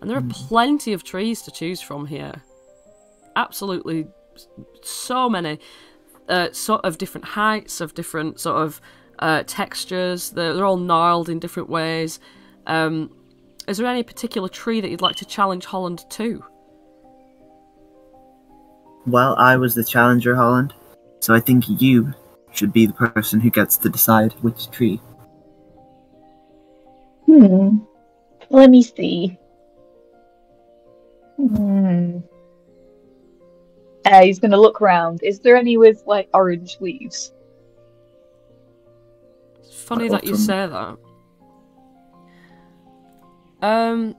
And there are plenty of trees to choose from here. Absolutely so many. Uh, sort of different heights, of different sort of uh, textures. They're, they're all gnarled in different ways. Um, is there any particular tree that you'd like to challenge Holland to? Well, I was the challenger, Holland, so I think you should be the person who gets to decide which tree. Hmm. Let me see. Hmm. Uh, he's gonna look around. Is there any with like orange leaves? It's funny that you say that. Um,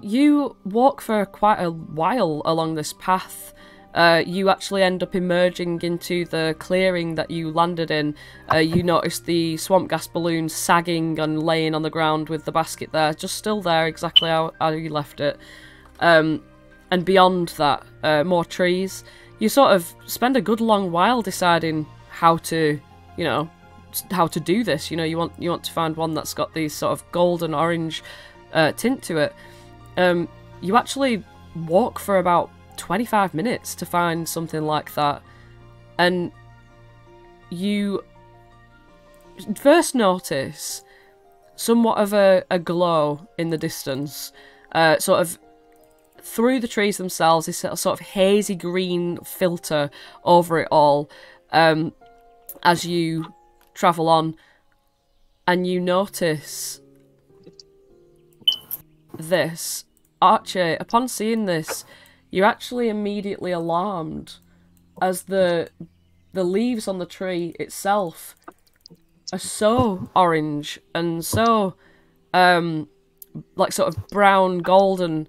you walk for quite a while along this path. Uh, you actually end up emerging into the clearing that you landed in. Uh, you notice the swamp gas balloon sagging and laying on the ground with the basket there, just still there, exactly how, how you left it. Um, and beyond that, uh, more trees. You sort of spend a good long while deciding how to, you know, how to do this. You know, you want you want to find one that's got these sort of golden orange uh, tint to it. Um, you actually walk for about 25 minutes to find something like that, and you first notice somewhat of a, a glow in the distance, uh, sort of through the trees themselves, this sort of hazy green filter over it all um, as you travel on, and you notice this. Archie, upon seeing this, you're actually immediately alarmed as the the leaves on the tree itself are so orange and so um like sort of brown golden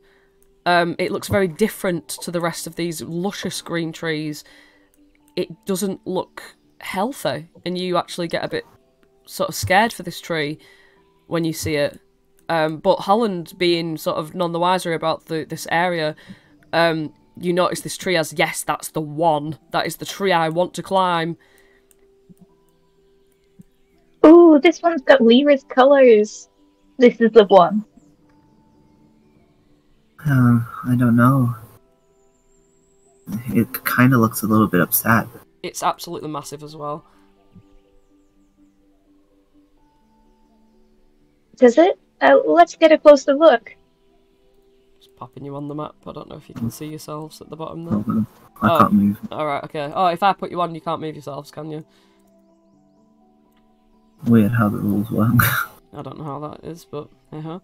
um, it looks very different to the rest of these luscious green trees. It doesn't look healthy, and you actually get a bit sort of scared for this tree when you see it. Um, but Holland, being sort of none the wiser about the, this area, um, you notice this tree as yes, that's the one. That is the tree I want to climb. Oh, this one's got Lyra's colors. This is the one. Uh, I don't know. It kind of looks a little bit upset. It's absolutely massive as well. Does it? Uh, let's get a closer look. Just popping you on the map. I don't know if you can see yourselves at the bottom there. I Oh. can't move. All right, okay. Oh, if I put you on, you can't move yourselves, can you? Weird how the rules work. [LAUGHS] I don't know how that is, but uh-huh.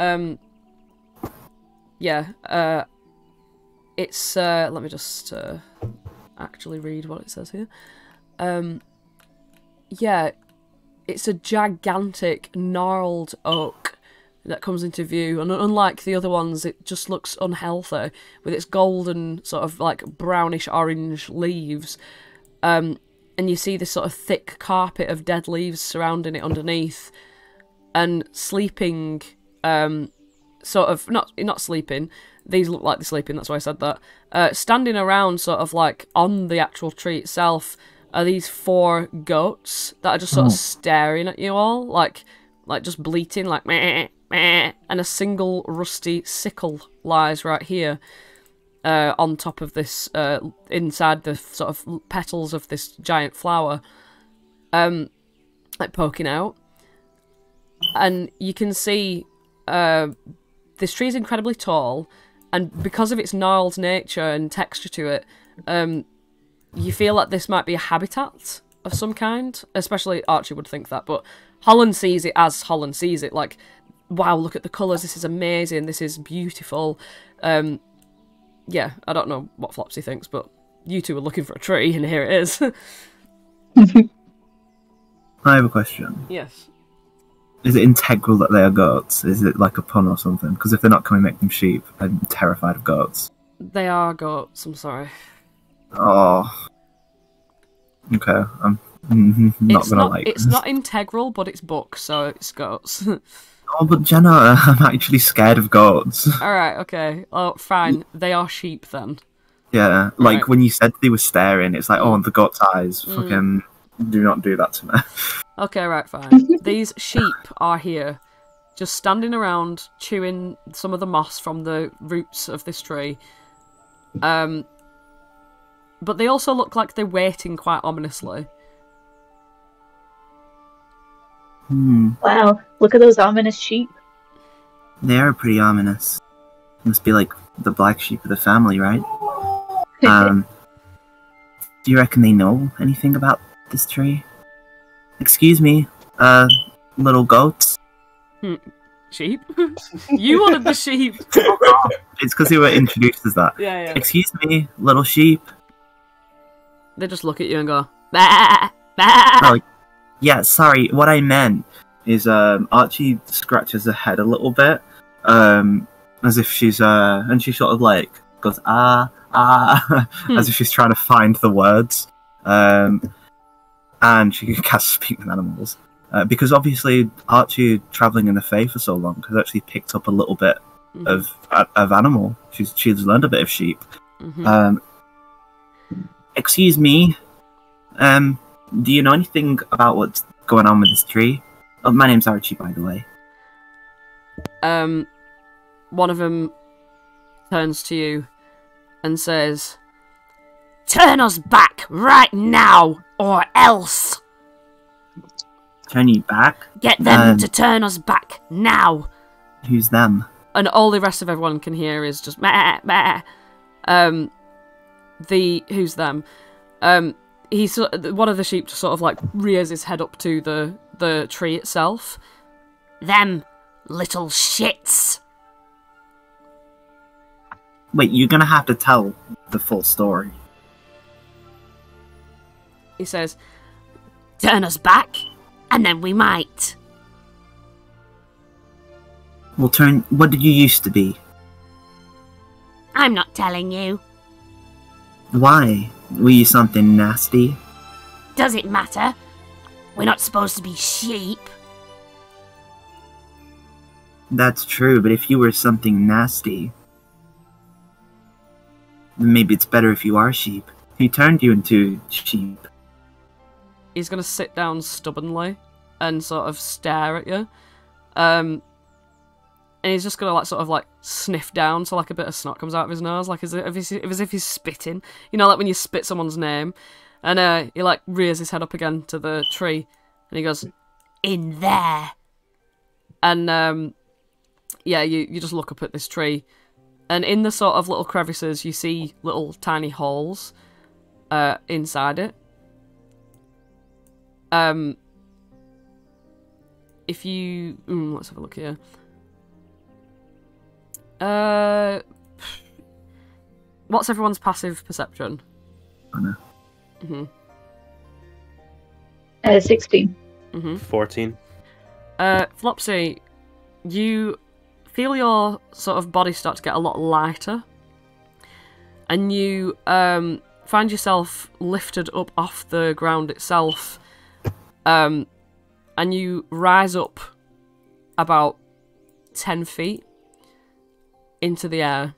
Um yeah, uh it's uh let me just uh actually read what it says here. Um yeah, it's a gigantic gnarled oak that comes into view. And unlike the other ones it just looks unhealthy with its golden sort of like brownish orange leaves. Um and you see this sort of thick carpet of dead leaves surrounding it underneath. And sleeping um sort of not not sleeping. These look like they're sleeping that's why i said that. Uh standing around sort of like on the actual tree itself are these four goats that are just sort of Oh. staring at you all like like just bleating like meh, and a single rusty sickle lies right here uh, on top of this uh, inside the sort of petals of this giant flower um like poking out and you can see uh, this tree is incredibly tall, and because of its gnarled nature and texture to it, um, you feel that this might be a habitat of some kind. Especially Archie would think that, but Holland sees it as Holland sees it. Like, wow, look at the colours. This is amazing. This is beautiful. Um, yeah, I don't know what Flopsy thinks, but you two are looking for a tree, and here it is. [LAUGHS] I have a question. yes. Is it integral that they are goats? Is it like a pun or something? Because if they're not, can we make them sheep? I'm terrified of goats. They are goats, I'm sorry. Oh. Okay, I'm [LAUGHS] not it's gonna not like it's not integral, but it's book, so it's goats. [LAUGHS] Oh, but Jenna, [LAUGHS] I'm actually scared of goats. [LAUGHS] Alright, okay. Oh, fine. They are sheep then. yeah, like Right. when you said they were staring, it's like, oh, the goat's eyes. Mm. Fucking do not do that to me. [LAUGHS] Okay, right, fine. These sheep are here, just standing around, chewing some of the moss from the roots of this tree. Um, but they also look like they're waiting quite ominously. Hmm, Wow, look at those ominous sheep. they are pretty ominous. Must be like the black sheep of the family, right? [LAUGHS] Um, do you reckon they know anything about this tree? Excuse me, uh, little goats. Sheep? [LAUGHS] you wanted the sheep. [LAUGHS] It's because they were introduced as that. Yeah, yeah. Excuse me, little sheep. They just look at you and go, bah, bah. Oh, yeah, sorry. What I meant is, um, Archie scratches her head a little bit, um, as if she's, uh, and she sort of like goes ah ah, [LAUGHS] as if she's trying to find the words, um, and she [LAUGHS] can't speak with animals. Uh, because obviously Archie, traveling in the Fae for so long, has actually picked up a little bit Mhm, of of animal. She's she's learned a bit of sheep. mhm. Um, excuse me. Um, do you know anything about what's going on with this tree? Oh, my name's Archie, by the way. um, one of them turns to you and says, Turn us back right now, or else. Turn you back. Get them Um, to turn us back now. Who's them? and all the rest of everyone can hear is just meh, meh. Um, the who's them? Um, he one of the sheep just sort of like rears his head up to the the tree itself. Them little shits. Wait, you're gonna have to tell the full story. He says, Turn us back, and then we might. Well, turn. What did you used to be? I'm not telling you. Why? Were you something nasty? Does it matter? We're not supposed to be sheep. That's true, but if you were something nasty, then maybe it's better if you are sheep. He turned you into sheep. he's gonna sit down stubbornly and sort of stare at you. Um, and he's just gonna like sort of like sniff down so like a bit of snot comes out of his nose, like as if he's, as if he's spitting. You know, like when you spit someone's name. And uh, he like rears his head up again to the tree, and he goes, In there. and um, yeah, you you just look up at this tree, and in the sort of little crevices, you see little tiny holes uh, inside it. Um, if you mm, let's have a look here. Uh, what's everyone's passive perception? I know. hmm Uh, 16. hmm 14. Uh, Flopsy, you feel your sort of body start to get a lot lighter, and you um, find yourself lifted up off the ground itself, um, and you rise up about ten feet into the air.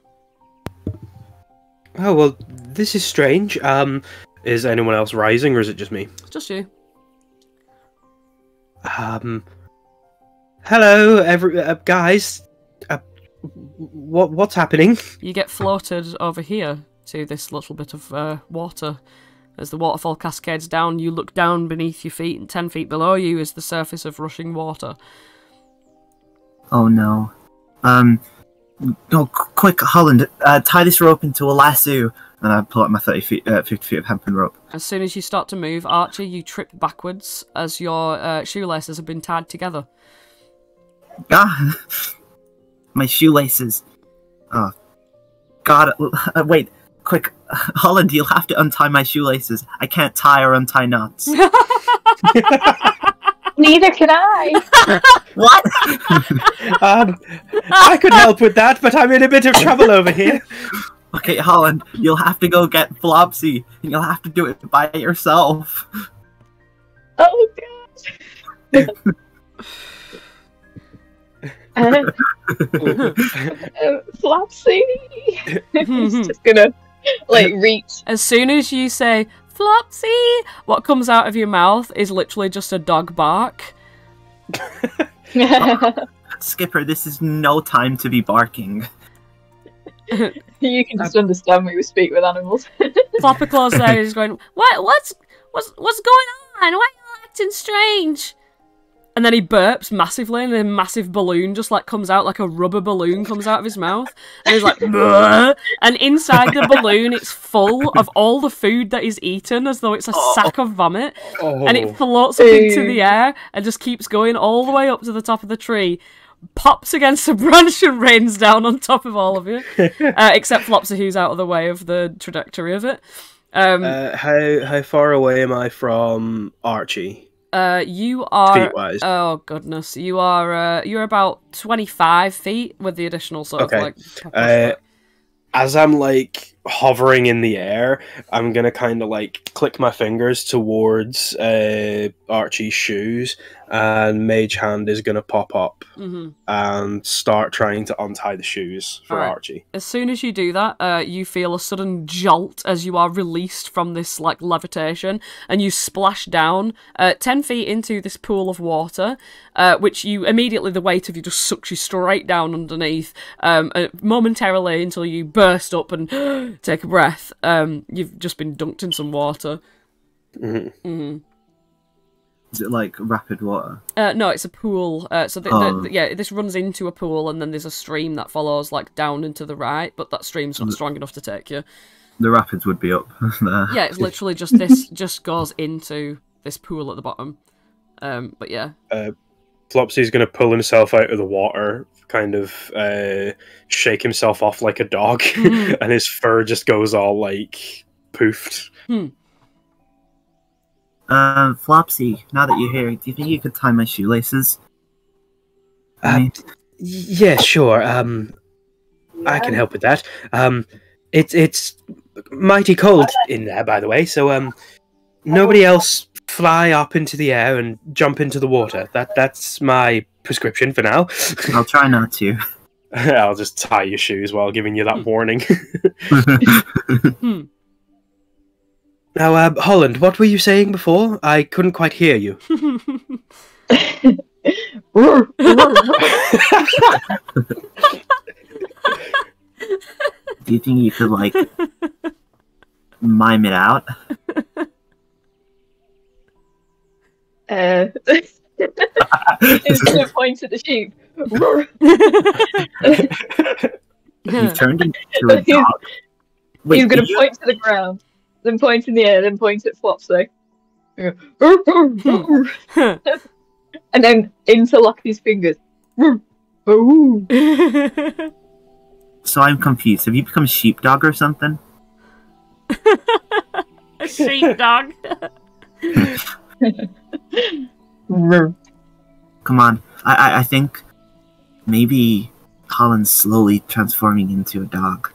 Oh, well, this is strange. Um, is anyone else rising or is it just me? It's just you. Um, hello, every uh, guys. Uh, what what's happening? You get floated over here to this little bit of uh, water. As the waterfall cascades down, you look down beneath your feet, and ten feet below you is the surface of rushing water. Oh no. Um. No, quick, Holland, uh, tie this rope into a lasso. And I pull out my 30 feet, uh, 50 feet of hempen rope. As soon as you start to move, Archie, you trip backwards as your uh, shoelaces have been tied together. Ah! [LAUGHS] my shoelaces. Oh. God, uh, wait, quick. [LAUGHS] Holland, you'll have to untie my shoelaces. I can't tie or untie knots. [LAUGHS] Neither can I. [LAUGHS] what? [LAUGHS] Um, I could help with that, but I'm in a bit of trouble over here. Okay, Holland, you'll have to go get Flopsy, and you'll have to do it by yourself. Oh, God. [LAUGHS] Uh, uh, Flopsy. He's just gonna like reach. As soon as you say Flopsy, what comes out of your mouth is literally just a dog bark. [LAUGHS] Skipper, this is no time to be barking. you can just understand me. We speak with animals. [LAUGHS] Flopperclaws there is [LAUGHS] going, What what's what's what's going on? Why are you acting strange? And then he burps massively, and a massive balloon just like comes out, like a rubber balloon comes out of his mouth, and he's like, "Bleh." and inside the balloon, it's full of all the food that he's eaten, as though it's a sack of vomit, Oh. and it floats up into the air and just keeps going all the way up to the top of the tree, pops against a [LAUGHS] branch and rains down on top of all of you, [LAUGHS] uh, except Flopsy, who's out of the way of the trajectory of it. Um, Uh, how how far away am I from Archie? Uh, you are. Feet-wise. Oh goodness, you are. Uh, you're about twenty-five feet with the additional sort Okay. of like. Uh, as I'm like hovering in the air, I'm gonna kind of like click my fingers towards uh, Archie's shoes, and Mage Hand is gonna pop up hmm and start trying to untie the shoes for Alright. Archie. As soon as you do that, uh, you feel a sudden jolt as you are released from this like levitation, and you splash down uh, ten feet into this pool of water, uh, which you immediately the weight of you just sucks you straight down underneath. Um, uh, momentarily until you burst up and [GASPS] take a breath. Um, you've just been dunked in some water. Mhm. hmm Is it like rapid water? Uh, no, it's a pool. Uh, so the, Oh. the, yeah, this runs into a pool, and then there's a stream that follows like down into the right, but that stream's not strong enough to take you. The rapids would be up [LAUGHS] there. Yeah, it's literally just this [LAUGHS] just goes into this pool at the bottom. Um, but yeah, Flopsy's gonna pull himself out of the water, kind of uh, shake himself off like a dog, Mhm. [LAUGHS] and his fur just goes all like poofed. Uh, Flopsy, now that you're here, do you think you could tie my shoelaces? I mean, Yeah, sure. Um, I can help with that. Um, it's it's mighty cold in there, by the way. So um, nobody else fly up into the air and jump into the water. That that's my prescription for now. [LAUGHS] I'll try not to. [LAUGHS] I'll just tie your shoes while giving you that [LAUGHS] warning. Now, uh, Holland, what were you saying before? I couldn't quite hear you. [LAUGHS] do you think you could like mime it out? Uh, [LAUGHS] he's gonna point at the sheep. [LAUGHS] You've turned into a dog. Wait, he's gonna did you- point to the ground, then point in the air, then point at Flopsy. [LAUGHS] and then interlock his fingers. [LAUGHS] So I'm confused. Have you become sheepdog or something? a [LAUGHS] sheepdog. Come on. I, I, I think maybe Colin's slowly transforming into a dog.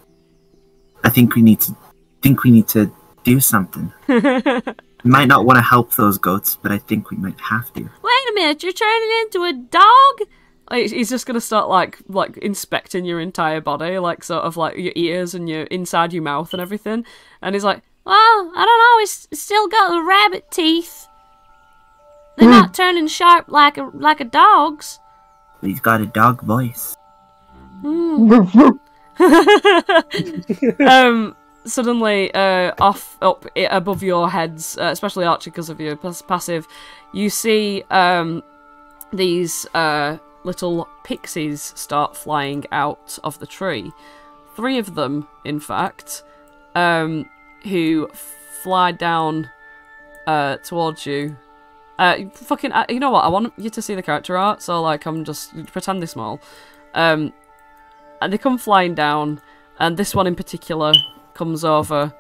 I think we need to think we need to do something. We [LAUGHS] might not want to help those goats, but I think we might have to. Wait a minute, you're turning into a dog? He's just gonna start like like inspecting your entire body, like sort of like your ears and your inside your mouth and everything. And he's like, Well, I don't know, it's it's still got the rabbit teeth. They're Hmm. not turning sharp like a like a dog's. But he's got a dog voice. Hmm. [LAUGHS] um, suddenly, uh, off up above your heads, uh, especially Archie because of your passive, you see um, these uh, little pixies start flying out of the tree. Three of them, in fact, um, who fly down uh, towards you. Uh, fucking, uh, you know what? I want you to see the character art, so like, I'm just pretend they're small. Um, and they come flying down, and this one in particular comes over,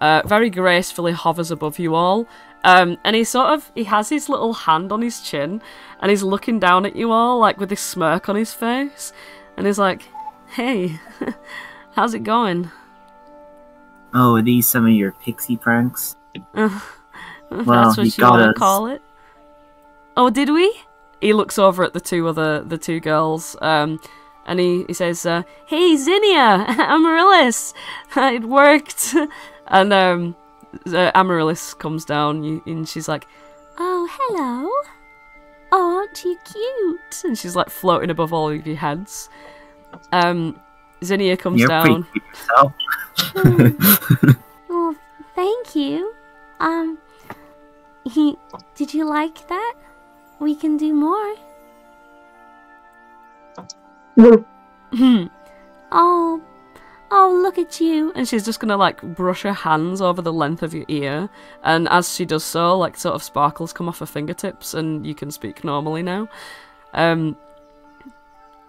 uh, very gracefully hovers above you all, um, and he sort of he has his little hand on his chin, and he's looking down at you all like with this smirk on his face, and he's like, "Hey, [LAUGHS] how's it going?" Oh, are these some of your pixie pranks? [LAUGHS] Well, That's he what you got want us. to call it. Oh, did we? he looks over at the two other the two girls, um, and he he says, uh, "Hey, Zinnia, [LAUGHS] Amaryllis, [LAUGHS] it worked." [LAUGHS] and um, Amaryllis comes down, and she's like, Oh, hello. Aren't you cute? and she's like floating above all of your heads. Um, Zinnia comes You're down. yourself. Oh, thank you. Um, he, did you like that? We can do more. Oh, oh, look at you. and she's just gonna like brush her hands over the length of your ear and as she does so like sort of sparkles come off her fingertips and you can speak normally now um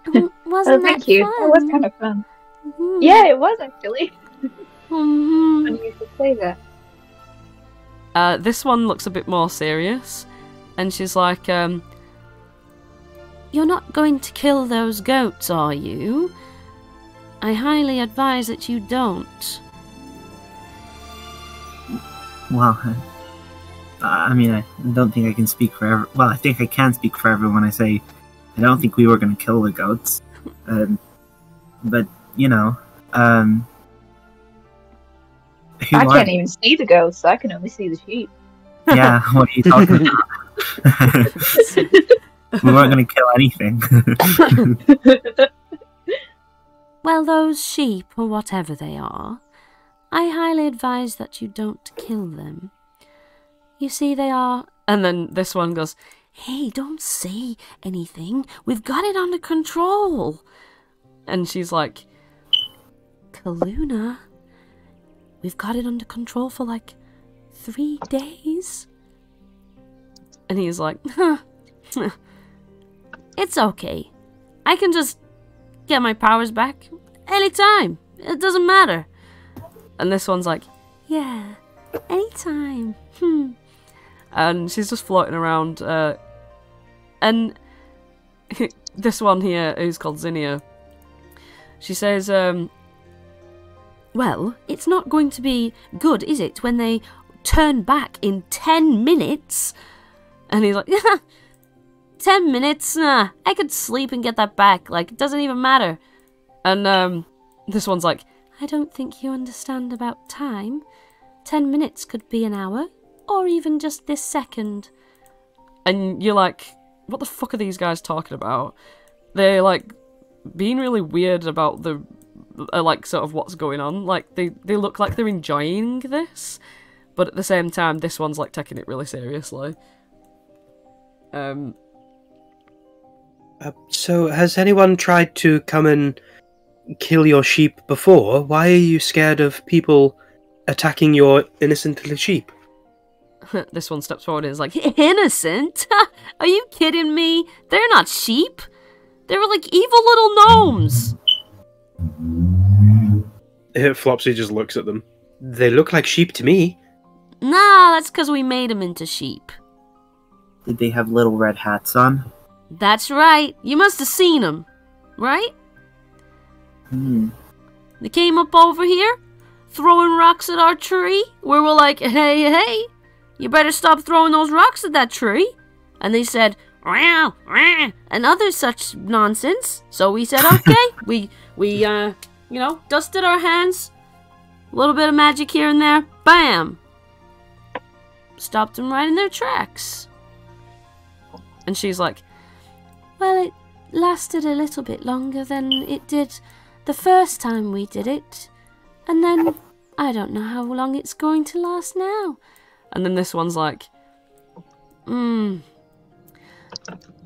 [LAUGHS] Oh, Wasn't thank that you. fun? That was kind of fun. Mhm. Yeah, it was actually. Mhm. [LAUGHS] Funny you should say that. uh this one looks a bit more serious and she's like um You're not going to kill those goats, are you? I highly advise that you don't. well, I, I mean, I don't think I can speak for every. Well, I think I can speak for everyone. I say, I don't think we were going to kill the goats, um, but you know, um, who I are- can't even see the goats. I can only see the sheep. Yeah, what are you talking [LAUGHS] about? [LAUGHS] we weren't going to kill anything. [LAUGHS] Well, those sheep, or whatever they are, I highly advise that you don't kill them. You see, they are. and then this one goes Hey, don't say anything. We've got it under control. and she's like Kaluna, we've got it under control for like three days. and he's like [LAUGHS] It's okay. I can just get my powers back anytime. It doesn't matter. and this one's like Yeah, anytime. Hmm. and she's just floating around. Uh, and [LAUGHS] this one here, who's called Zinnia, she says, um, Well, it's not going to be good, is it, when they turn back in ten minutes? and he's like, [LAUGHS] Ten minutes? Nah, I could sleep and get that back. Like, it doesn't even matter. and um, this one's like, I don't think you understand about time. Ten minutes could be an hour, or even just this second. and you're like, what the fuck are these guys talking about? They're like being really weird about the uh, like sort of what's going on. Like they they look like they're enjoying this, but at the same time, this one's like taking it really seriously. Um, Uh, so, has anyone tried to come and kill your sheep before? Why are you scared of people attacking your innocent little sheep? [LAUGHS] this one steps forward and is like, Innocent? [LAUGHS] Are you kidding me? They're not sheep. They're like evil little gnomes. [LAUGHS] Flopsy just looks at them. They look like sheep to me. Nah, that's because we made them into sheep. Did they have little red hats on? That's right. You must have seen them, right? Hmm. They came up over here, throwing rocks at our tree, where we're like, hey, hey, you better stop throwing those rocks at that tree. And they said, "Rah, rah," and other such nonsense. So we said, [LAUGHS] okay. we, we, uh, you know, dusted our hands, a little bit of magic here and there, bam! Stopped them right in their tracks. and she's like, Well, it lasted a little bit longer than it did the first time we did it. And then I don't know how long it's going to last now. and then this one's like, hmm.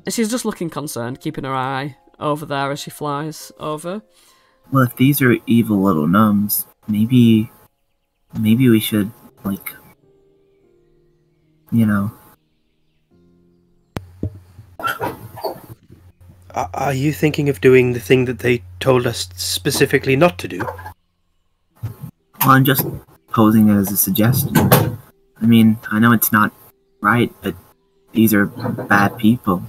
She's just looking concerned, keeping her eye over there as she flies over. Well, if these are evil little gnomes, maybe, maybe we should like, you know, are you thinking of doing the thing that they told us specifically not to do? well, I'm just posing it as a suggestion. I mean, I know it's not right, but these are bad people.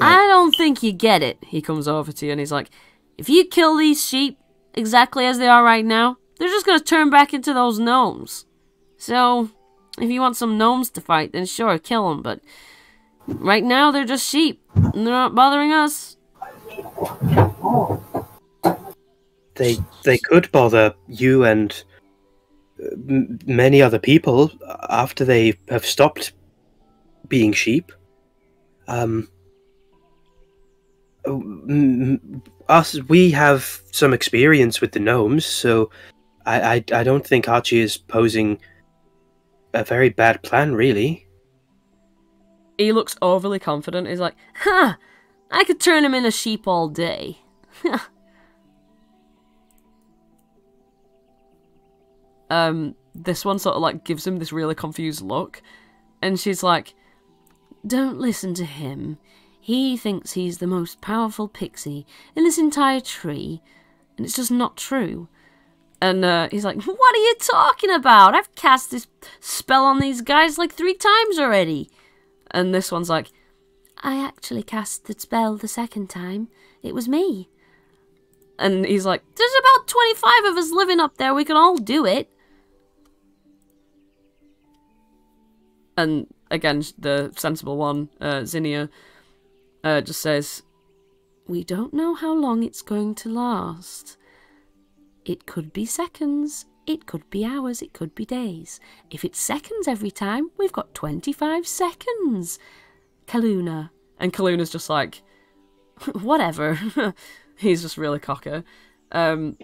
I don't think you get it. He comes over to you and he's like, if you kill these sheep exactly as they are right now, they're just gonna turn back into those gnomes. So, if you want some gnomes to fight, then sure, kill them, but Right now, they're just sheep. They're not bothering us. They they could bother you and uh, many other people after they have stopped being sheep. Um, m- us we have some experience with the gnomes, so I, I I don't think Archie is posing a very bad plan, really. He looks overly confident. He's like, Huh. I could turn him into a sheep all day. [LAUGHS] um, this one sort of like gives him this really confused look, and she's like, Don't listen to him. He thinks he's the most powerful pixie in this entire tree, and it's just not true. and uh, He's like, What are you talking about? I've cast this spell on these guys like three times already. And this one's like, I actually cast the spell the second time. It was me. and he's like, There's about 25 of us living up there. We can all do it. and again, the sensible one, uh, Zinnia, uh, just says, We don't know how long it's going to last. It could be seconds, it could be hours, it could be days. If it's seconds every time, we've got 25 seconds. Kaluna. and Kaluna's just like, [LAUGHS] Whatever. [LAUGHS] he's just really cocker. Um,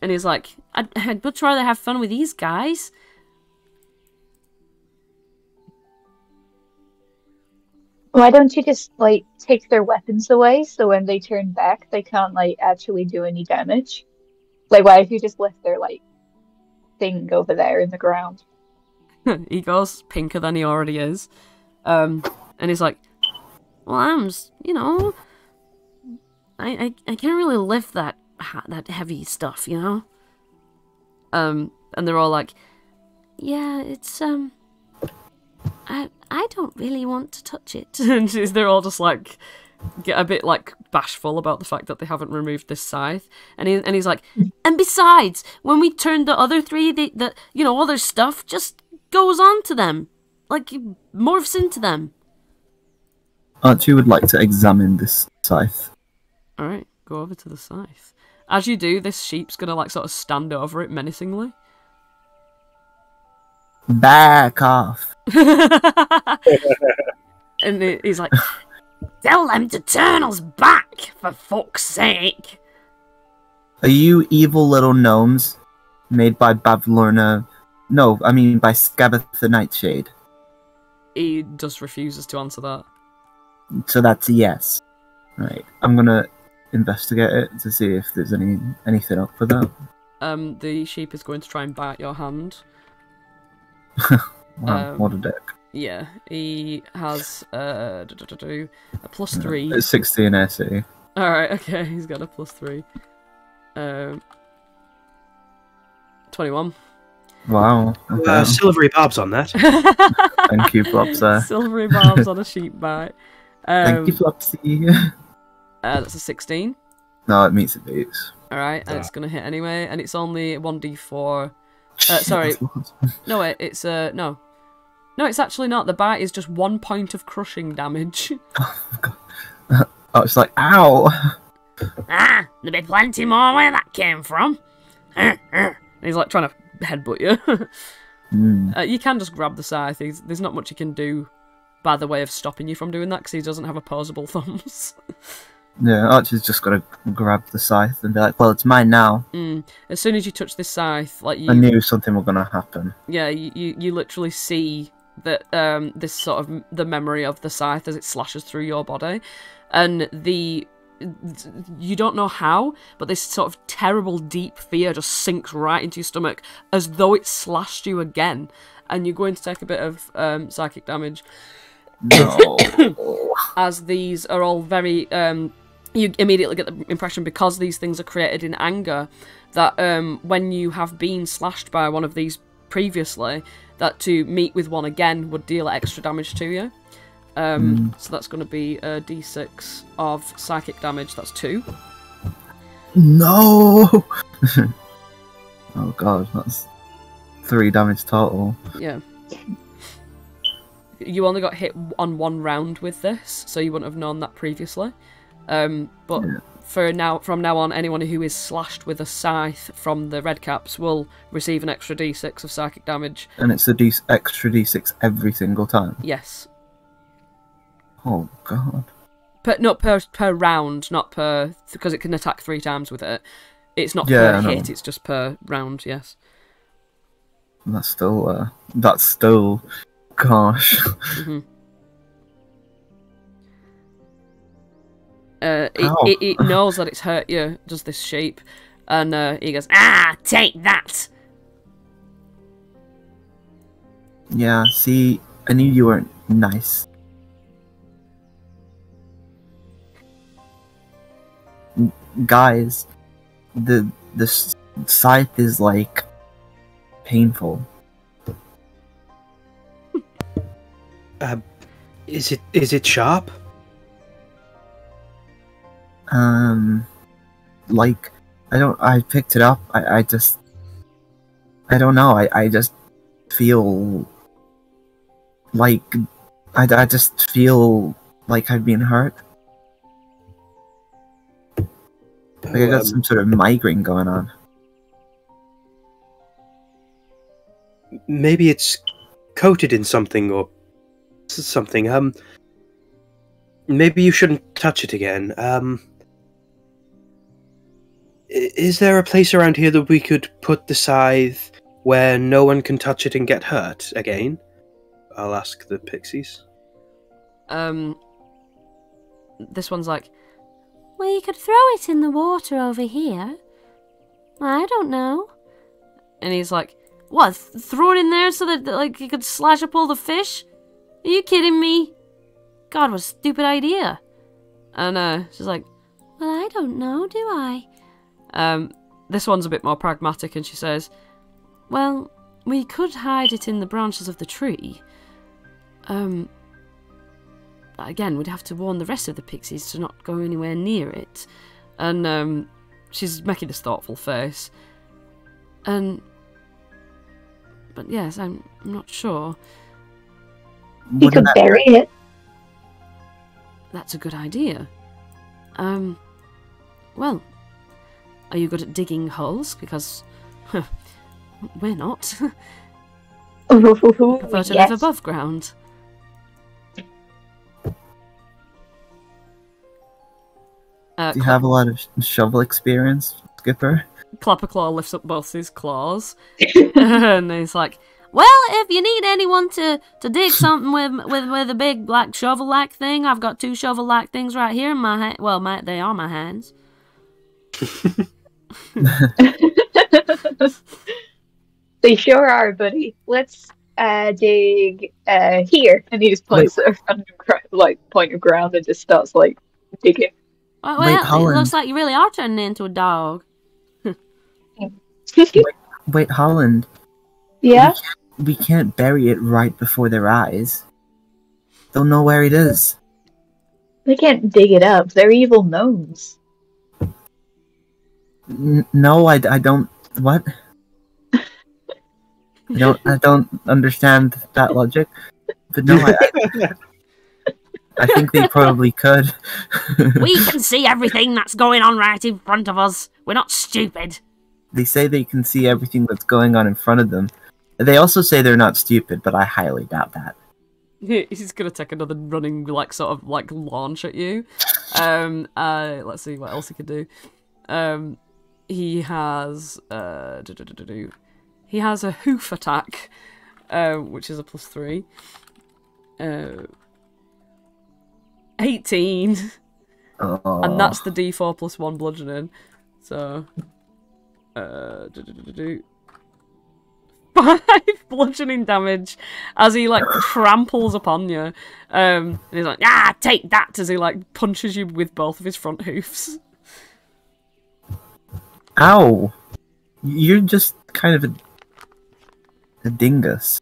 and he's like, I'd, I'd much rather have fun with these guys. Why don't you just like take their weapons away so when they turn back they can't like actually do any damage? Like why if you just left their like thing over there in the ground? [LAUGHS] he goes pinker than he already is. Um, and he's like, Well, I'm, you know, I, I, I can't really lift that that heavy stuff, you know. um, and they're all like, Yeah, it's um, I I don't really want to touch it. [LAUGHS] and they're all just like, get a bit like bashful about the fact that they haven't removed this scythe. And he, and he's like, And besides, when we turn the other three, the, the you know other stuff just goes on to them, like it morphs into them. Archie would like to examine this scythe. all right, go over to the scythe. As you do, this sheep's gonna like sort of stand over it menacingly. Back off. [LAUGHS] [LAUGHS] And he's like, Tell them to turn us back, for fuck's sake. Are you evil little gnomes made by Bavlorna? No, I mean by Skabatha the Nightshade. he just refuses to answer that. So that's a yes. Right. I'm gonna investigate it to see if there's any anything up with that. Um, the sheep is going to try and bite your hand. [LAUGHS] Wow, Um, what a dick. Yeah, he has uh do, do, do, do, a plus three. It's 16 AC. All right, [LAUGHS] okay, he's got a plus three. Um, twenty-one. Wow. Okay. Uh, silvery barbs on that. [LAUGHS] Thank you, Flopsy. [LAUGHS] Silvery barbs on a sheep bite. Um, Thank you, Flopsy. uh, that's a sixteen. no, it meets it beats. All right, and it's gonna hit anyway, and it's only one d four. Uh, sorry. No, wait, it's uh no, no, it's actually not. The bite is just one point of crushing damage. [LAUGHS] Oh, it's like, ow! Ah, there'll be plenty more where that came from. And [LAUGHS] he's like trying to headbutt you. [LAUGHS] Hmm. uh, you can just grab the scythe. He's, there's not much you can do by the way of stopping you from doing that because he doesn't have opposable thumbs. Yeah, Archie's just gotta grab the scythe and be like, well, it's mine now. mm. As soon as you touch this scythe, like you, I knew something was gonna happen. yeah, you, you, you literally see that um this sort of the memory of the scythe as it slashes through your body, and the you don't know how, but this sort of terrible deep fear just sinks right into your stomach as though it slashed you again, and you're going to take a bit of um, psychic damage. No. [COUGHS] as these are all very um you immediately get the impression because these things are created in anger that um when you have been slashed by one of these previously that to meet with one again would deal extra damage to you um so that's going to be a d6 of psychic damage that's two no! [LAUGHS] oh god, that's three damage total. yeah you only got hit on one round with this, so you wouldn't have known that previously. Um, but Yeah. For now, from now on, anyone who is slashed with a scythe from the red caps will receive an extra d6 of psychic damage. And it's a D- extra d6 every single time. Yes, Oh god. per not per per round, not per because it can attack three times with it. It's not Yeah, per hit; it's just per round. Yes. That's still uh that's still gosh. hmm Uh, it, Ow. it, it knows that it's hurt you, does this sheep, and uh, he goes, "Ah, take that!" yeah, see, I knew you weren't nice. N- Guys, the the scythe is like painful. Uh, Is it is it sharp? Um, like I don't. I picked it up. I, I just. I don't know. I, I just feel like I, I just feel like I've been hurt. Like I got Um, some sort of migraine going on. maybe it's coated in something or something. Um, maybe you shouldn't touch it again. Um, is there a place around here that we could put the scythe where no one can touch it and get hurt again? I'll ask the pixies. Um, this one's like, Well, you could throw it in the water over here. I don't know. and he's like, "What? th- throw it in there so that like you could slash up all the fish? Are you kidding me? God, what a stupid idea!" And uh, she's like, Well, I don't know, do I? Um, this one's a bit more pragmatic, and she says, "Well, we could hide it in the branches of the tree. Um, again, we'd have to warn the rest of the pixies to not go anywhere near it." And um, she's making this thoughtful face. And, but yes, I'm, I'm not sure. You could bury it. That's a good idea. Um, well, are you good at digging holes? Because we're not. [LAUGHS] prefer to live above ground. Uh, Do you have a lot of sh- shovel experience, Skipper? Clapperclaw lifts up both his claws, [LAUGHS] and he's like, Well, if you need anyone to, to dig [LAUGHS] something with with with a big like shovel like thing, I've got two shovel like things right here in my hand. Well, my they are my hands. [LAUGHS] they sure are, buddy. Let's uh, dig uh, here. And he just points at a random like point of ground and just starts like digging. Well, Wait, well, it Holland. looks like you really are turning into a dog. [LAUGHS] Wait, Holland. yeah. We can't bury it right before their eyes. They'll know where it is. They can't dig it up. They're evil gnomes. N- no, I, I don't. What? I don't. I don't understand that logic. But no, I. I, I think they probably could. [LAUGHS] We can see everything that's going on right in front of us. We're not stupid. they say they can see everything that's going on in front of them. They also say they're not stupid, but I highly doubt that. [LAUGHS] he's gonna take another running like sort of like launch at you. Um, uh, let's see what else he can do. Um, he has uh, he has a hoof attack, uh, which is a plus three. Uh, eighteen, Oh, and that's the D four plus one bludgeoning. So, uh, five [LAUGHS] bludgeoning damage as he like tramples upon you. Um, and he's like, ah, take that as he like punches you with both of his front hoofs. Ow! You're just kind of a, a dingus.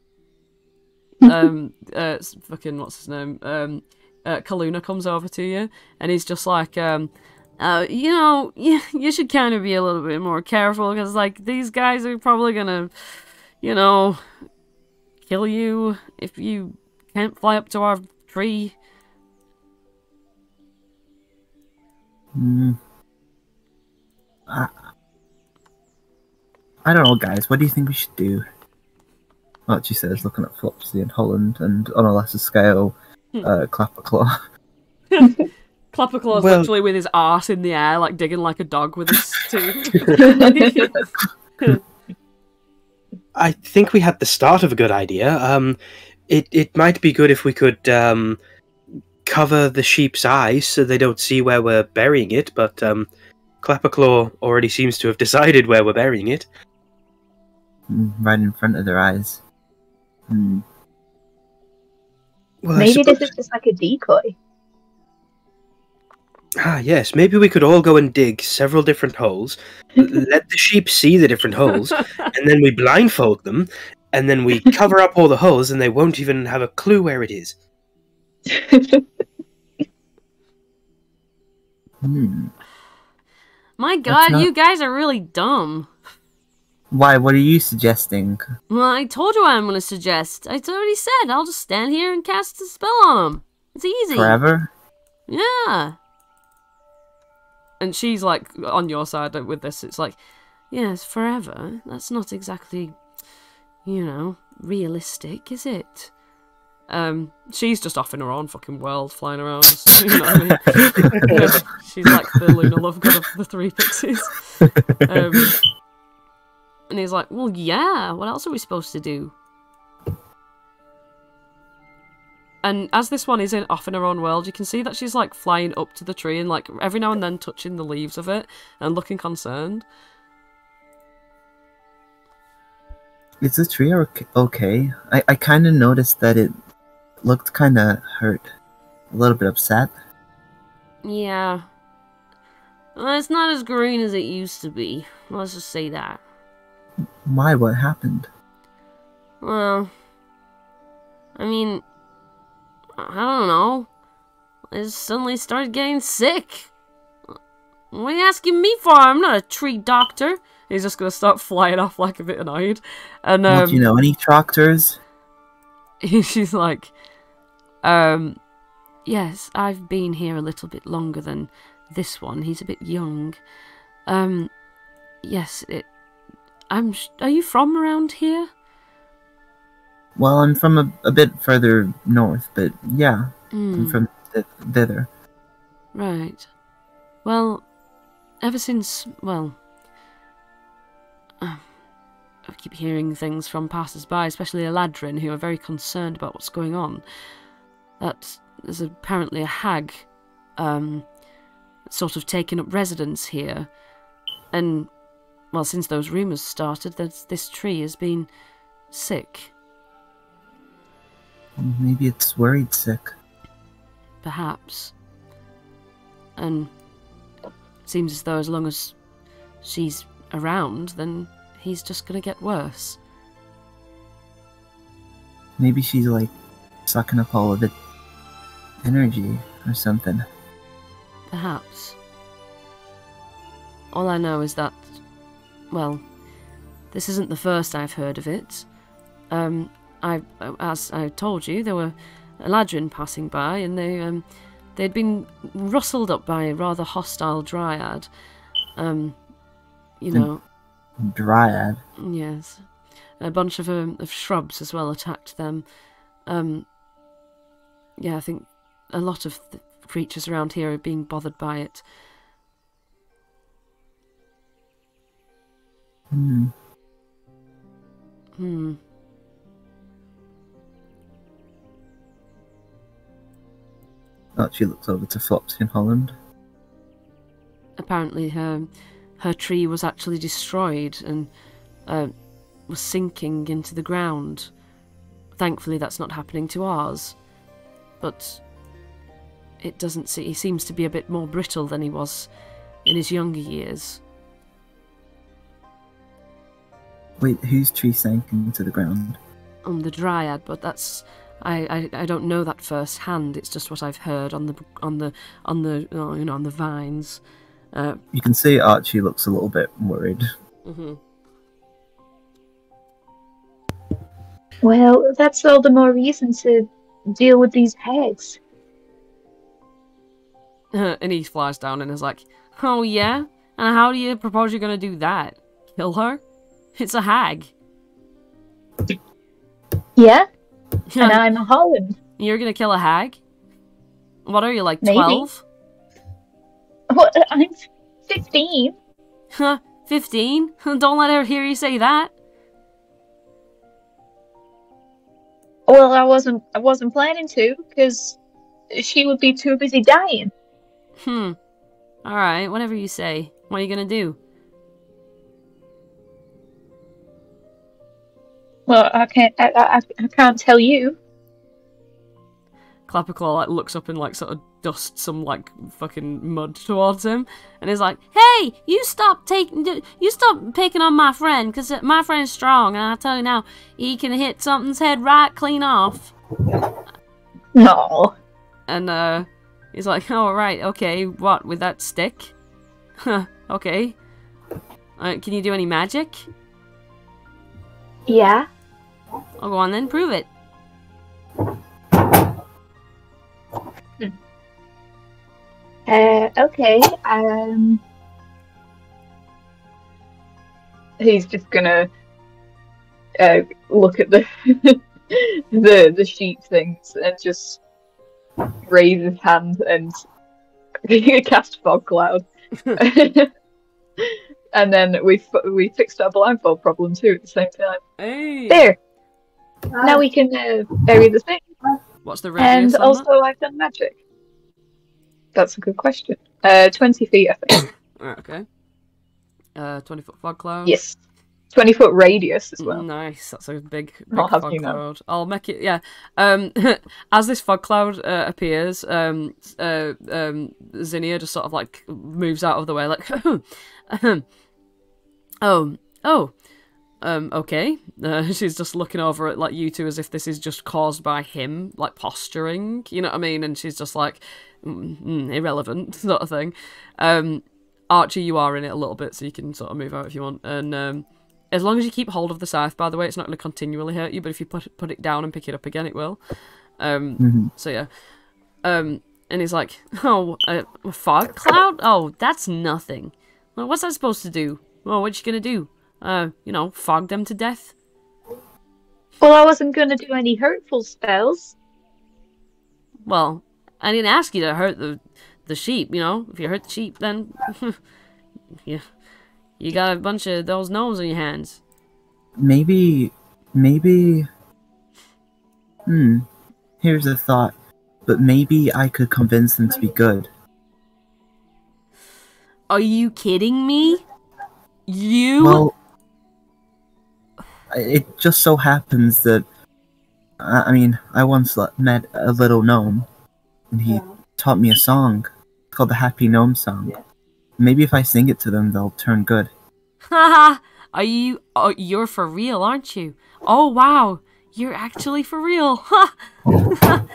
[LAUGHS] um, uh, fucking what's his name? Um, uh, Kaluna comes over to you, and he's just like, um, uh, you know, [LAUGHS] you, you should kind of be a little bit more careful because like these guys are probably gonna, you know, kill you if you can't fly up to our tree. Hmm. I, I don't know, guys. What do you think we should do? Archie says, looking at Flopsy and Holland, and on a lesser scale, Hmm. uh, Clapperclaw. [LAUGHS] Clapperclaw's Well- literally with his arse in the air, like digging like a dog with his [LAUGHS] teeth. [LAUGHS] I think we had the start of a good idea. Um, it it might be good if we could um, cover the sheep's eyes so they don't see where we're burying it. But um, Clapperclaw already seems to have decided where we're burying it. Right in front of their eyes. Hmm. Well, I Maybe this is just like a decoy. Ah, yes. Maybe we could all go and dig several different holes. [LAUGHS] let the sheep see the different holes, [LAUGHS] and then we blindfold them, and then we cover up all the holes, and they won't even have a clue where it is. Hmm. My god, not- you guys are really dumb. Why? What are you suggesting? Well, I told you what I'm going to suggest. I already said I'll just stand here and cast a spell on him. It's easy. Forever? Yeah. And she's like on your side with this. It's like, yes, forever. That's not exactly, you know, realistic, is it? Um, she's just off in her own fucking world, flying around. [LAUGHS] You know what I mean? [LAUGHS] she's like the Luna Lovegood of the Three Pixies. [LAUGHS] Um, and he's like, well, yeah. What else are we supposed to do? And as this one is in off in her own world, you can see that she's like flying up to the tree and like every now and then touching the leaves of it and looking concerned. Is the tree ok- okay? I, I kind of noticed that it looked kind of hurt. A little bit upset. Yeah. Well, it's not as green as it used to be. Let's just say that. Why? What happened? Well, I mean, I don't know. I just suddenly started getting sick. What are you asking me for? I'm not a tree doctor. He's just gonna start flying off like a bit annoyed. And well, um, do you know any tractors? [LAUGHS] she's like, um, yes, I've been here a little bit longer than this one. He's a bit young. Um, yes, it. I'm. sh- Are you from around here? Well, I'm from a, a bit further north, but yeah, I'm Hmm, from th- thither. right. Well, ever since, well, uh, I keep hearing things from passers-by, especially Eladrin, who are very concerned about what's going on. That there's apparently a hag, um, sort of taken up residence here, and well, since those rumours started, that this tree has been sick, Maybe it's worried sick. perhaps. And it seems as though as long as she's around, then he's just gonna get worse. Maybe she's like sucking up all of it energy or something. Perhaps. All I know is that, well, this isn't the first I've heard of it. Um, I, as I told you, there were Eladrin passing by, and they, um, they'd been rustled up by a rather hostile dryad. Um, you Hmm. know, Dryad. Yes, a bunch of um, of shrubs as well attacked them. Um, yeah, I think a lot of the creatures around here are being bothered by it. Hmm. Hmm. Oh, she looks over to Flopsy in Holland. Apparently, her her tree was actually destroyed and uh, was sinking into the ground. Thankfully, that's not happening to ours. But it doesn't. See, he seems to be a bit more brittle than he was in his younger years. Wait, whose tree sank into the ground? on the dryad, but that's I, I, I don't know that firsthand. It's just what I've heard on the on the on the uh, you know on the vines. Uh, You can see Archie looks a little bit worried. mhm. Well, that's all the more reason to deal with these hags? [LAUGHS] and he flies down and is like, "Oh yeah, and how do you propose you're gonna do that? Kill her? [LAUGHS] It's a hag. Yeah, [LAUGHS] and I'm a Holland. You're gonna kill a hag? What are you like, twelve? What? I'm 15. Huh? Fifteen? [LAUGHS] Don't let her hear you say that. Well, I wasn't. I wasn't planning to, because she would be too busy dying. Hmm. All right, whatever you say. What are you gonna do? Well, I can't. I, I, I can't tell you. Clapperclaw like looks up and like sort of dusts some like fucking mud towards him, and he's like, "Hey, you stop taking, you stop picking on my friend, cause uh, my friend's strong, and I tell you now, he can hit something's head right clean off." No. And uh, he's like, "Oh right, okay, what with that stick? Huh? [LAUGHS] Okay. Uh, can you do any magic? Yeah. I'll go on then, prove it." Uh. Okay. Um. He's just gonna uh, look at the [LAUGHS] the the sheep things and just raise his hand and [LAUGHS] cast fog cloud. [LAUGHS] and then we we fixed our blindfold problem too at the same time. Hey. There. Now we can uh, bury the thing. What's the radius And on that? also, I've done magic. That's a good question. Uh, twenty feet, I think. [COUGHS] Alright, okay. Uh, 20 foot fog cloud. yes, twenty foot radius as well. Nice. That's a big, big I'll fog cloud. I'll make it. Yeah. Um, [LAUGHS] as this fog cloud uh, appears, um, uh, um, Zinnia just sort of like moves out of the way, like, [LAUGHS] oh, oh, um, okay. Uh, [LAUGHS] she's just looking over at like you two as if this is just caused by him, like posturing. You know what I mean? And she's just like mm, mm, irrelevant [LAUGHS] sort of thing. Um, Archie, you are in it a little bit, so you can sort of move out if you want. And um, as long as you keep hold of the scythe, by the way, it's not going to continually hurt you. But if you put it, put it down and pick it up again, it will. Um, Mhm. So yeah. Um, and he's like, "Oh, a, a fog cloud? Oh, that's nothing. Well, what's that supposed to do? Well, what you gonna do? Uh, you know, fog them to death? Well, I wasn't going to do any hurtful spells. Well, I didn't ask you to hurt the the sheep. You know, if you hurt the sheep, then [LAUGHS] yeah, you got a bunch of those gnomes in your hands. Maybe, maybe. Hmm. Here's a thought. But maybe I could convince them to be good. Are you kidding me? You? Well, it just so happens that. I mean, I once met a little gnome, and he taught me a song called the Happy Gnome Song. Maybe if I sing it to them, they'll turn good. Haha, are you? Oh, you're for real, aren't you? Oh wow, you're actually for real. [LAUGHS] Ha!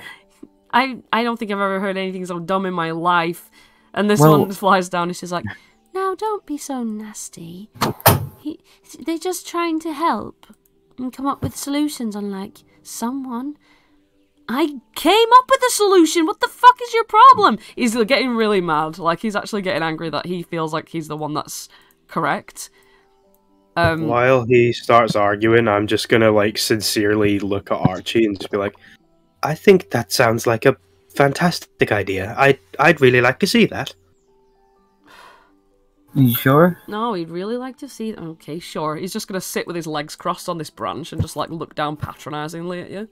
I I don't think I've ever heard anything so dumb in my life. And this Well- one flies down and she's like, "Now don't be so nasty. He, they're just trying to help and come up with solutions. Unlike someone." I came up with a solution. What the fuck is your problem? He's getting really mad. Like he's actually getting angry that he feels like he's the one that's correct. Um, While he starts arguing, I'm just gonna like sincerely look at Archie and just be like, "I think that sounds like a fantastic idea. I I'd really like to see that." You sure? No, he'd really like to see. Okay, sure. He's just gonna sit with his legs crossed on this branch and just like look down patronizingly at you.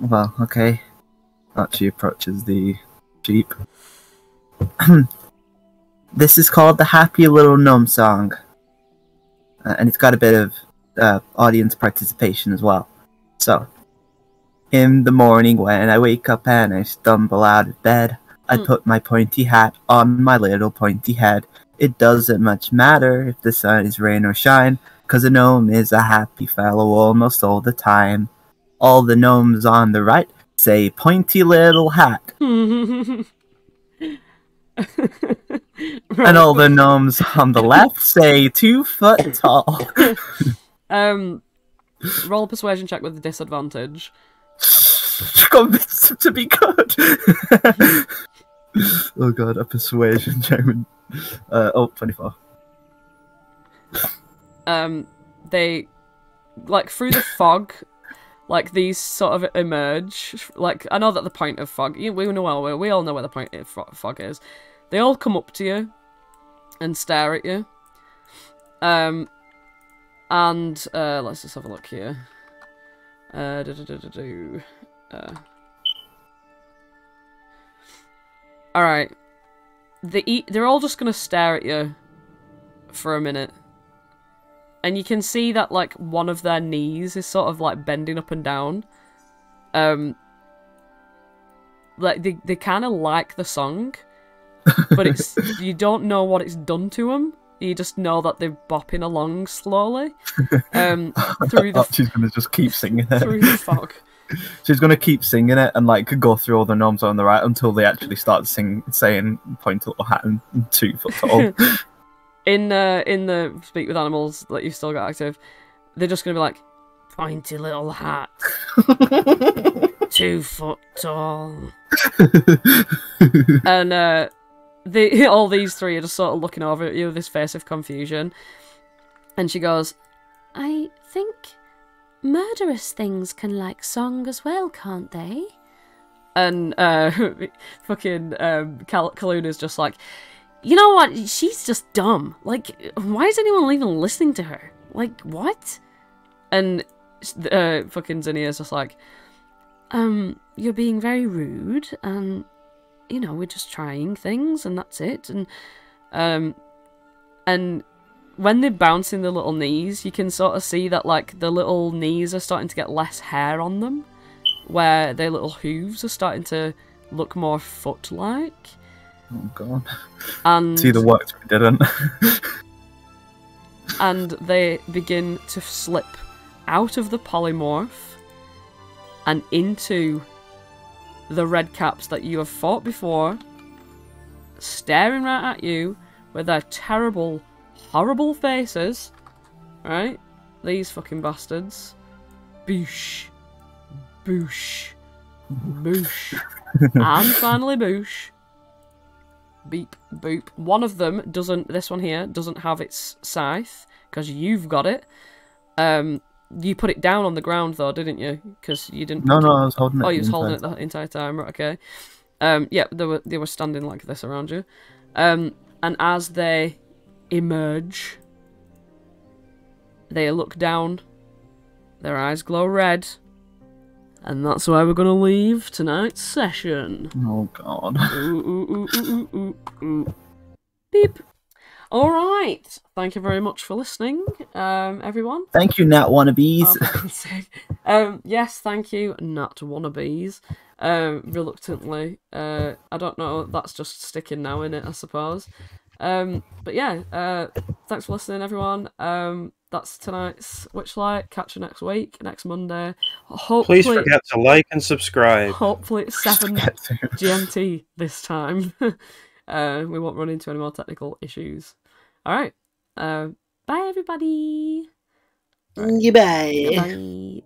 Well, okay. Archie approaches the sheep. [CLEARS THROAT] this is called the Happy Little Gnome Song. Uh, and it's got a bit of uh, audience participation as well. So, in the morning when I wake up and I stumble out of bed, I Hmm. put my pointy hat on my little pointy head. It doesn't much matter if the sun is rain or shine, 'cause a gnome is a happy fellow almost all the time. All the gnomes on the right say pointy little hat, [LAUGHS] and all the gnomes on the left say two foot [LAUGHS] tall. [LAUGHS] um, roll a persuasion check with a disadvantage. him to be good. Oh god, a persuasion, [LAUGHS] German. Uh, oh, 24. um they like through the fog like these sort of emerge like i know that the point of fog we know well we- all know where the point of fog is they all come up to you and stare at you um and uh let's just have a look here uh do uh all right they eat they're all just gonna stare at you for a minute and you can see that like one of their knees is sort of like bending up and down. Um, like they they kind of like the song, but it's [LAUGHS] you don't know what it's done to them. You just know that they're bopping along slowly, um, [LAUGHS] through the Archie's gonna just keep singing through the fog. She's gonna keep singing it and like go through all the norms on the right until they actually start sing saying point a little hat and two foot tall. [LAUGHS] In uh, in the speak with animals that you've still got active, they're just gonna be like, Pointy little hat. [LAUGHS] Two foot tall. [LAUGHS] and uh, the all these three are just sort of looking over at you with this face of confusion. And she goes, I think murderous things can like song as well, can't they? and uh, [LAUGHS] fucking um, Cal- Kaluna's just like, you know what? She's just dumb. Like, why is anyone even listening to her? Like, what? And uh, fucking Zinnia's just like, Um, you're being very rude, and you know we're just trying things, and that's it. And um, and when they're bouncing the little knees, you can sort of see that like the little knees are starting to get less hair on them, where their little hooves are starting to look more foot-like. oh god. And See the works we didn't. [LAUGHS] and they begin to slip out of the polymorph and into the red caps that you have fought before, staring right at you with their terrible, horrible faces. Right? These fucking bastards. Boosh. Boosh. Boosh. [LAUGHS] and finally boosh. Beep, boop. One of them doesn't, this one here, doesn't have its scythe, because you've got it. Um, you put it down on the ground though, didn't you? Because you didn't. no, no, it- I was holding it. Oh, you was holding it the entire time, right? Okay. Um, yeah, they were they were standing like this around you, um, and as they emerge, they look down. Their eyes glow red, and that's where we're gonna leave tonight's session. Oh god. Ooh, ooh, ooh. Beep. All right. Thank you very much for listening, um, everyone. Thank you, Nat wannabes. Oh, for God's sake. um, yes, thank you, not wannabes. Um, reluctantly, uh, I don't know. That's just sticking now in it, I suppose. Um, but yeah, uh, thanks for listening, everyone. Um, that's tonight's Witchlight. Catch you next week, next Monday. Hopefully, Please forget to like and subscribe. hopefully it's seven GMT [LAUGHS] this time. [LAUGHS] uh, we won't run into any more technical issues. All right. Uh, bye, everybody. Goodbye. Bye.